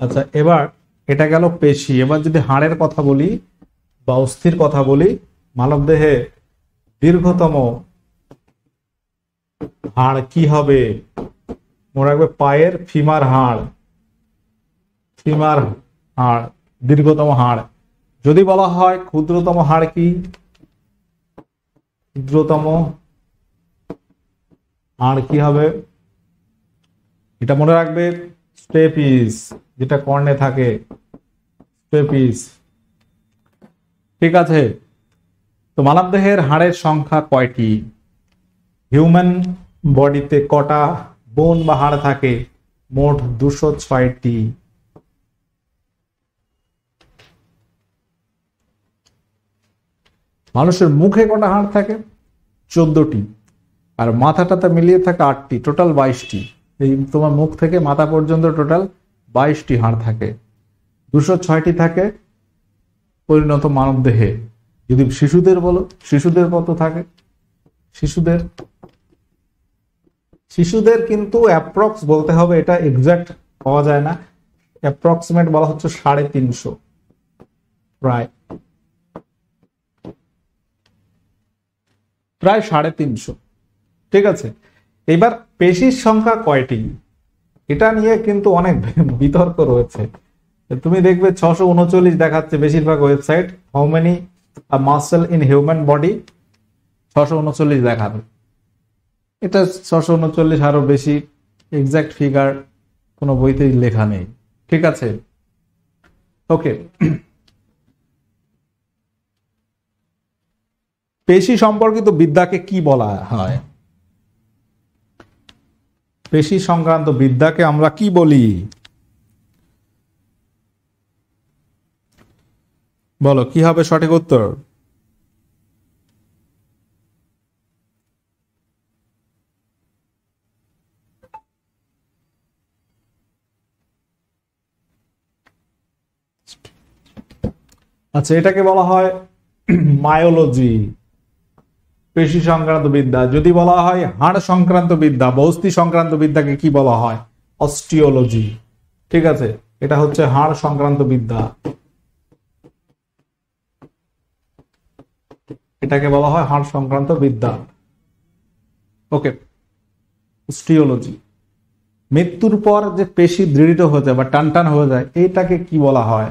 আচ্ছা এবার এটা গেল পেশি। এবার যদি হাড়ের কথা বলি বা অস্থির কথা বলি মানব দেহে দীর্ঘতম হাড় কি হবে? মনে রাখবে পায়ের ফিমার হাড় ফিমার হাড়, দীর্ঘতম হাড়। যদি বলা হয় ক্ষুদ্রতম হাড় কি? ক্ষুদ্রতম হাড় কি হবে? এটা মনে রাখবে স্টেপিস যেটা কর্ণে থাকে, স্টেপিস। ঠিক আছে, তো মানবদেহের হাড়ের সংখ্যা কয়টি? হিউম্যান বডিতে কটা বোন বা হাড় থাকে? মোট দুশো ছয়টি। মানুষের মুখে কটা হাড় থাকে? চোদ্দটি। আর মাথাটাতে মিলিয়ে থাকে আটটি, টোটাল বাইশটি। এই তোমার মুখ থেকে মাথা পর্যন্ত টোটাল বাইশটি হাড় থাকে। দুশো ছয়টি থাকে, পরিণত মানব দেহে। যদি শিশুদের বলো, শিশুদের কত থাকে? শিশুদের? শিশুদের কিন্তু অ্যাপ্রক্স বলতে হবে, এটা এক্সাক্ট পাওয়া যায় না। অ্যাপ্রক্সিমেট বলা হচ্ছে সাড়ে তিনশো। প্রায়। প্রায় সাড়ে তিনশো। ঠিক আছে? এবার পেশির সংখ্যা কয়টি? এটা নিয়ে কিন্তু অনেক বিতর্ক রয়েছে। তুমি দেখবে ছশো উনচল্লিশ দেখাচ্ছে বেশিরভাগ website how many muscle in human body ছশো উনচল্লিশ দেখাবে। এটা ছশো উনচল্লিশ আরও বেশি এক্সাক্ট ফিগার কোনো বইতেই লেখা নেই। ঠিক আছে? ওকে পেশি সম্পর্কিত বিদ্যাকে কি বলা হয়? পেশি সংক্রান্ত বিদ্যাকে আমরা কি বলি? বলো, কি হবে সঠিক উত্তর? আচ্ছা এটাকে বলা হয় মায়োলজি। পেশি সংক্রান্ত বিদ্যা। যদি বলা হয় হাড় সংক্রান্ত বিদ্যা, বস্তি সংক্রান্ত বিদ্যাকে কি বলা হয়? অস্টিওলজি ঠিক আছে? এটা হচ্ছে হাড় সংক্রান্ত বিদ্যা। এটাকে বলা হয় হাড় সংক্রান্ত বিদ্যা। ওকে। অস্টিওলজি মৃত্যুর পর যে পেশি দৃঢ় হয়ে যায় বা টান টান হয়ে যায়, এটাকে কি বলা হয়?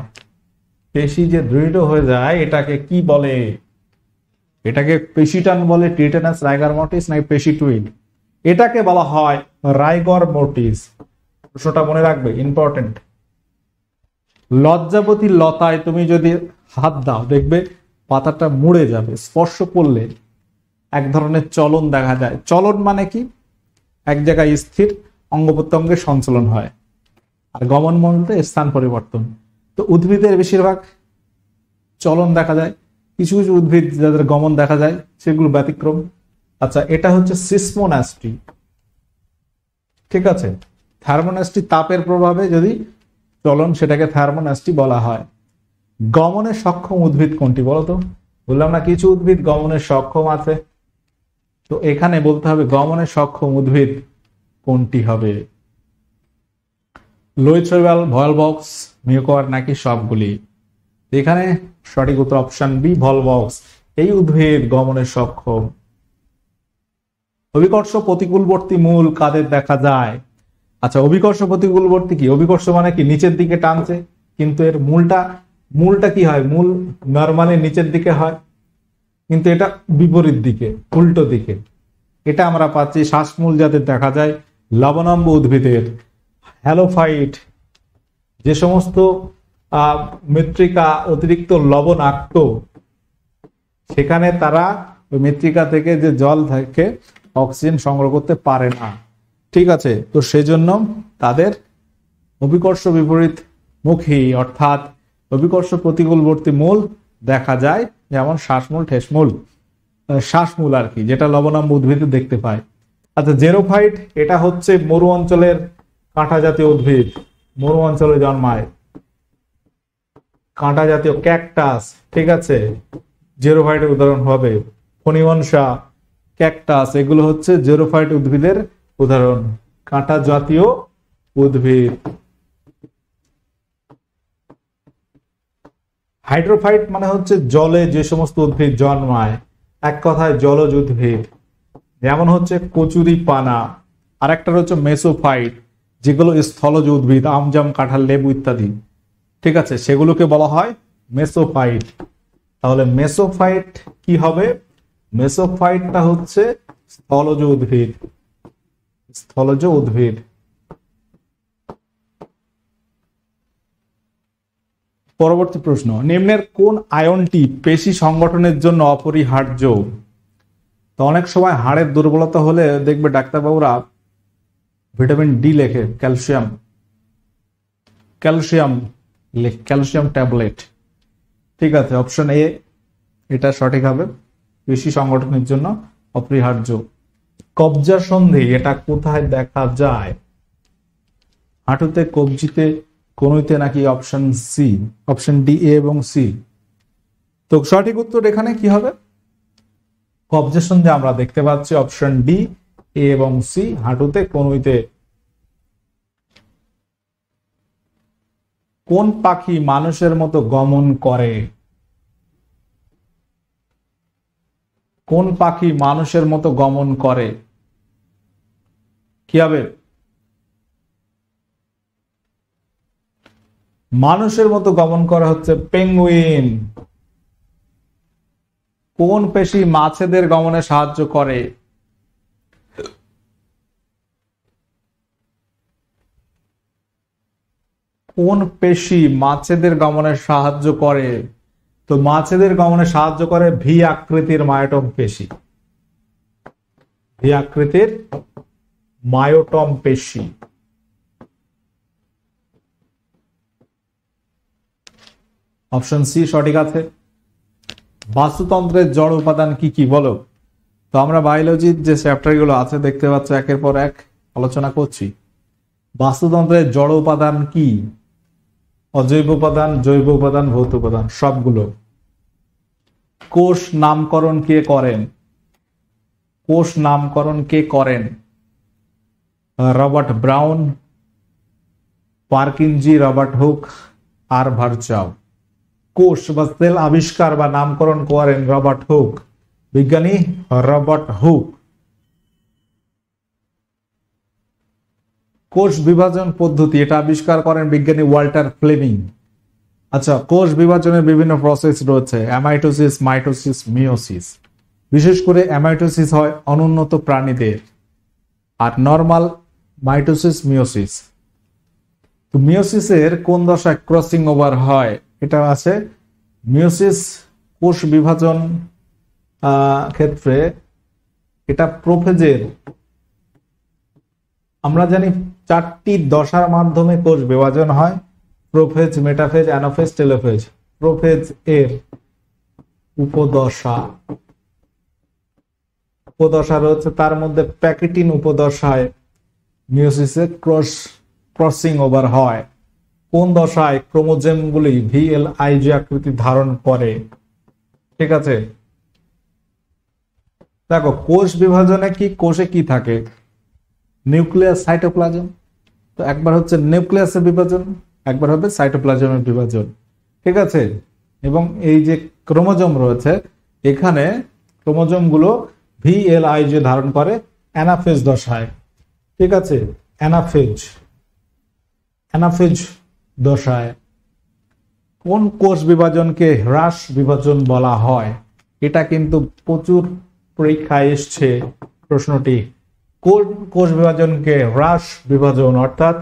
পেশি যে দৃঢ় হয়ে যায়, এটাকে কি বলে? এটাকে পেশিটান বলে, টিটেনাস, রাইগার মোটিস নাকি পেশি টুইড এটাকে বলা হয় রাইগর মোটিস প্রশ্নটা মনে রাখবে ইম্পর্টেন্ট লজ্জাপতি লতায় তুমি যদি হাত দাও, দেখবে পাতাটা মুড়ে যাবে, স্পর্শ করলে এক ধরনের চলন দেখা যায়। চলন মানে কি? এক জায়গায় স্থির অঙ্গ প্রত্যঙ্গের সঞ্চালন হয়, আর গমন বলতে স্থান পরিবর্তন। তো উদ্ভিদের বেশিরভাগ চলন দেখা যায় কিছু কিছু উদ্ভিদ যাদের গমন দেখা যায়, সেগুলো ব্যতিক্রম। আচ্ছা এটা হচ্ছে সিসমোনাস্ট্রি ঠিক আছে? থার্মোনাস্ট্রি তাপের প্রভাবে যদি চলন, সেটাকে থার্মোনাস্ট্রি বলা হয়। গমনে সক্ষম উদ্ভিদ কোনটি বলতো বললাম না, কিছু উদ্ভিদ গমনে সক্ষম আছে। তো এখানে বলতে হবে, গমনে সক্ষম উদ্ভিদ কোনটি হবে? লোয়েথ্রেবাল ভয়েল বক্স মিউকর নাকি সবগুলি? এখানে সঠিক উত্তর অপশন বি ভল বক্স এই উদ্ভিদ গমনে সক্ষম। অভিকর্ষ প্রতিকূলবর্তী মূল কাদের দেখা যায়? আচ্ছা অভিকর্ষ প্রতিকূলবর্তী কি? অভিকর্ষ মানে কি? নিচের দিকে টানছে, কিন্তু এর মূলটা মূলটা কি হয়? মূল নর্মালি নিচের দিকে হয়, কিন্তু এটা বিপরীত দিকে, উল্টো দিকে। এটা আমরা পাচ্ছি শ্বাসমূল যাদের দেখা যায়, লবণাম্ব উদ্ভিদের। হ্যালোফাইট, যে সমস্ত মৃত্তিকা অতিরিক্ত লবণাক্ত। সেখানে তারা ওই মৃত্তিকা থেকে যে জল থেকে, অক্সিজেন সংগ্রহ করতে পারে না। ঠিক আছে? তো সেজন্য তাদের অভিকর্ষ বিপরীত মুখী, অর্থাৎ অভিকর্ষ প্রতিকূলবর্তী মূল দেখা যায়, যেমন শ্বাসমূল, ঠেসমূল। শ্বাসমূল আর কি, যেটা লবণাম্ব উদ্ভিদে দেখতে পায়। আচ্ছা জেরোফাইট, এটা হচ্ছে মরু অঞ্চলের কাঁটা জাতীয় উদ্ভিদ, মরু অঞ্চলে জন্মায়। কাঁটা জাতীয় ক্যাকটাস, ঠিক আছে? জেরোফাইটের উদাহরণ হবে। ফণিবনসা, ক্যাকটাস, এগুলো হচ্ছে জেরোফাইট উদ্ভিদের উদাহরণ। কাঁটা জাতীয় উদ্ভিদ। হাইড্রোফাইট মানে হচ্ছে জলে যে সমস্ত উদ্ভিদ জন্মায়। এক কথায় জলজ উদ্ভিদ। যেমন হচ্ছে কচুরি পানা। আর একটা হচ্ছে মেসোফাইট, যেগুলো স্থলজ উদ্ভিদ, আমজাম, কাঁঠাল, লেবু ইত্যাদি। ঠিক আছে, সেগুলোকে বলা হয় মেসোফাইট। তাহলে মেসোফাইট কি হবে? মেসোফাইটটা হচ্ছে স্থলজ উদ্ভিদ। স্থলজ উদ্ভিদ। পরবর্তী প্রশ্ন, নিম্নের কোন আয়নটি পেশি সংগঠনের জন্য অপরিহার্য? তো অনেক সময় হাড়ের দুর্বলতা হলে দেখবে ডাক্তারবাবুরা ভিটামিন ডি লেখে, ক্যালসিয়াম। Calcium calcium tablet. ঠিক আছে, অপশন এ, এটা সঠিক হবে পেশি সংগঠনের জন্য অপরিহার্য। কবজা সন্ধি, এটা কোথায় দেখা যায়? হাঁটুতে, কবজিতে, কোনোতে নাকি option C option D A এবং সি তো সঠিক উত্তর এখানে কি হবে? কবজা সন্ধি আমরা দেখতে পাচ্ছি, অপশন ডি এ এবং সি হাঁটুতে কোনোইতে কোন পাখি মানুষের মতো গমন করে? কোন পাখি মানুষের মতো গমন করে? কি হবে? মানুষের মতো গমন করা হচ্ছে পেঙ্গুইন। কোন পেশি মাছেদের গমনে সাহায্য করে? কোন পেশি মাছেদের গমনে সাহায্য করে? তো মাছেদের গমনে সাহায্য করে ভি আকৃতির মায়োটম পেশি। ভি আকৃতির মায়োটম পেশি। অপশন সি সঠিক আছে। বাস্তুতন্ত্রের জড় উপাদান কি কি বলো? তো আমরা বায়োলজির যে চ্যাপ্টারগুলো আছে দেখতে পাচ্ছ একের পর এক, আলোচনা করছি। বাস্তুতন্ত্রের জড় উপাদান কি? অজৈব উপাদান, জৈব উপাদান, ভৌত উপাদান, সবগুলো। কোষ নামকরণ কে করেন? কোষ নামকরণ কে করেন? Robert Brown, Purkinje, Robert Hooke, আর ভার্চাও কোষ বা সেল আবিষ্কার বা নামকরণ করেন রবার্ট হুক। বিজ্ঞানী রবার্ট হুক। কোষ বিভাজন পদ্ধতি, এটা আবিষ্কার করেন বিজ্ঞানী ওয়াল্টার ফ্লেমিং। আচ্ছা কোষ বিভাজনের বিভিন্ন প্রসেস রয়েছে অ্যামাইটোসিস মাইটোসিস মিওসিস বিশেষ করে অ্যামাইটোসিস হয় অনুন্নত প্রাণীদের আর নর্মাল মাইটোসিস মিওসিস তো মিওসিসের কোন দশায় ক্রসিং ওভার হয়? এটা আছে মিওসিস কোষ বিভাজন ক্ষেত্রে এটা প্রোফেজের আমরা জানি চারটি দশার মাধ্যমে কোষ বিভাজন হয়। Prophase, metaphase, anaphase, telophase. Prophase এর উপদশা। উপদশা রয়েছে, তার মধ্যে প্যাকেটিন উপদশায় মিওসিসের ক্রস ক্রসিং ওভার হয়। কোন দশায় ক্রোমোজেমগুলি ভিএল আইজি আকৃতি ধারণ করে? ঠিক আছে? দেখো, কোষ বিভাজনে কি, কোষে কি থাকে? Nucleus, cytoplasm. তো একবার হচ্ছে নিউক্লিয়াসের বিভাজন, একবার হবে সাইটোপ্লাজমের বিভাজন। ঠিক আছে? এবং এই যে ক্রোমোজোম রয়েছে, এখানে ক্রোমোজোমগুলো ভিএলআই যে ধারণ করে, অ্যানাফেজ দশায়। ঠিক আছে? অ্যানাফেজ। অ্যানাফেজ দশায়। কোন কোষ বিভাজনকে হ্রাস বিভাজন বলা হয়? এটা কিন্তু প্রচুর পরীক্ষায় এসছে প্রশ্নটি। কোন কোষ বিভাজনকে হ্রাস বিভাজন অর্থাৎ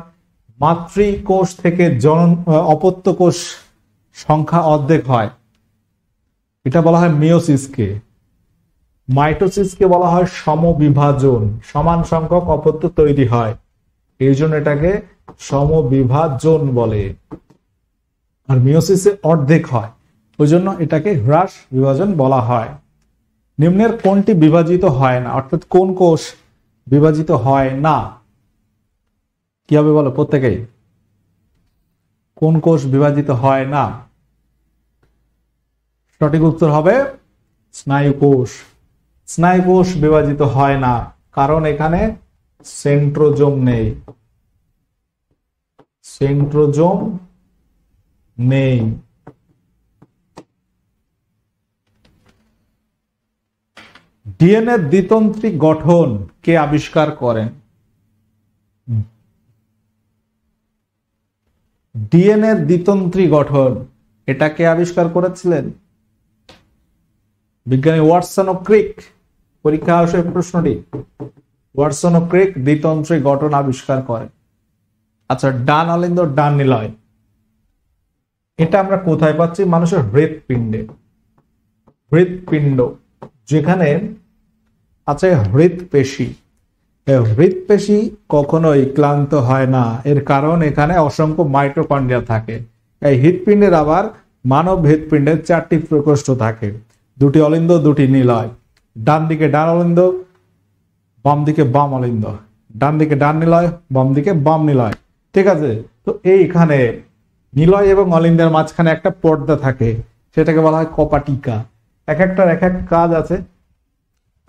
মাতৃকোষ থেকে জন অপত্য কোষ সংখ্যা অর্ধেক হয়। এটা বলা হয় মিওসিসকে মাইটোসিসকে বলা হয় সমবিভাজন, সমান সংখ্যক অপত্য তৈরি হয়। এই জন্য এটাকে সমবিভাজন বলে। আর মিওসিসে অর্ধেক হয়। ওই জন্য এটাকে হ্রাস বিভাজন বলা হয়। নিম্নের কোনটি বিভাজিত হয় না? অর্থাৎ কোন কোষ বিভাজিত হয় না। কি হবে বলো প্রত্যেকেই? কোন কোষ বিভাজিত হয় না? সঠিক উত্তর হবে স্নায়ু কোষ। স্নায়ু কোষ বিভাজিত হয় না, কারণ এখানে সেন্ট্রোজোম নেই। সেন্ট্রোজোম নেই। ডিএনএ দ্বিতন্ত্রী গঠন কে আবিষ্কার করেন? ডিএনএ দ্বিতন্ত্রী গঠন, এটা কে আবিষ্কার করেছিলেন? বিজ্ঞানী ওয়াটসন ও ক্রিক, পরীক্ষা আসে প্রশ্নটি। ওয়াটসন ও ক্রিক দ্বিতন্ত্রী গঠন আবিষ্কার করেন। আচ্ছা ডান অলিন্দ ডান নিলয়। এটা আমরা কোথায় পাচ্ছি? মানুষের হৃৎপিণ্ডে। হৃৎপিণ্ড, যেখানে আছে হৃৎপেশি। হৃৎপেশি কখনোই ক্লান্ত হয় না। এর কারণ এখানে অসংখ্য মাইটোকন্ড্রিয়া থাকে। এই হৃৎপিণ্ডের আবার মানব হৃৎপিণ্ডের চারটি প্রকোষ্ঠ থাকে। দুটি অলিন্দ, দুটি নিলয়। ডান দিকে ডান অলিন্দ, বাম দিকে বাম অলিন্দ। ডান দিকে ডান নিলয়, বাম দিকে বাম নিলয়। ঠিক আছে? তো এইখানে নিলয় এবং অলিন্দের মাঝখানে একটা পর্দা থাকে। সেটাকে বলা হয় কপাটিকা। এক একটার এক এক কাজ আছে।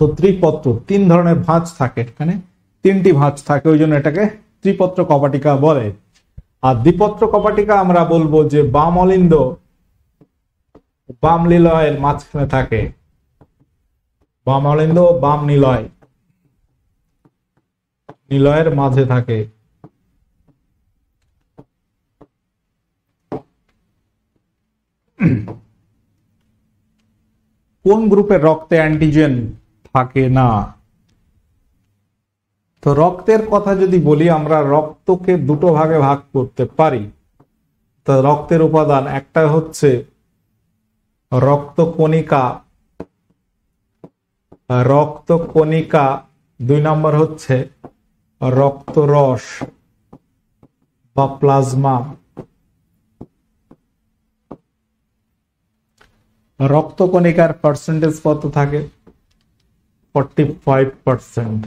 তো ত্রিপত্র, তিন ধরনের ভাঁজ থাকে এখানে, তিনটি ভাঁজ থাকে, ওই জন্য এটাকে ত্রিপত্র কপাটিকা বলে। আর দ্বিপত্র কপাটিকা আমরা বলব যে বাম অলিন্দ বাম নিলয়ের মাঝখানে থাকে। বাম অলিন্দ বাম নিলয় নিলয়ের মাঝে থাকে। কোন গ্রুপের রক্তে অ্যান্টিজেন থাকে না। তো রক্তের কথা যদি বলি, আমরা রক্তকে দুটো ভাগে ভাগ করতে পারি। তো রক্তের উপাদান একটা হচ্ছে রক্তকণিকা। রক্তকণিকা, দুই নম্বর হচ্ছে রক্তরস বা প্লাজমা। রক্তকণিকার পার্সেন্টেজ কত থাকে? ফর্টি ফাইভ পার্সেন্ট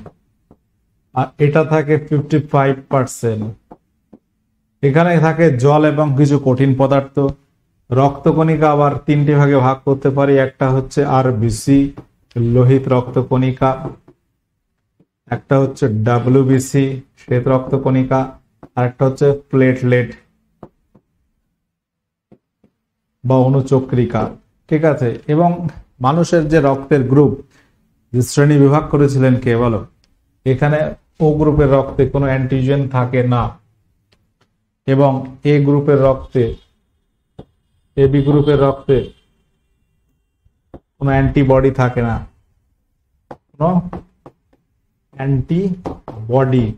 আর এটা থাকে ফিফটি ফাইভ পার্সেন্ট এখানে থাকে জল এবং কিছু কঠিন পদার্থ। রক্তকণিকা আবার তিনটি ভাগে ভাগ করতে পারি। একটা হচ্ছে আর বিসি লোহিত রক্তকণিকা। একটা হচ্ছে ডাব্লিউবিসি শ্বেত রক্তকণিকা। আর একটা হচ্ছে প্লেটলেট বা অনুচক্রিকা। ঠিক আছে? এবং মানুষের যে রক্তের গ্রুপ যে শ্রেণি বিভাগ করেছিলেন কে বলো? এখানে ও গ্রুপের রক্তে কোনো অ্যান্টিজেন থাকে না। এবং এ গ্রুপের রক্তে, এ বি গ্রুপের রক্তে কোনো অ্যান্টিবডি থাকে না। কোনো অ্যান্টিবডি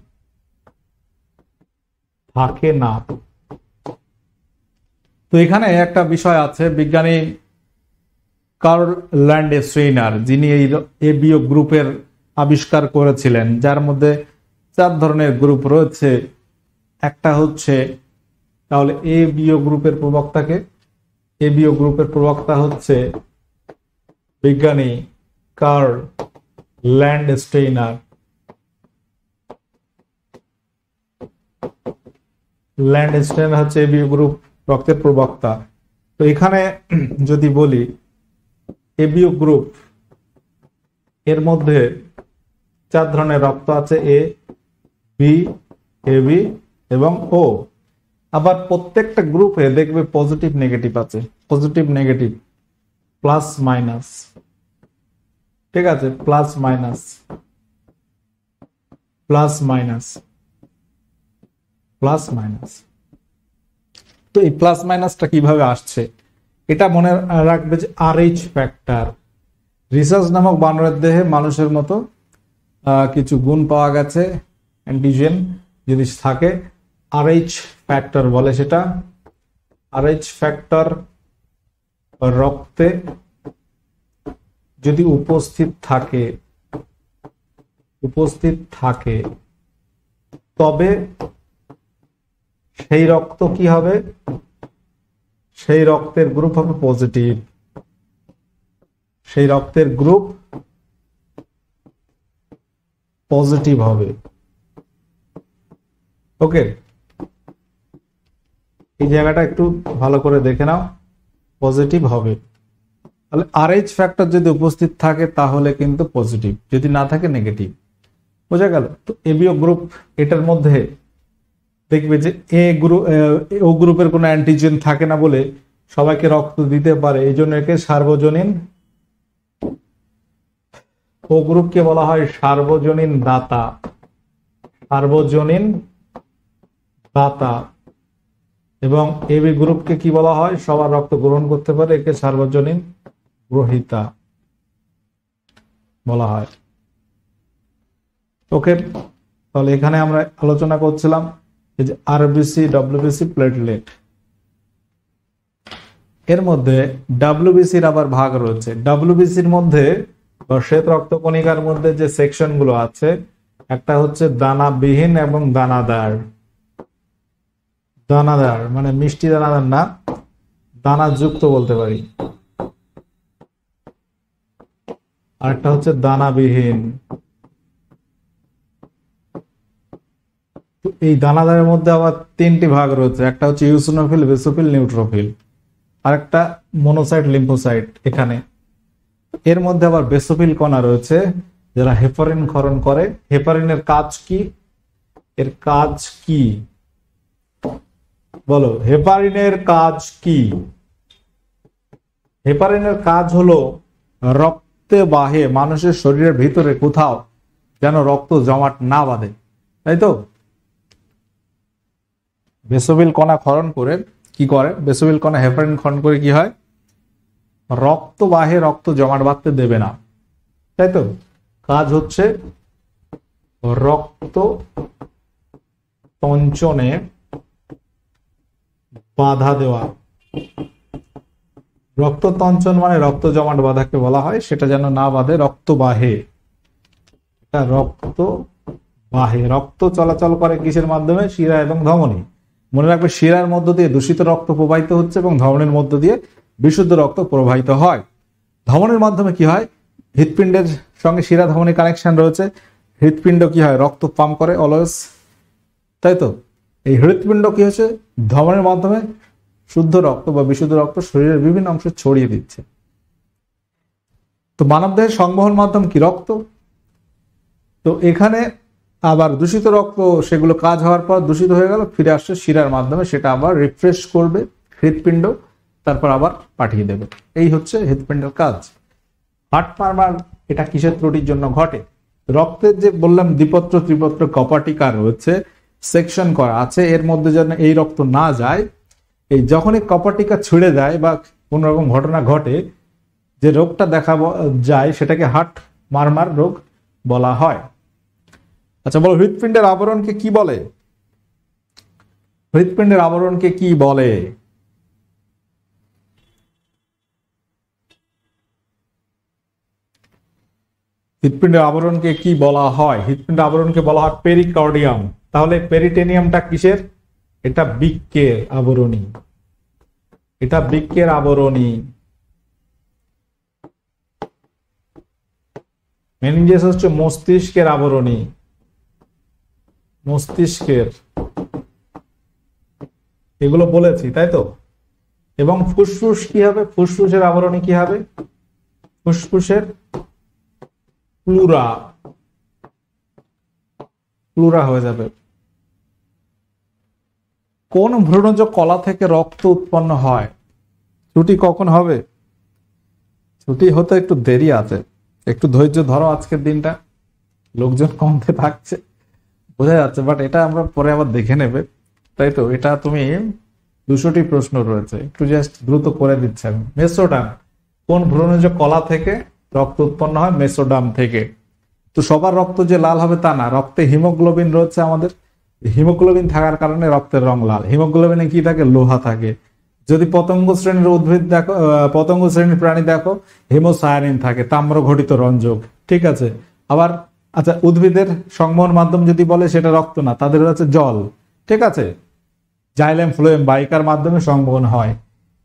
থাকে না। তো এখানে একটা বিষয় আছে, বিজ্ঞানী কার্ল ল্যান্ডে শ্রেইনার যিনি এই এবিও গ্রুপের আবিষ্কার করেছিলেন, যার মধ্যে চার ধরনের গ্রুপ রয়েছে। একটা হচ্ছে, তাহলে এ বিও গ্রুপের প্রবক্তাকে। এ বিও গ্রুপের প্রবক্তা হচ্ছে বিজ্ঞানী Karl Landsteiner Landsteiner হচ্ছে এ বিও গ্রুপ রক্তের প্রবক্তা। তো এখানে যদি বলি এবিও গ্রুপ। এর মধ্যে চার ধরনের রক্ত আছে, এ, বি এবি এবং ও। আবার প্রত্যেকটা গ্রুপে দেখবে পজিটিভ, নেগেটিভ আছে। Positive, negative, plus, minus. ঠিক আছে, plus, minus. Plus minus. Plus, minus. তো এই প্লাস, মাইনাসটা কীভাবে আসছে? এটা মনে রাখবে যে আর এইচ ফ্যাক্টর রিসার্চ নামক বানরের দেহে মানুষের মতো কিছু গুণ পাওয়া গেছে অ্যান্টিজেন যদি থাকে আর এইচ ফ্যাক্টর বলে সেটা। আর এইচ ফ্যাক্টর রক্তে যদি উপস্থিত থাকে উপস্থিত থাকে, তবে সেই রক্ত কি হবে? সেই রক্তের গ্রুপ হবে পজিটিভ সেই রক্তের গ্রুপ পজিটিভ হবে। ওকে এই জায়গাটা একটু ভালো করে দেখে নাও। পজিটিভ হবে। তাহলে আর এইচ ফ্যাক্টর যদি উপস্থিত থাকে, তাহলে কিন্তু পজিটিভ যদি না থাকে নেগেটিভ বোঝা গেল? তো এবিও গ্রুপ এটার মধ্যে দেখবে যে এ গ্রুপ ও গ্রুপের কোনো অ্যান্টিজেন থাকে না বলে সবাইকে রক্ত দিতে পারে। এই জন্য একে সার্বজনীন, ও গ্রুপকে বলা হয় সার্বজনীন দাতা সার্বজনীন দাতা এবং এবি গ্রুপকে কি বলা হয়? সবার রক্ত গ্রহণ করতে পারে, একে সার্বজনীন গ্রহিতা বলা হয়। ওকে, তাহলে এখানে আমরা আলোচনা করছিলাম। আরবিসি ডব্লিউবিসি প্লেটলেট এর মধ্যে ডাব্লিউবিসির আবার ভাগ রয়েছে। ডাব্লিউবিসির মধ্যে শ্বেত রক্তকণিকার মধ্যে যে সেকশনগুলো আছে, একটা হচ্ছে দানাবিহীন এবং দানাদার। দানাদার মানে মিষ্টি দানাদার না দানা যুক্ত বলতে পারি। আরেকটা হচ্ছে দানাবিহীন। এই দানাদারের মধ্যে আবার তিনটি ভাগ রয়েছে। একটা হচ্ছে ইউসোনোফিল বেসোফিল নিউট্রোফিল আর একটা মনোসাইট লিম্ফোসাইট এখানে। এর মধ্যে আবার বেসোফিল কণা রয়েছে, যারা হেপারিন ক্ষরণ করে। হেপারিনের কাজ কি? এর কাজ কি? বলো হেপারিনের কাজ কি? হেপারিনের কাজ হলো রক্তে বাহে মানুষের শরীরের ভিতরে কোথাও যেন রক্ত জমাট না বাঁধে। তাই তো? বেসোবিল কণা ক্ষরণ করে কি করে বেসোবিল কণা হেপারিন ক্ষরণ করে কি হয়? রক্ত বাহে রক্ত জমাট বাঁধতে দেবে না। তাই তো? কাজ হচ্ছে রক্ত তঞ্চনে বাধা দেওয়া। রক্ত তঞ্চন মানে রক্ত জমাট বাধাকে বলা হয়, সেটা যেন না বাঁধে রক্ত বাহে রক্ত বাহে রক্ত চলাচল করে কিসের মাধ্যমে? শিরা এবং ধমনী। মনে রাখবে, শিরার মধ্য দিয়ে দূষিত রক্ত প্রবাহিত হচ্ছে এবং ধমনের মধ্য দিয়ে বিশুদ্ধ রক্ত প্রবাহিত হয়। ধমনের মাধ্যমে কি হয়? হৃৎপিণ্ডের সঙ্গে শিরা ধমনী কানেকশন রয়েছে। হৃৎপিণ্ড কি হয়? রক্ত পাম্প করে অলওয়েজ তাই তো? এই হৃৎপিণ্ড কি হচ্ছে? ধমনের মাধ্যমে শুদ্ধ রক্ত বা বিশুদ্ধ রক্ত শরীরের বিভিন্ন অংশে ছড়িয়ে দিচ্ছে। তো মানবদেহের সংবহন মাধ্যম কি? রক্ত। তো এখানে আবার দূষিত রক্ত, সেগুলো কাজ হওয়ার পর দূষিত হয়ে গেল, ফিরে আসছে শিরার মাধ্যমে, সেটা আবার রিফ্রেশ করবে, হৃৎপিণ্ড, তারপর আবার পাঠিয়ে দেবে। এই হচ্ছে হৃৎপিণ্ডের কাজ। হার্ট মারমার এটা কিসের ত্রুটির জন্য ঘটে? রক্তের যে বললাম দ্বিপত্র, ত্রিপত্র, কপাটিকা রয়েছে সেকশন করা আছে, এর মধ্যে যেন এই রক্ত না যায়, এই যখনই কপাটিকা ছিঁড়ে যায় বা কোন রকম ঘটনা ঘটে, যে রোগটা দেখা যায়, সেটাকে হার্ট মারমার রোগ বলা হয়। আচ্ছা বলো, হৃৎপিণ্ডের আবরণকে কি বলে? হৃৎপিণ্ডের আবরণকে কি বলে? হৃৎপিণ্ডের আবরণকে কি বলা হয়? হৃৎপিণ্ডের আবরণকে বলা হয় পেরিকার্ডিয়াম তাহলে পেরিটেনিয়ামটা কিসের? এটা বৃক্কের আবরণী। এটা বৃক্কের আবরণী। মেনিনজাস হচ্ছে মস্তিষ্কের আবরণী। মস্তিষ্কের। এগুলো বলেছি, তাই তো? এবং ফুসফুস কি হবে? ফুসফুসের আবরণী কি হবে? ফুসফুসের প্লুরা প্লুরা হয়ে যাবে। কোন ভ্রূণজ কলা থেকে রক্ত উৎপন্ন হয়? ছুটি কখন হবে? ছুটি হতে একটু দেরি আছে। একটু ধৈর্য ধরো আজকের দিনটা। লোকজন কমতে থাকছে। বোঝা যাচ্ছে বাট এটা আমরা পরে আবার দেখে নেবে। তাই তো? এটা তুমি দুশোটি প্রশ্ন রয়েছে। একটু জাস্ট দ্রুত করে দিচ্ছে আমি মেসোডাম, কোন ভ্রূণজ কলা থেকে রক্ত উৎপন্ন হয়? মেসোডাম থেকে। তো সবার রক্ত যে লাল হবে তা না। রক্তে হিমোগ্লোবিন রয়েছে আমাদের। হিমোগ্লোবিন থাকার কারণে রক্তের রং লাল। হিমোগ্লোবিনে কি থাকে? লোহা থাকে। যদি পতঙ্গ শ্রেণির উদ্ভিদ দেখো পতঙ্গ শ্রেণির প্রাণী দেখো, হিমোসায়ানিন থাকে তাম্র ঘটিত রঞ্জক। ঠিক আছে? আবার আচ্ছা উদ্ভিদের সংবহন মাধ্যম যদি বলে সেটা রক্ত না, তাদের হচ্ছে জল। ঠিক আছে? জাইলেম ফ্লোয়েম বাইকার মাধ্যমে সংবহন হয়।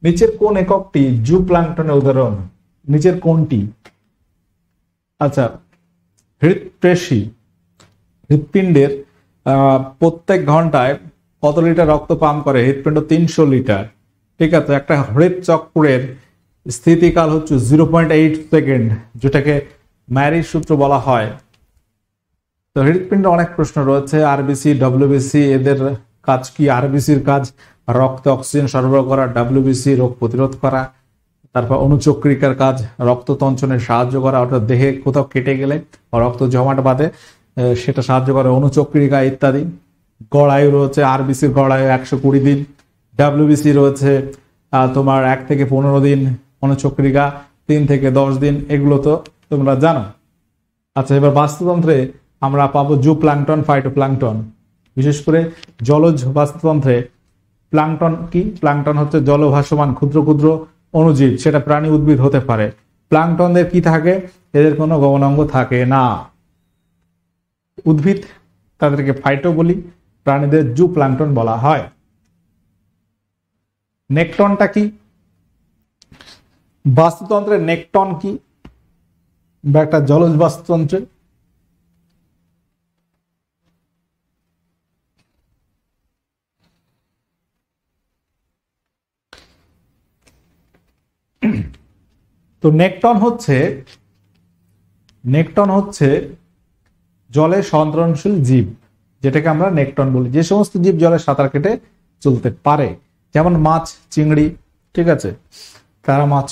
নিচের কোন এককটি জু প্লাংটনের উদাহরণ? নিচের কোনটি? আচ্ছা হৃৎপেশি, হৃৎপিণ্ডের প্রত্যেক ঘন্টায় কত লিটার রক্ত পাম্প করে? হৃৎপিণ্ড তিনশো লিটার। ঠিক আছে, একটা হৃদচক্রের স্থিতিকাল হচ্ছে জিরো পয়েন্ট এইট সেকেন্ড, যেটাকে ম্যারিজ সূত্র বলা হয়। তো হৃৎপিণ্ডে অনেক প্রশ্ন রয়েছে। আরবিসি ডব্লিউবিসি এদের কাজ কি? আরবিসির কাজ রক্তে, অক্সিজেন সরবরাহ করা ডব্লিউবিসি রোগ প্রতিরোধ করা, তারপর অনুচক্রিকার কাজ রক্ত তঞ্চনে সাহায্য করা, অর্থাৎ দেহে কোথাও কেটে গেলে রক্ত জমাট বাঁধে সেটা সাহায্য করে অনুচক্রিকা ইত্যাদি। গড়ায়ু রয়েছে আরবিসির গড়ায়ু একশো কুড়ি দিন। ডাব্লিউবিসি রয়েছে তোমার এক থেকে পনেরো দিন অনুচক্রিকা, তিন থেকে দশ দিন, এগুলো তো তোমরা জানো। আচ্ছা এবার বাস্তুতন্ত্রে আমরা পাবো জু প্লাংটন ফাইটো প্লাংটন বিশেষ করে জলজ বাস্তুতন্ত্রে প্লাংটন কি? প্লাংটন হচ্ছে জলভাসমান ক্ষুদ্র ক্ষুদ্র অণুজীব, সেটা প্রাণী উদ্ভিদ হতে পারে। প্লাংটনদের কি থাকে? এদের কোনো গমনাঙ্গ থাকে না। উদ্ভিদ, তাদেরকে ফাইটো বলি, প্রাণীদের জু প্লাংটন বলা হয়। নেকটনটা কি? বাস্তুতন্ত্রের নেকটন কি? বা একটা জলজ বাস্তুতন্ত্রে তো নেকটন হচ্ছে নেকটন হচ্ছে জলে সন্ত্রণশীল জীব, যেটাকে আমরা নেকটন বলি। যে সমস্ত জীব জলে সাঁতার কেটে চলতে পারে, যেমন মাছ, চিংড়ি, ঠিক আছে? তারা মাছ।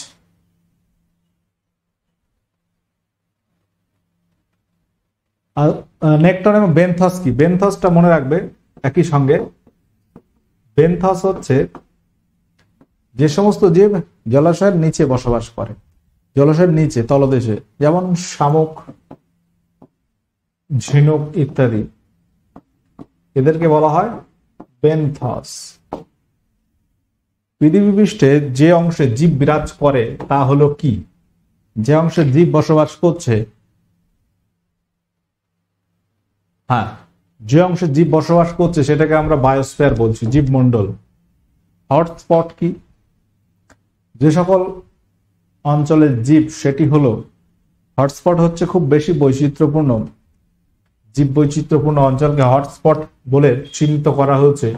আর নেকটন এবং বেনথস কি? বেনথসটা মনে রাখবে একই সঙ্গে। বেনথস হচ্ছে যে সমস্ত জীব জলাশয়ের নিচে বসবাস করে। জলাশয়ের নিচে, তলদেশে, যেমন শামুক, ঝিনুক ইত্যাদি। এদেরকে বলা হয় বেনথস। পৃথিবী পৃষ্ঠে যে অংশে জীব বিরাজ করে, তা হলো কি? যে অংশে জীব বসবাস করছে হ্যাঁ যে অংশে জীব বসবাস করছে, সেটাকে আমরা বায়োস্ফিয়ার বলছি, জীবমণ্ডল। হটস্পট কি? যে সকল অঞ্চলের জীব সেটি হলো হটস্পট হচ্ছে খুব বেশি বৈচিত্র্যপূর্ণ। জীব বৈচিত্র্যপূর্ণ অঞ্চলকে হটস্পট বলে চিহ্নিত করা হয়েছে।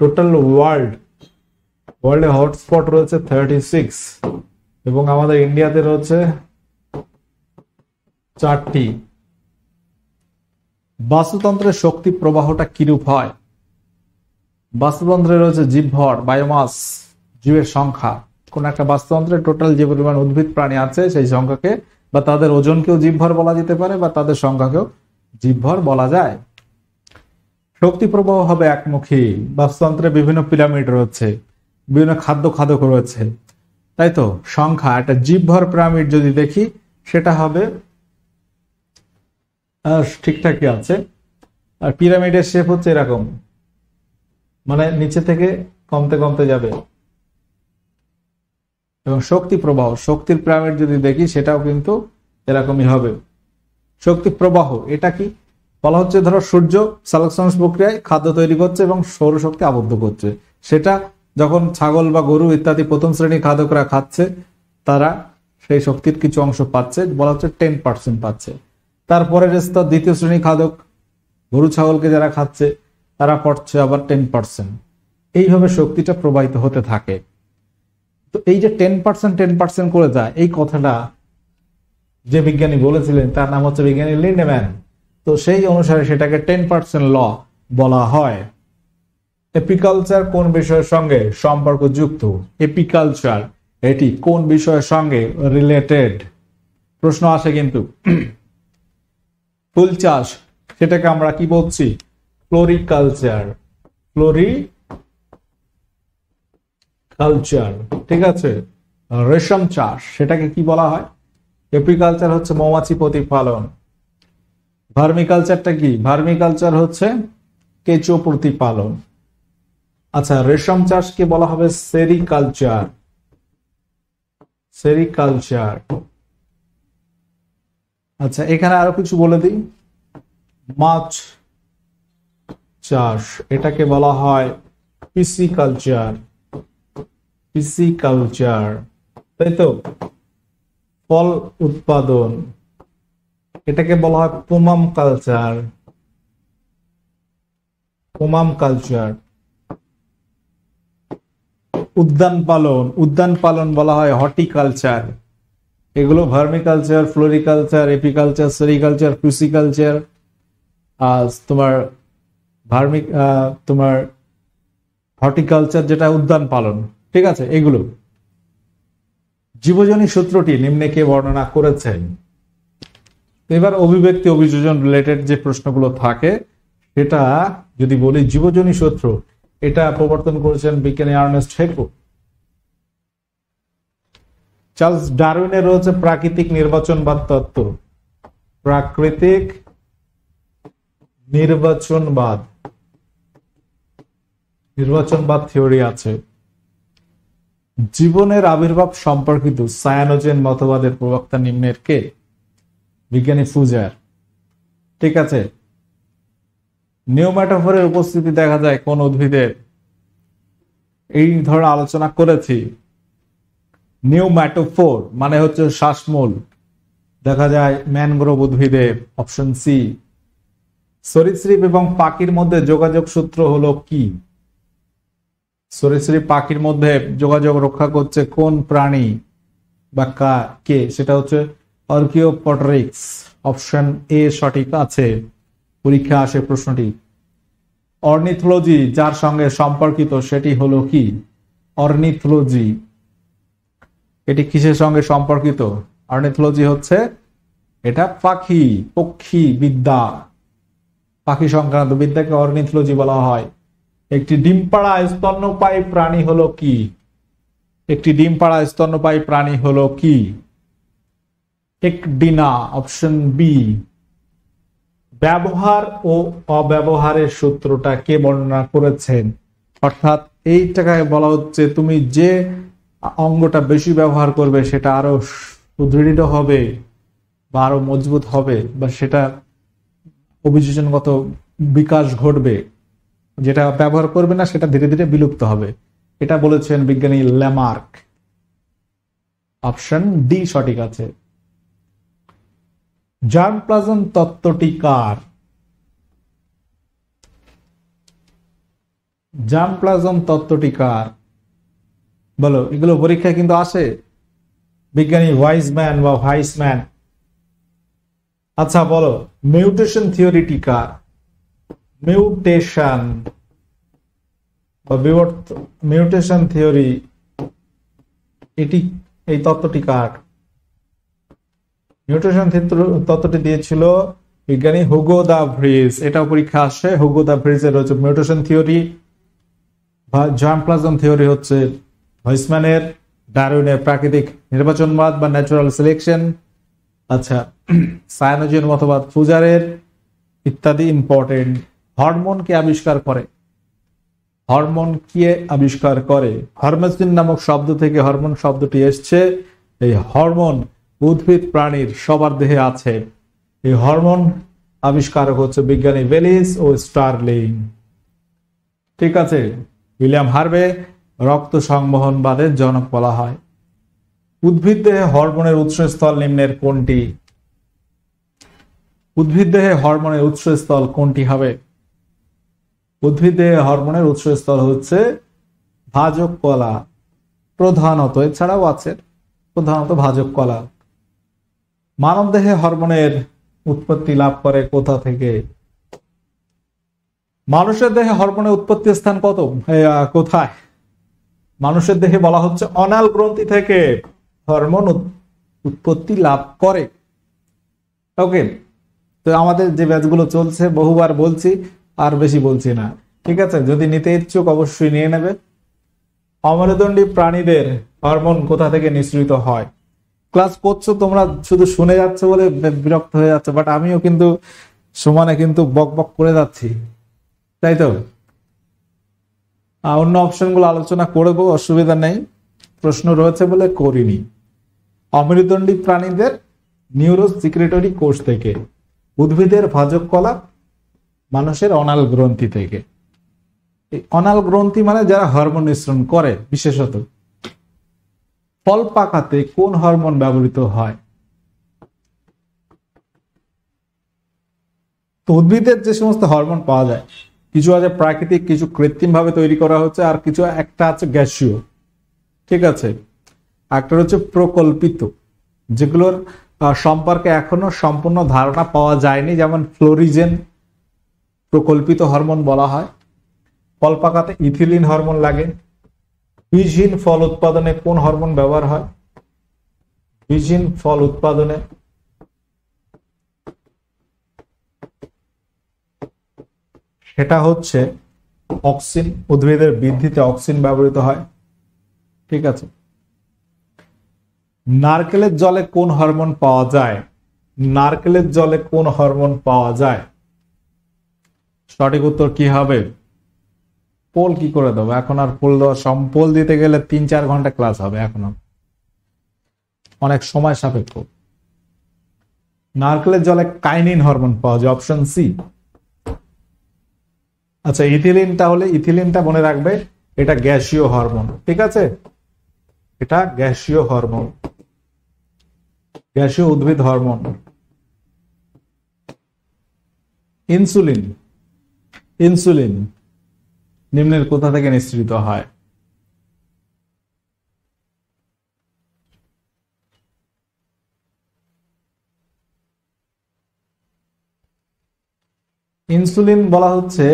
টোটাল ওয়ার্ল্ড ওয়ার্ল্ডে হটস্পট রয়েছে থার্টি সিক্স এবং আমাদের ইন্ডিয়াতে রয়েছে চারটি। বাস্তুতন্ত্রের শক্তি প্রবাহটা কিরূপ হয়? বাস্তুতন্ত্রে রয়েছে জীবভর বায়োমাস জীবের সংখ্যা। কোন একটা বাস্তুতন্ত্রে টোটাল যে পরিমাণ উদ্ভিদ প্রাণী আছে, সেই সংখ্যাকে বা তাদের ওজনকেও জীবভর বলা যেতে পারে বা তাদের সংখ্যাকেও জীবভর বলা যায়। শক্তি প্রবাহ হবে একমুখী, বাস্তুতন্ত্রে বিভিন্ন পিরামিড রয়েছে, বিভিন্ন খাদ্য খাদক রয়েছে। তাই তো? সংখ্যা, একটা জীবভর পিরামিড যদি দেখি, সেটা হবে ঠিকঠাকই আছে। আর পিরামিডের শেপ হচ্ছে এরকম। মানে নিচে থেকে কমতে কমতে যাবে। এবং শক্তি প্রবাহ, শক্তির পিরামিড যদি দেখি, সেটাও কিন্তু এরকমই হবে। শক্তি প্রবাহ, এটা কি? বলা হচ্ছে, ধরো, সূর্য সালেকশন প্রক্রিয়ায় খাদ্য তৈরি করছে এবং সৌরশক্তি আবদ্ধ করছে। সেটা যখন ছাগল বা গরু ইত্যাদি প্রথম শ্রেণির খাদকরা খাচ্ছে, তারা সেই শক্তির কিছু অংশ পাচ্ছে, বলা হচ্ছে টেন পার্সেন্ট পাচ্ছে। তারপরের স্তর দ্বিতীয় শ্রেণি খাদক, গরু ছাগলকে যারা খাচ্ছে, তারা পড়ছে আবার টেন পার্সেন্ট এইভাবে শক্তিটা প্রবাহিত হতে থাকে। তো এই যে টেন পার্সেন্ট টেন পার্সেন্ট করে যায় এই কথাটা যে বিজ্ঞানী বলেছিলেন, তার নাম হচ্ছে বিজ্ঞানী লিন্ডেম্যান। তো সেই অনুসারে সেটাকে টেন পার্সেন্ট ল বলা হয়। এপিকালচার কোন বিষয়ের সঙ্গে সম্পর্কযুক্ত? এপিকালচার এটি কোন বিষয়ের সঙ্গে রিলেটেড প্রশ্ন আসে কিন্তু। ফুল চাষ, সেটাকে আমরা কি বলছি? ফ্লোরিকালচার ফ্লোরি কালচার ঠিক আছে? রেশম চাষ, সেটাকে কি বলা হয়? এপ্রিকালচার হচ্ছে মৌমাছি প্রতিপালন। ভার্মিকালচারটা কি? ভার্মিকালচার হচ্ছে কেঁচো প্রতিপালন। আচ্ছা রেশম চাষকে বলা হবে সেরিকালচার। সেরিকালচার। আচ্ছা এখানে আরও কিছু বলে দিই। মাছ চাষ, এটাকে বলা হয় পিসিকালচার। পিসিকালচার। তাই তো? ফল উৎপাদন। এটাকে বলা হয় পোমাম কালচার। ওমাম কালচার। উদ্যান পালন। উদ্যান পালন বলা হয় হর্টিকালচার। এগুলো ভার্মিকালচার, ফ্লোরিকালচার, এপিকালচার, সেরিকালচার, ক্রুসিকালচার। আর তোমার ভার্মিক তোমার হর্টিকালচার যেটা উদ্যান পালন। ঠিক আছে, এগুলো। জীবজনী সূত্রটি নিম্নে কে বর্ণনা করেছেন? এবার অভিব্যক্তি অভিযোজন রিলেটেড যে প্রশ্নগুলো থাকে, সেটা যদি বলি জীবজনী সূত্র, এটা প্রবর্তন করেছেন বিজ্ঞানী আর্নেস্ট হেকো চার্লস ডারউইনের রয়েছে প্রাকৃতিক নির্বাচনবাদ তত্ত্ব। প্রাকৃতিক নির্বাচনবাদ নির্বাচনবাদ থিওরি আছে। জীবনের আবির্ভাব সম্পর্কিত সায়ানোজেন মতবাদের প্রবক্তা নিম্নের কে? বিজ্ঞানী ফুজার। ঠিক আছে? নিওম্যাটোফোরের উপস্থিতি দেখা যায় কোন উদ্ভিদের এই ধরনের আলোচনা করেছি। নিউম্যাটোফোর মানে হচ্ছে শ্বাসমূল। দেখা যায় ম্যানগ্রোভ উদ্ভিদে, অপশন সি। সরীসৃপ এবং পাখির মধ্যে যোগাযোগ সূত্র হলো কি? সরীসৃপ পাখির মধ্যে যোগাযোগ রক্ষা করছে কোন প্রাণী বা কা, কে? সেটা হচ্ছে অর্কিওপটরিক্স। অপশন এ সঠিক আছে। পরীক্ষা আসে প্রশ্নটি। অর্নিথোলজি, যার সঙ্গে সম্পর্কিত, সেটি হলো কি? অর্নিথোলজি। এটি কিসের সঙ্গে সম্পর্কিত? অর্নিথোলজি হচ্ছে এটা পাখি, পক্ষী বিদ্যা। পাখি সংক্রান্ত বিদ্যাকে অর্নিথোলজি বলা হয়। একটি ডিমপাড়া স্তন্যপায়ী প্রাণী হলো কি? একটি ডিমপাড়া স্তন্যপায়ী প্রাণী হলো কি? একডিনা, অপশন বি ব্যবহার ও অব্যবহারের সূত্রটা কে বর্ণনা করেছেন? অর্থাৎ এই টাকায় বলা হচ্ছে তুমি যে অঙ্গটা বেশি ব্যবহার করবে সেটা আরও সুদৃঢ় হবে বা আরও মজবুত হবে বা সেটা অভিযোজনগত বিকাশ ঘটবে। যেটা ব্যবহার করবে না, সেটা ধীরে ধীরে বিলুপ্ত হবে। এটা বলেছেন বিজ্ঞানী ল্যামার্ক। অপশন ডি সঠিক আছে। জার্ম প্লাজম তত্ত্বটি কার? জার্ম প্লাজম তত্ত্বটি কার? বলো, এগুলো পরীক্ষায় কিন্তু আসে। বিজ্ঞানী ওয়াইজম্যান বা ভাইসম্যান। আচ্ছা বলো, মিউটেশন থিওরিটি কার? মিউটেশন বা বিবর্ত মিউটেশন থিওরি এটি এই তত্ত্বটি কার? মিউটেশন তত্ত্বটি দিয়েছিল বিজ্ঞানী হুগো দা ভ্রিজ এটাও পরীক্ষা আসে। হুগো দা ভ্রিজ এর হচ্ছে মিউটেশন থিওরি বা জার্মপ্লাজম থিওরি হচ্ছে হইসম্যানের ডারউইনের প্রাকৃতিক নির্বাচনবাদ বা ন্যাচারাল সিলেকশন আচ্ছা সায়ানোজেন মতবাদ ফুজারের ইত্যাদি ইম্পর্টেন্ট হরমোন কে আবিষ্কার করে। হরমোন কে আবিষ্কার করে। হরমেসিন নামক শব্দ থেকে হরমোন শব্দটি এসছে। এই হরমোন উদ্ভিদ প্রাণীর সবার দেহে আছে। এই হরমোন আবিষ্কারক হচ্ছে বিজ্ঞানী ভেলিস ও স্টারলিং। ঠিক আছে, উইলিয়াম হার্বে রক্ত সংবহনবাদের জনক বলা হয়। উদ্ভিদ দেহে হরমোনের উৎসস্থল নিম্নের কোনটি? উদ্ভিদ দেহে হরমোনের উৎসস্থল কোনটি হবে? উদ্ভিদ হরমোনের উৎসস্থল হচ্ছে ভাজক কলা প্রধানত, এছাড়াও আছে প্রধানত ভাজক কলা মানব দেহে হরমোনের উৎপত্তি লাভ করে কোথা থেকে? মানুষের দেহে হরমোনের উৎপত্তি স্থান কত? কোথায়? মানুষের দেহে বলা হচ্ছে অনাল গ্রন্থি থেকে হরমোন উৎপত্তি লাভ করে। ওকে, তো আমাদের যে ব্যাচগুলো চলছে, বহুবার বলছি আর বেশি বলছি না। ঠিক আছে? যদি নিতে ইচ্ছুক অবশ্যই নিয়ে নেবে। অমরদণ্ডী প্রাণীদের হরমোন কোথা থেকে নিঃসৃত হয়? ক্লাস করছ, তোমরা শুধু শুনে যাচ্ছে বলে বিরক্ত হয়ে যাচ্ছে বাট আমিও কিন্তু, সমানে কিন্তু বক বক করে যাচ্ছি। তাই তো? অন্য অপশনগুলো আলোচনা করব, অসুবিধা নেই। প্রশ্ন রয়েছে বলে করিনি। অমেরুদণ্ডী প্রাণীদের নিউরো সিক্রেটরি কোষ থেকে উদ্ভিদের ভাজক কলা মানুষের অনাল গ্রন্থি থেকে। এই অনাল গ্রন্থি মানে যারা হরমোন মিশ্রণ করে, বিশেষত। ফল পাকাতে কোন হরমোন ব্যবহৃত হয়? তো উদ্ভিদের যে সমস্ত হরমোন পাওয়া যায়, কিছু আছে প্রাকৃতিক, কিছু কৃত্রিম ভাবে তৈরি করা হচ্ছে, আর কিছু একটা আছে গ্যাসীয়। ঠিক আছে? একটা হচ্ছে প্রকল্পিত, যেগুলোর সম্পর্কে এখনও সম্পূর্ণ ধারণা পাওয়া যায়নি, যেমন ফ্লোরিজেন প্রকল্পিত হরমোন বলা হয়। ফল পাকাতে ইথিলিন হরমোন লাগে। বীজহীন ফল উৎপাদনে কোন হরমোন ব্যবহার হয়? বীজহীন ফল উৎপাদনে। সেটা হচ্ছে অক্সিন, উদ্ভিদের বৃদ্ধিতে অক্সিন ব্যবহৃত হয়। ঠিক আছে? নারকেলের জলে কোন হরমোন পাওয়া যায়? নারকেলের জলে কোন হরমোন পাওয়া যায়? সঠিক উত্তর কি হবে? পোল কি করে দেবো? এখন আর পোল দেওয়া পোল দিতে গেলে তিন চার ঘণ্টা ক্লাস হবে এখন। অনেক সময় সাপেক্ষ। নারকেলের জলে কাইনিন হরমোন পাওয়া যায় অপশন সি আচ্ছা ইথিলিন তাহলে ইথিলিনটা মনে রাখবে, এটা গ্যাসীয় হরমোন ঠিক আছে? এটা গ্যাসীয় হরমোন গ্যাসীয় উদ্ভিদ হরমোন ইনসুলিন। ইনসুলিন নিম্নের কোথা থেকে নিঃসৃত হয়? ইনসুলিন বলা হচ্ছে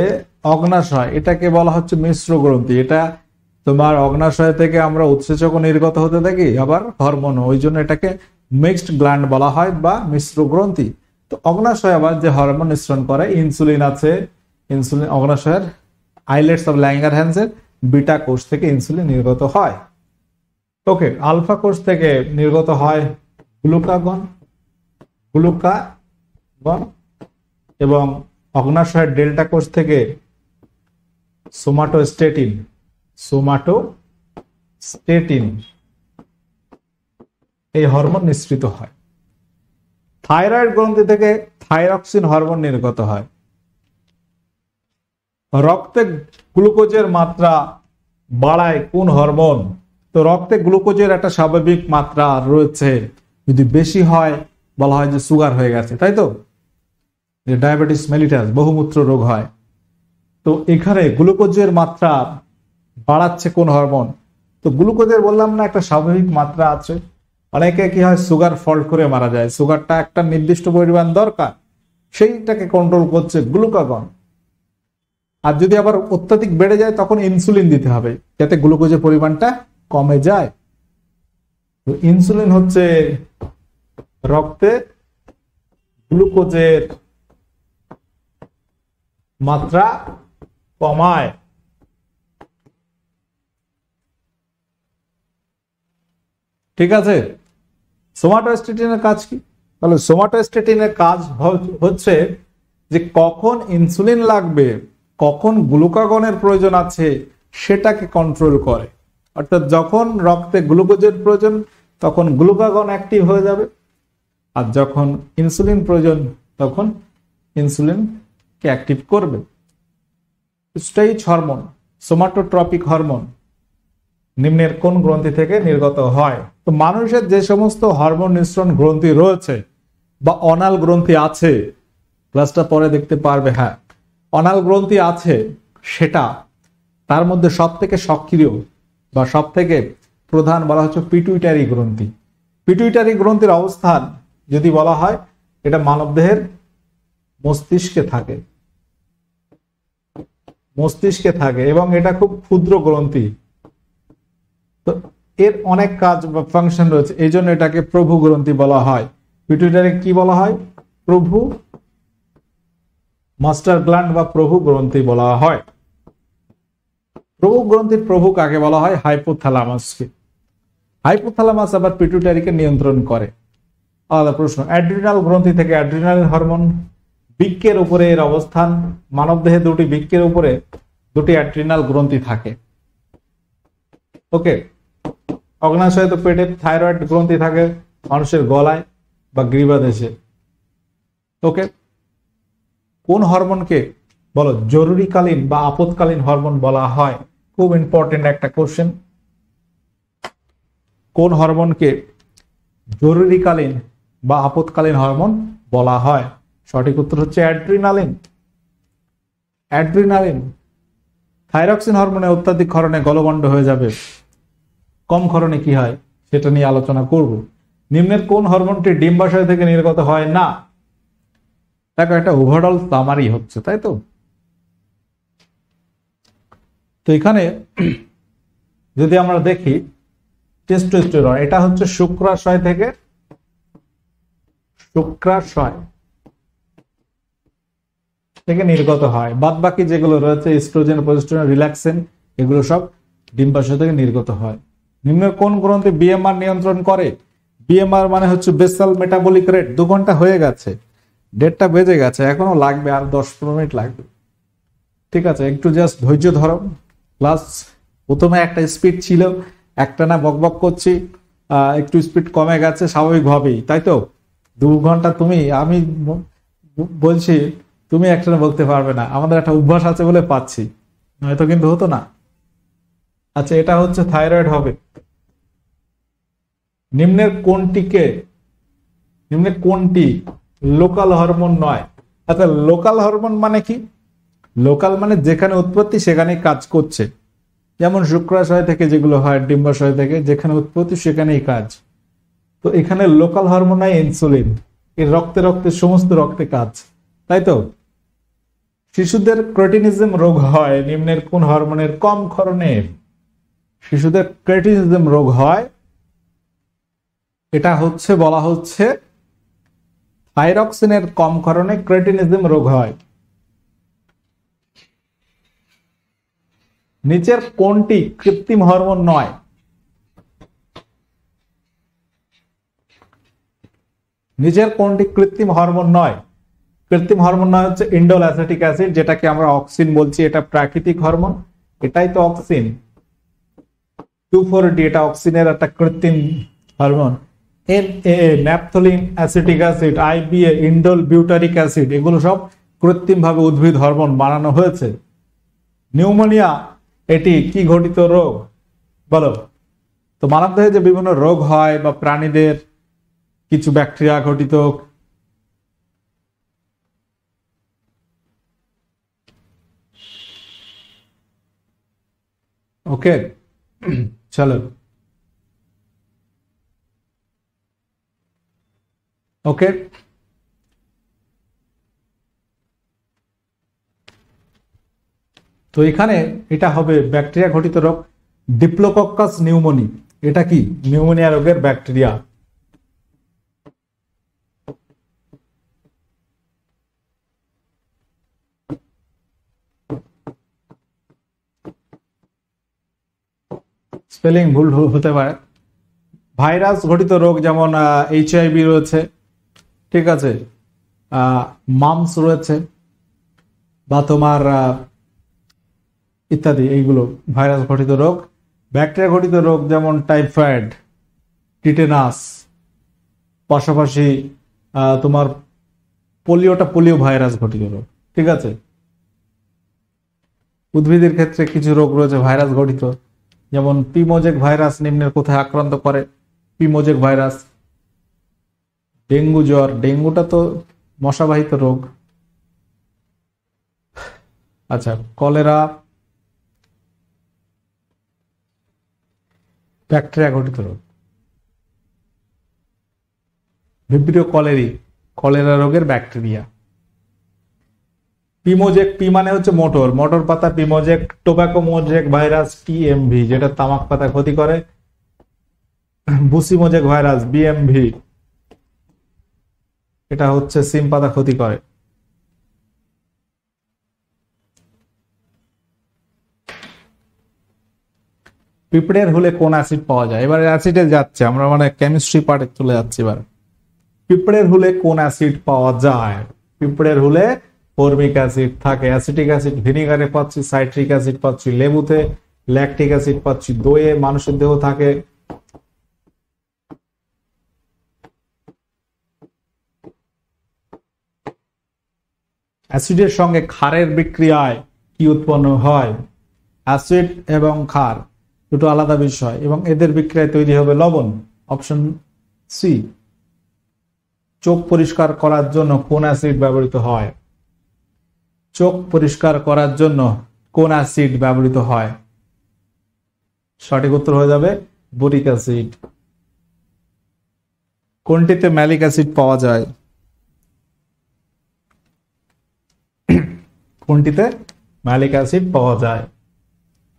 অগ্নাশয়। এটাকে বলা হচ্ছে মিশ্র গ্রন্থি। এটা তোমার অগ্নাশয় থেকে আমরা উৎসেচক নির্গত হতে থাকি, আবার হরমোন। ওই জন্য এটাকে মিক্সড গ্ল্যান্ড বলা হয় বা মিশ্র গ্রন্থি। তো অগ্নাশয় আবার যে হরমোন নিঃসরণ করে, ইনসুলিন আছে ইনসুলিন অগ্নাশয়ের আইলেটস অফ ল্যাঙ্গার হ্যান্সের বিটা কোষ থেকে ইনসুলিন নির্গত হয়। ওকে, আলফা কোষ থেকে নির্গত হয় গ্লুকাগন গ্লুকাগন এবং অগ্নাশয়ের ডেল্টা কোষ থেকে সোমাটোস্টেটিন সোমাটোস্টেটিন এই হরমোন নিঃসৃত হয়। থাইরয়েড গ্রন্থি থেকে থাইরক্সিন হরমোন নির্গত হয়। রক্তে গ্লুকোজের মাত্রা বাড়ায় কোন হরমোন? তো রক্তে গ্লুকোজের একটা স্বাভাবিক মাত্রা রয়েছে। যদি বেশি হয়, বলা হয় যে সুগার হয়ে গেছে, তাই তো? যে ডায়াবেটিস মেলিটাস, বহুমূত্র রোগ হয়। তো এখানে গ্লুকোজের মাত্রা বাড়াচ্ছে কোন হরমোন? তো গ্লুকোজের বললাম না, একটা স্বাভাবিক মাত্রা আছে। অনেকে কি হয়, সুগার ফল্ট করে মারা যায়। সুগারটা একটা নির্দিষ্ট পরিমাণ দরকার। সেইটাকে কন্ট্রোল করছে গ্লুকাগন আর যদি আবার অত্যাধিক বেড়ে যায়, তখন ইনসুলিন দিতে হবে, যাতে গ্লুকোজের পরিমাণটা কমে যায়। তো ইনসুলিন হচ্ছে রক্তে গ্লুকোজের মাত্রা কমায়। ঠিক আছে? সোমাটোস্টেটিনের কাজ কি? তাহলে সোমাটোস্টেটিনের কাজ হচ্ছে যে কখন ইনসুলিন লাগবে কখন গ্লুকাগনের প্রয়োজন আছে সেটাকে কন্ট্রোল করে। অর্থাৎ যখন রক্তে গ্লুকোজের প্রয়োজন, তখন গ্লুকাগন অ্যাক্টিভ হয়ে যাবে। আর যখন ইনসুলিন প্রয়োজন, তখন ইনসুলিনকে অ্যাক্টিভ করবে। স্টেজ হরমোন সোমাটোট্রপিক হরমোন নিম্নের কোন গ্রন্থি থেকে নির্গত হয়? তো মানুষের যে সমস্ত হরমোন নিঃসরণ গ্রন্থি রয়েছে বা অনাল গ্রন্থি আছে ক্লাসটা পরে দেখতে পারবে হ্যাঁ। অনাল গ্রন্থি আছে, সেটা তার মধ্যে সব থেকে সক্রিয় বা সব থেকে প্রধান বলা হচ্ছে পিটুইটারি গ্রন্থি। পিটুইটারি গ্রন্থির অবস্থান যদি বলা হয়, এটা মানবদেহের মস্তিষ্কে থাকে। মস্তিষ্কে থাকে এবং এটা খুব ক্ষুদ্র গ্রন্থি। তো এর অনেক কাজ বা ফাংশন রয়েছে, এই জন্য এটাকে প্রভু গ্রন্থি বলা হয়। পিটুইটারি কি বলা হয়? প্রভু মাস্টার গ্ল্যান্ড বা প্রভু গ্রন্থি বলা হয়। প্রভু গ্রন্থির প্রভু কাকে বলা হয়? হাইপোথ্যালামাসকে হাইপোথ্যালামাস আবার পিটুটারিকে নিয়ন্ত্রণ করে। আলাদা প্রশ্ন, অ্যাড্রিনাল গ্রন্থি থেকে অ্যাড্রিনাল হরমোন বৃক্কের উপরে এর অবস্থান? মানবদেহে দুটি বৃক্কের উপরে দুটি অ্যাড্রিনাল গ্রন্থি থাকে। ওকে, অগ্নাশয় তো পেটে থাইরয়েড গ্রন্থি থাকে মানুষের গলায় বা গ্রীবাদেশে ওকে কোন হরমোনকে বলো জরুরিকালীন বা আপদকালীন হরমোন বলা হয়? খুব ইম্পর্টেন্ট একটা কোশ্চেন কোন হরমোনকে জরুরিকালীন বা আপদকালীন হরমোন বলা হয়? সঠিক উত্তর হচ্ছে অ্যাড্রিনালিন। অ্যাড্রিনালিন থাইরক্সিন হরমোনের অত্যাধিক ক্ষরণে গলবণ্ড হয়ে যাবে। কম ক্ষরণে কি হয়? সেটা নিয়ে আলোচনা করব। নিম্নের কোন হরমোনটি ডিম্বাশয় থেকে নির্গত হয়? না। দেখো, একটা ওভারঅল সামারি হচ্ছে, তাই তো? তো এখানে যদি আমরা দেখি টেস্টোস্টেরন এটা হচ্ছে শুক্রাশয় থেকে শুক্রাশয় থেকে নির্গত হয়। বাদ বাকি যেগুলো রয়েছে স্ট্রোজেন প্রজেস্টেরন রিল্যাক্সেন এগুলো সব ডিম্বাশয় থেকে নির্গত হয়। নিম্নের কোন গ্রন্থে বিএমআর নিয়ন্ত্রণ করে? বিএমআর মানে হচ্ছে বেসাল মেটাবলিক রেট দু ঘণ্টা হয়ে গেছে। ডেটটা বেজে গেছে, এখনও লাগবে আর দশ পনেরো মিনিট লাগবে। ঠিক আছে, একটু জাস্ট ধৈর্য ধরো। প্লাস প্রথমে একটা স্পিড ছিল, একটা না বকবক করছি একটু স্পিড কমে গেছে স্বাভাবিকভাবেই, তাই তো? দু ঘণ্টা তুমি, আমি বলছি, তুমি একটা না বলতে পারবে না, আমাদের একটা অভ্যাস আছে বলে পাচ্ছি। নয়তো কিন্তু হতো না। আচ্ছা এটা হচ্ছে থাইরয়েড হবে। নিম্নের কোনটিকে, নিম্নের কোনটি লোকাল হরমোন নয়। আচ্ছা লোকাল হরমোন মানে কি? লোকাল মানে যেখানে উৎপত্তি, সেখানেই কাজ করছে। যেমন শুক্রাশয় থেকে যেগুলো হয়, ডিম্বাশয় থেকে, যেখানে উৎপত্তি, সেখানেই কাজ। তো এখানে লোকাল হরমোন হয় ইনসুলিন। এর রক্তে রক্তে, সমস্ত রক্তে কাজ। তাই তো? শিশুদের ক্রেটিনিজম রোগ হয়, নিম্নের কোন হরমোনের কম ক্ষরণে। শিশুদের ক্রেটিনিজম রোগ হয়, এটা হচ্ছে, বলা হচ্ছে থাইরক্সিনের কম ক্ষরণে ক্রেটিনিজম রোগ হয়। নিচের কোনটি কৃত্রিম হরমোন নয়। নিচের কোনটি কৃত্রিম হরমোন নয়। কৃত্রিম হরমোন নয় হচ্ছে ইন্ডোল অ্যাসিটিক অ্যাসিড, যেটাকে আমরা অক্সিন বলছি। এটা প্রাকৃতিক হরমোন, এটাই তো অক্সিন। টু ফোর ডি এটা অক্সিনের একটা কৃত্রিম hormone. N A naphthalene acetic acid IBA indole butyric acid এগুলো সব কৃত্রিম ভাবে উদ্ভিদ হরমোন বানানো হয়েছে। নিউমোনিয়া, এটি কি ঘটিত রোগ? বলো। তো মানবদেহে যে বিভিন্ন রোগ হয় বা প্রাণীদের কিছু ব্যাকটেরিয়া ঘটিত ওকে চলো। ওকে তো এখানে এটা হবে ব্যাকটেরিয়া ঘটিত রোগ ডিপ্লোকক্কাস নিউমোনি এটা কি? নিউমোনিয়া রোগের ব্যাকটেরিয়া। স্পেলিং ভুল হতে পারে। ভাইরাস ঘটিত রোগ যেমন এইচআইভি রয়েছে। ঠিক আছে? মামস রয়েছে বা তোমার ইত্যাদি, এইগুলো, ভাইরাস ঘটিত রোগ, ব্যাকটেরিয়া ঘটিত রোগ যেমন টাইফয়েড, টিটেনাস, পাশাপাশি তোমার পোলিওটা পোলিও ভাইরাস ঘটিত রোগ, ঠিক আছে? উদ্ভিদের ক্ষেত্রে কিছু রোগ রয়েছে ভাইরাস ঘটিত, যেমন পিমোজেক ভাইরাস নিম্নের কোথায় আক্রান্ত করে? পিমোজেক ভাইরাস ডেঙ্গু জ্বর, ডেঙ্গুটা তো মশাবাহিত রোগ। আচ্ছা কলেরা, ব্যাকটেরিয়া ঘটিত রোগ। ভিব্রিও কলেরি, কলেরা রোগের ব্যাকটেরিয়া। পিমোজেক, পি মানে হচ্ছে মোটর। মোটর পাতা, পিমোজেক টোব্যাকো মোজেক ভাইরাস টিএমভি যেটা তামাক পাতা ক্ষতি করে। বুসিমোজেক ভাইরাস, বিএমভি। এটা হচ্ছে সিম পাতা ক্ষতি করে। পিঁপড়ের হলে কোন অ্যাসিড পাওয়া যায়? এবার অ্যাসিডে যাচ্ছে, আমরা মানে কেমিস্ট্রি পার্টে চলে যাচ্ছি এবার। পিঁপড়ের হুলে কোন অ্যাসিড পাওয়া যায়? পিঁপড়ের হুলে ফর্মিক অ্যাসিড থাকে অ্যাসিটিক অ্যাসিড ভিনিগারে পাচ্ছি সাইট্রিক অ্যাসিড পাচ্ছি, লেবুতে ল্যাকটিক অ্যাসিড পাচ্ছি, দইয়ে মানুষের দেহ থাকে। অ্যাসিডের সঙ্গে ক্ষারের বিক্রিয়ায় কি উৎপন্ন হয়? অ্যাসিড এবং ক্ষার দুটো আলাদা বিষয় এবং এদের বিক্রিয়ায় তৈরি হবে লবণ, অপশন সি। চোখ পরিষ্কার করার জন্য কোন অ্যাসিড ব্যবহৃত হয়? চোখ পরিষ্কার করার জন্য কোন অ্যাসিড ব্যবহৃত হয়? সঠিক উত্তর হয়ে যাবে বোরিক অ্যাসিড। কোনটিতে ম্যালিক অ্যাসিড পাওয়া যায়? কোনটিতে? ম্যালিক অ্যাসিড পাওয়া যায়।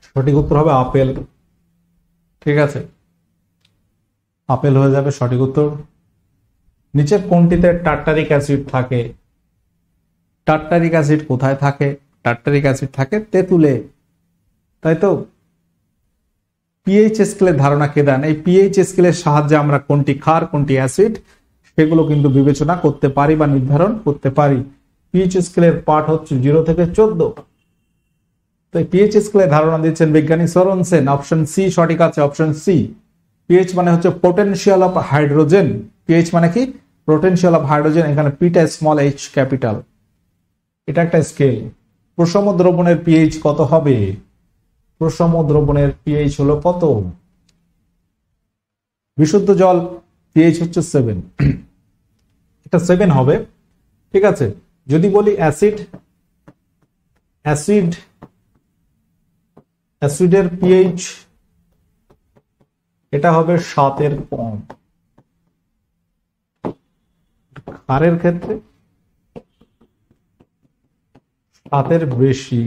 সঠিক উত্তর হবে আপেল। ঠিক আছে। আপেল হয়ে যাবে সঠিক উত্তর। নিচের কোনটিতে টার্টারিক অ্যাসিড থাকে? টার্টারিক অ্যাসিড কোথায় থাকে? টার্টারিক অ্যাসিড থাকে তেঁতুলে। তাই তো? পিএইচ স্কেলের ধারণা কে দেন? এই পিএইচ স্কেলের সাহায্যে আমরা কোনটি ক্ষার, কোনটি অ্যাসিড, সেগুলো কিন্তু বিবেচনা করতে পারি বা নির্ধারণ করতে পারি। পিএইচ স্কেলের পাঠ হচ্ছে জিরো থেকে চোদ্দ। তো পিএইচ স্কেলের ধারণা দিচ্ছেন বিজ্ঞানী সরন সেন অপশন সি সঠিক আছে অপশন সি পিএইচ মানে হচ্ছে পোটেনশিয়াল অফ হাইড্রোজেন পিএইচ মানে কি? পোটেনশিয়াল অফ হাইড্রোজেন এখানে পিটা স্মল এইচ ক্যাপিটাল এটা একটা স্কেল প্রসম দ্রবণের পিএইচ কত হবে? প্রসম দ্রবণের পিএইচ হলো কত? বিশুদ্ধ জল পিএইচ হচ্ছে সেভেন এটা সেভেন হবে। ঠিক আছে? যদি বলি অ্যাসিড অ্যাসিড, অ্যাসিডের পিএইচ এটা হবে সাতের কম। ক্ষারের ক্ষেত্রে সাতের বেশি।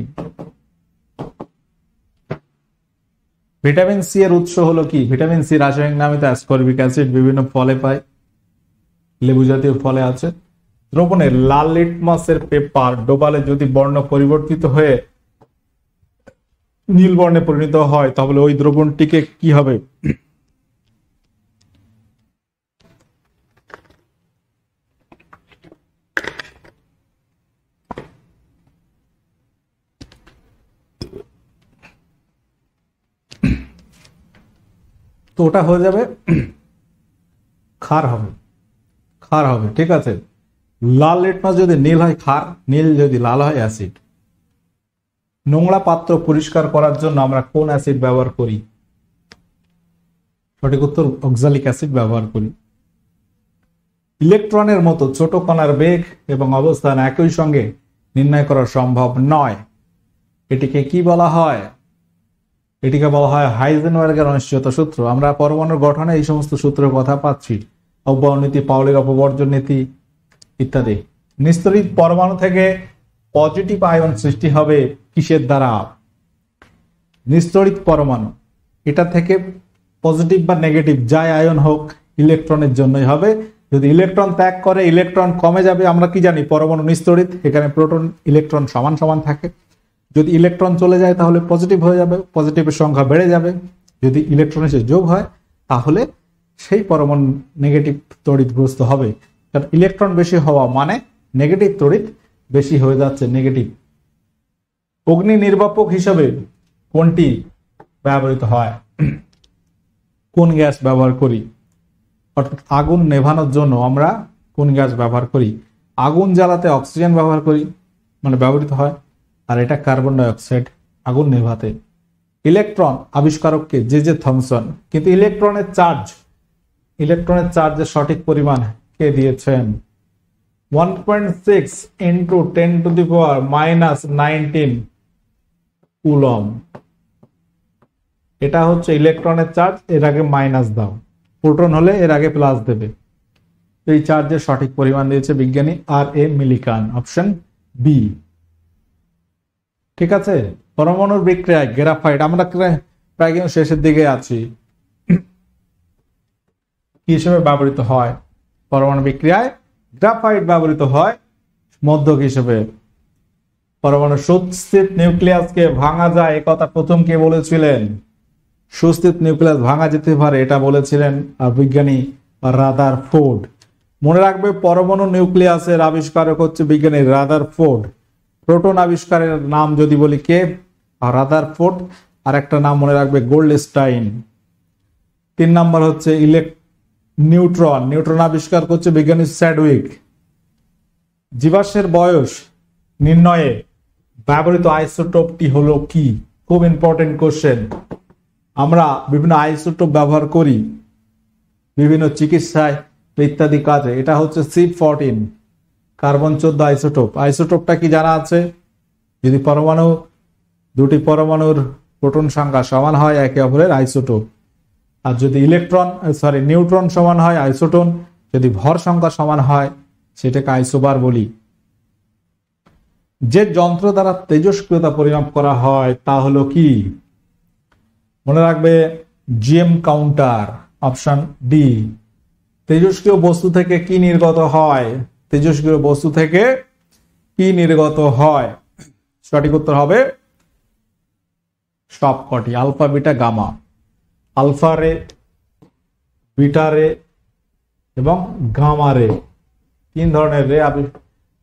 ভিটামিন সি এর উৎস হলো কি? ভিটামিন সি রাসায়নিক নামে তো অ্যাসকর্বিক অ্যাসিড বিভিন্ন ফলে পায়। লেবু জাতীয় ফলে আছে। দ্রবণে লাল লিটমাসের পেপার ডোবালে যদি বর্ণ পরিবর্তিত হয়ে নীল বর্ণে পরিণত হয়, তাহলে ওই দ্রবণটিকে কি হবে? তো ওটা হয়ে যাবে ক্ষার হবে ক্ষার হবে, ঠিক আছে? লাল লেটমাস যদি নীল হয় ক্ষার নীল যদি লাল হয় অ্যাসিড। নোংরা পাত্র পরিষ্কার করার জন্য আমরা কোন অ্যাসিড ব্যবহার করি? সঠিক উত্তর, অক্সালিক অ্যাসিড ব্যবহার করি। ইলেকট্রনের মতো ছোট কণার বেগ এবং অবস্থান একই সঙ্গে নির্ণয় করা সম্ভব নয়। এটিকে কি বলা হয়? এটিকে বলা হয় হাইজেনবার্গের অনিশ্চয়তা সূত্র। আমরা পরমাণুর গঠনে এই সমস্ত সূত্রের কথা পাচ্ছি। অব্যনীতি পাউলির অপবর্জন নীতি ইত্যাদি। নিস্তরিত পরমাণু থেকে পজিটিভ আয়ন সৃষ্টি হবে কিসের দ্বারা? নিস্তরিত পরমাণু। এটা থেকে পজিটিভ বা নেগেটিভ যাই আয়ন হোক ইলেকট্রনের জন্যই হবে। যদি ইলেকট্রন ত্যাগ করে ইলেকট্রন কমে যাবে, আমরা কি জানি? পরমাণু নিস্তরিত এখানে প্রোটন ইলেকট্রন সমান সমান থাকে। যদি ইলেকট্রন চলে যায়, তাহলে পজিটিভ হয়ে যাবে পজিটিভের সংখ্যা বেড়ে যাবে। যদি ইলেকট্রন এসে যোগ হয়, তাহলে সেই পরমাণু নেগেটিভ তড়িৎগ্রস্ত হবে। কারণ ইলেকট্রন বেশি হওয়া মানে নেগেটিভ তড়িৎ বেশি হয়ে যাচ্ছে নেগেটিভ অগ্নি নির্বাপক হিসাবে কোনটি ব্যবহৃত হয়? কোন গ্যাস ব্যবহার করি? অর্থাৎ আগুন নেভানোর জন্য আমরা কোন গ্যাস ব্যবহার করি? আগুন জ্বালাতে অক্সিজেন ব্যবহার করি মানে ব্যবহৃত হয়, আর এটা কার্বন ডাইঅক্সাইড আগুন নেভাতে। ইলেকট্রন আবিষ্কারককে যে যে থমসন, কিন্তু ইলেকট্রনের চার্জ, ইলেকট্রনের চার্জের সঠিক পরিমাণ কে দিয়েছেন? One point six into ten to the power minus nineteen coulomb. এটা হচ্ছে ইলেকট্রনের চার্জ এর আগে মাইনাস দাও। প্রোটন হলে এর আগে প্লাস দেবে। এই চার্জের সঠিক পরিমাণ দিয়েছে বিজ্ঞানী R A Millikan option B ঠিক আছে? পরমাণুর বিক্রিয়ায় গ্রাফাইট আমরা প্রায় কিন্তু শেষের দিকে আছি। কি হিসেবে ব্যবহৃত হয়? পরমাণু বিক্রিয়ায় গ্রাফাইট ব্যবহৃত হয় মধ্যক হিসেবে। পরমাণু সুস্থিত নিউক্লিয়াসকে ভাঙা যায় কথা প্রথম কে বলেছিলেন? সুস্থিত নিউক্লিয়াস ভাঙা যেতে পারে, এটা বলেছিলেন বিজ্ঞানী রাদার ফোর্ড মনে রাখবে, পরমাণু নিউক্লিয়াসের আবিষ্কারক হচ্ছে বিজ্ঞানী রাদার ফোর্ড প্রোটন আবিষ্কারের নাম যদি বলি কে? রাদার ফোর্ড আর একটা নাম মনে রাখবে গোল্ড স্টাইন তিন নম্বর হচ্ছে ইলেক নিউট্রন। নিউট্রন আবিষ্কার করছে বিজ্ঞানী স্যাডউইক। জীবাশ্মের বয়স নির্ণয়ে ব্যবহৃত আইসোটোপটি হলো কি? খুব ইম্পর্টেন্ট কোশ্চেন আমরা বিভিন্ন আইসোটোপ ব্যবহার করি, বিভিন্ন চিকিৎসায় ইত্যাদি কাজে। এটা হচ্ছে সি ফোরটিন কার্বন চোদ্দ আইসোটোপ। আইসোটোপটা কি জানা আছে? যদি পরমাণু, দুটি পরমাণুর প্রোটন সংখ্যা সমান হয়, একে অপরের আইসোটোপ। আর যদি ইলেকট্রন সরি নিউট্রন সমান হয়, আইসোটন, যদি ভর সংখ্যা সমান হয়, সেটাকে আইসোবার বলি। যে যন্ত্র দ্বারা তেজস্ক্রিয়তা পরিমাপ করা হয়, তা হলো কি? মনে রাখবে জিএম কাউন্টার অপশন ডি তেজস্ক্রিয় বস্তু থেকে কি নির্গত হয়? তেজস্ক্রিয় বস্তু থেকে কি নির্গত হয়? সঠিক উত্তর হবে, সবকটি, alpha, beta, gamma. Alpha ray beta ray এবং গামা রে তিন ধরনের রে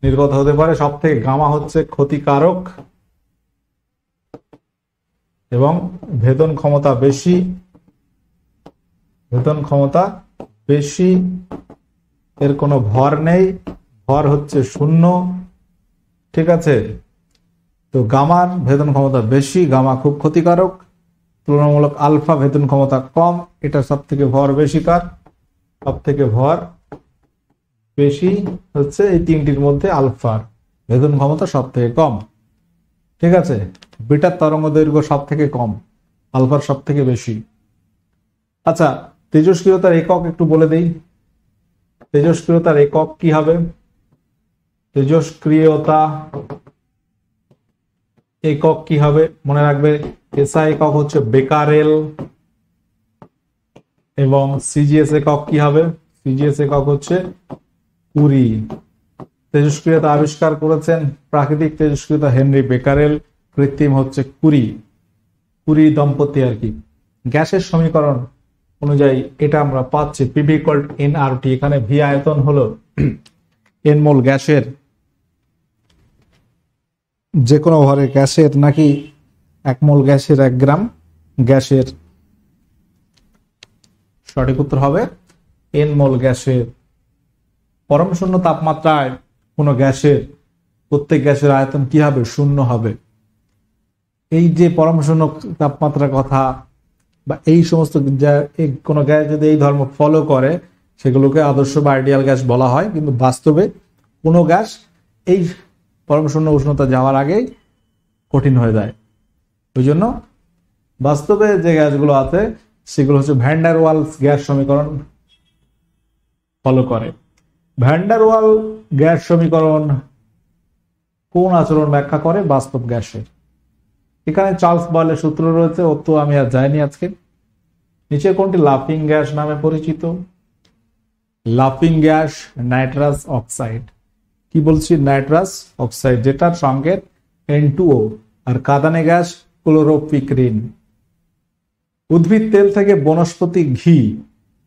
নির্গত হতে পারে। সব থেকে গামা হচ্ছে ক্ষতিকারক এবং ভেদন ক্ষমতা বেশি। ভেদন ক্ষমতা বেশি, এর কোনো ভর নেই। ভর হচ্ছে শূন্য, ঠিক আছে? তো গামার ভেদন ক্ষমতা বেশি, গামা খুব ক্ষতিকারক। তুলনামূলক আলফা বেতন ক্ষমতা কম, এটা সব থেকে ভর বেশি কার? সব থেকে ভর বেশি হচ্ছে এই তিনটির মধ্যে আলফার বেতন ক্ষমতা সব থেকে কম। ঠিক আছে? বিটার তরঙ্গ দৈর্ঘ্য সব থেকে কম, আলফার সব থেকে বেশি। আচ্ছা তেজস্ক্রিয়তার একক একটু বলে দেই। তেজস্ক্রিয়তার একক কি হবে? তেজস্ক্রিয়তা একক কি হবে? মনে রাখবে এসআই একক হচ্ছে বেকারেল এবং সিজিএস একক কি হবে? সিজিএস একক হচ্ছে কুড়ি তেজস্ক্রিয়তা আবিষ্কার করেছেন প্রাকৃতিক তেজস্ক্রিয়তা হেনরি বেকারেল কৃত্রিম হচ্ছে কুড়ি কুড়ি দম্পতি আর কি। গ্যাসের সমীকরণ অনুযায়ী এটা আমরা পাচ্ছি। PV called N R T এখানে ভি আয়তন হলো এনমোল গ্যাসের। যে কোনো ভরে গ্যাসের নাকি এক মোল গ্যাসের এক গ্রাম। গ্যাসের সঠিক উত্তর হবে এন মোল গ্যাসের পরম শূন্য তাপমাত্রায় কোনো গ্যাসের, প্রত্যেক গ্যাসের আয়তন কি হবে? শূন্য হবে। এই যে পরম শূন্য তাপমাত্রার কথা বা এই সমস্ত কোনো গ্যাস যদি এই ধর্ম ফলো করে, সেগুলোকে আদর্শ বা আইডিয়াল গ্যাস বলা হয়। কিন্তু বাস্তবে কোনো গ্যাস এই পরম শূন্য উষ্ণতা যাওয়ার আগেই কঠিন হয়ে যায়। ওই জন্য বাস্তবে যে গ্যাসগুলো আছে, সেগুলো হচ্ছে ভ্যান্ডার ওয়ালস গ্যাস সমীকরণ ফলো করে। ভ্যান্ডার ওয়াল গ্যাস সমীকরণ কোন আচরণ ব্যাখ্যা করে? বাস্তব গ্যাসের এখানে চার্লস বয়েলের সূত্র রয়েছে, ও তো আমি আর যাইনি আজকে। নিচে কোনটি? লাফিং গ্যাস নামে পরিচিত। লাফিং গ্যাস, নাইট্রাস অক্সাইড। কি বলছি? নাইট্রাস অক্সাইড, যেটার সংকেত এন আর কাদানে গ্যাস ক্লোরোপিক্রিন উদ্ভিদ তেল থেকে বনস্পতি ঘি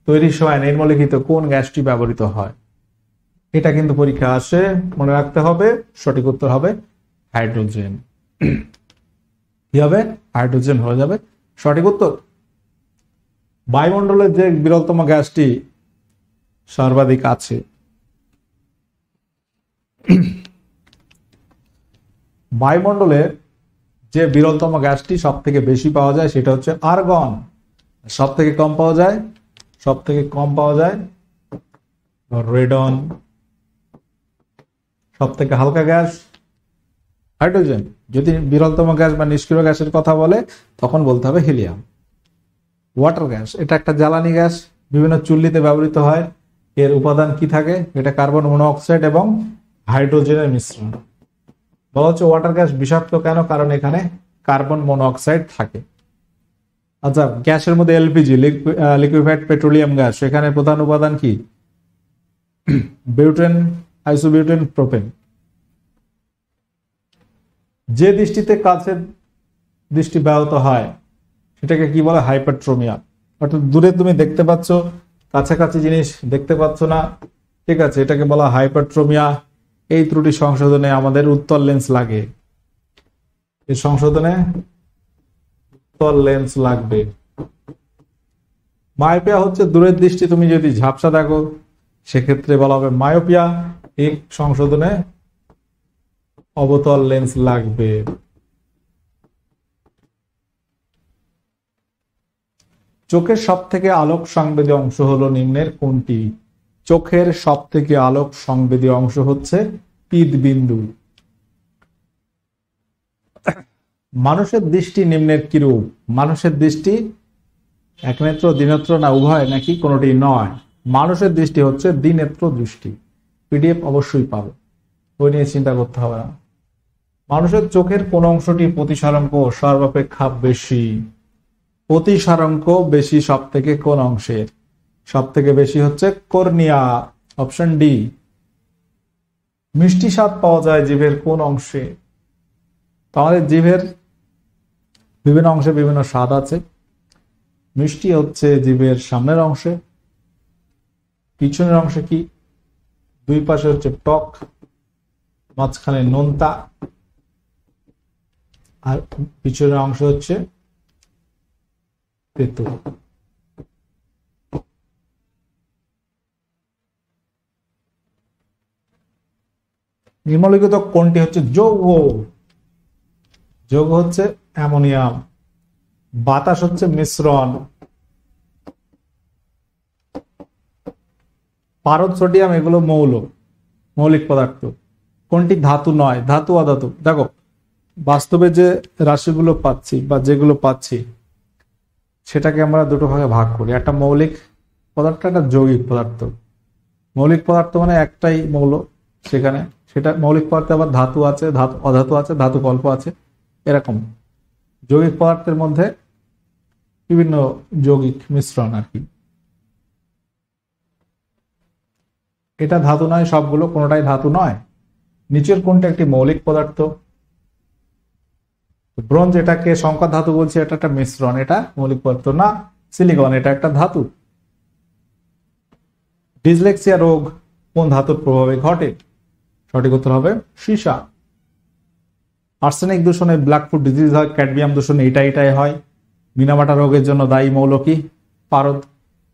তৈরির সময় নির্মলিখিত কোন গ্যাসটি ব্যবহৃত হয়? এটা কিন্তু পরীক্ষা আসে, মনে রাখতে হবে, সঠিক উত্তর হবে হাইড্রোজেন। কি হবে? হাইড্রোজেন হয়ে যাবে। সঠিক উত্তর? বায়ুমণ্ডলের যে বিরলতম গ্যাসটি সর্বাধিক আছে। বায়ুমণ্ডলে যে বিরলতম গ্যাসটি সব থেকে বেশি পাওয়া যায় সেটা হচ্ছে আর্গন। সব থেকে কম পাওয়া যায়? সব থেকে কম পাওয়া যায়? রেডন। সব থেকে হালকা গ্যাস? হাইড্রোজেন। যদি বিরলতম গ্যাস বা নিষ্ক্রিয় গ্যাসের কথা বলে, তখন বলতে হবে হিলিয়াম। ওয়াটার গ্যাস, এটা একটা জ্বালানি গ্যাস। বিভিন্ন চুল্লিতে ব্যবহৃত হয়। এর উপাদান কি থাকে? এটা কার্বন মনোঅক্সাইড এবং হাইড্রোজেনের মিশ্রণ। বলা হচ্ছে ওয়াটার গ্যাস বিষাক্ত কেন? কারণ এখানে কার্বন মনোঅক্সাইড থাকে। আচ্ছা গ্যাসের মধ্যে এলপিজি লিকুইফাইড পেট্রোলিয়াম গ্যাস সেখানে প্রধান উপাদান কি? Butane, isobutane, propane. যে দৃষ্টিতে কাছের দৃষ্টি ব্যাহত হয়, সেটাকে কি বলে? হাইপারট্রোমিয়া অর্থাৎ দূরে তুমি দেখতে পাচ্ছ, কাছাকাছি জিনিস দেখতে পাচ্ছ না, ঠিক আছে, এটাকে বলা হাইপারট্রোমিয়া এই ত্রুটি সংশোধনে আমাদের উত্তর লেন্স লাগে। এই সংশোধনে উত্তর লেন্স লাগবে। মায়োপিয়া হচ্ছে দূরের দৃষ্টি, তুমি যদি ঝাপসা দেখো, সেক্ষেত্রে বলা হবে মায়োপিয়া এই সংশোধনে অবতল লেন্স লাগবে। চোখের সব থেকে আলোক সংবেদী অংশ হলো নিম্নের কোনটি? চোখের সব থেকে আলোক সংবেদী অংশ হচ্ছে পিদ বিন্দু মানুষের দৃষ্টি নিম্নের কিরূপ? মানুষের দৃষ্টি একনেত্র, দ্বিনেত্র না উভয় নাকি কোনোটি নয়? মানুষের দৃষ্টি হচ্ছে দ্বিনেত্র দৃষ্টি। পিডিএফ অবশ্যই পাবে। ওই নিয়ে চিন্তা করতে হবে না। মানুষের চোখের কোন অংশটি প্রতিসারঙ্ক সর্বাপেক্ষা বেশি? প্রতিসারঙ্ক বেশি সব থেকে কোন অংশের? সব থেকে বেশি হচ্ছে কর্নিয়া অপশন ডি মিষ্টি স্বাদ পাওয়া যায় জিভের কোন অংশে? তো আমাদের জিভের বিভিন্ন অংশে বিভিন্ন স্বাদ আছে। মিষ্টি হচ্ছে জিভের সামনের অংশে। পিছনের অংশে কি? দুই পাশে হচ্ছে টক, মাঝখানে নোনতা। আর পিছনের অংশ হচ্ছে তেঁতুল। নিম্নলিখিত কোনটি হচ্ছে যৌগ? যৌগ হচ্ছে অ্যামোনিয়াম। বাতাস হচ্ছে মিশ্রণ। পারদ, সোডিয়াম, এগুলো মৌল, মৌলিক পদার্থ। কোনটি ধাতু নয়? ধাতু, অধাতু। দেখো, বাস্তবে যে রাশিগুলো পাচ্ছি বা যেগুলো পাচ্ছি, সেটাকে আমরা দুটো ভাগে ভাগ করি। একটা মৌলিক পদার্থ, একটা যৌগিক পদার্থ। মৌলিক পদার্থ মানে একটাই মৌল সেখানে। সেটা মৌলিক পদার্থে আবার ধাতু আছে, ধাতু, অধাতু আছে, ধাতু কল্প আছে, এরকম। যৌগিক পদার্থের মধ্যে বিভিন্ন যৌগিক মিশ্রণ আর কি। এটা ধাতু নয়, সবগুলো কোনোটাই ধাতু নয়। নিচের কোনটা একটি মৌলিক পদার্থ? ব্রোঞ্জ এটাকে সংকর ধাতু বলছে, এটা একটা মিশ্রণ, এটা মৌলিক পদার্থ না। সিলিকন, এটা একটা ধাতু। ডিসলেক্সিয়া রোগ কোন ধাতুর প্রভাবে ঘটে? সঠিক উত্তর হবে সীসা। আর্সেনিক দূষণে ব্ল্যাক ফুড ডিজিজ হয় ক্যাডমিয়াম দূষণে এটা এটাই হয়। মিনামাটা রোগের জন্য দায়ী মৌল কি পারদ।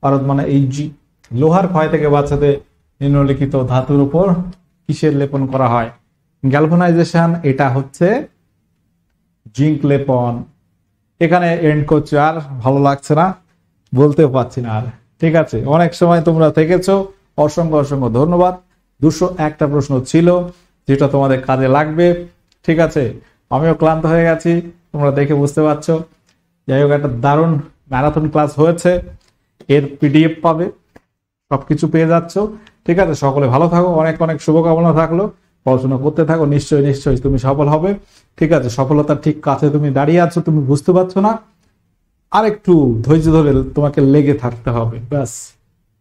পারদ মানে এই জি। লোহার ক্ষয় থেকে বাঁচাতে নিম্নলিখিত ধাতুর উপর কিসের লেপন করা হয়? গ্যালভানাইজেশন, এটা হচ্ছে জিঙ্ক লেপন। এখানে এন্ড করছে আর ভালো লাগছে না, বলতেও পারছি না আর। ঠিক আছে, অনেক সময় তোমরা থেকেছো, অসংখ্য অসংখ্য ধন্যবাদ। দুশো একটা প্রশ্ন ছিল, যেটা তোমাদের কাজে লাগবে। ঠিক আছে, আমিও ক্লান্ত হয়ে গেছি, তোমরা দেখে বুঝতে পারছ। যাই হোক, একটা দারুণ ম্যারাথন ক্লাস হয়েছে, এর পিডিএফ পাবে, সবকিছু পেয়ে যাচ্ছ। ঠিক আছে, সকলে ভালো থাকো, অনেক অনেক শুভকামনা থাকল। পড়াশোনা করতে থাকো, নিশ্চয়ই নিশ্চয়ই তুমি সফল হবে। ঠিক আছে সফলতার ঠিক কাছে তুমি দাঁড়িয়ে আছো, তুমি বুঝতে পারছ না। আর একটু ধৈর্য ধরে তোমাকে লেগে থাকতে হবে, ব্যাস।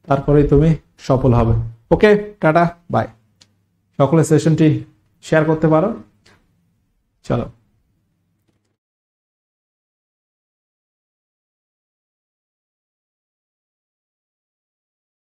তারপরেই তুমি সফল হবে। ওকে টাটা বাই সকলে সেশনটি শেয়ার করতে পারো। চলো।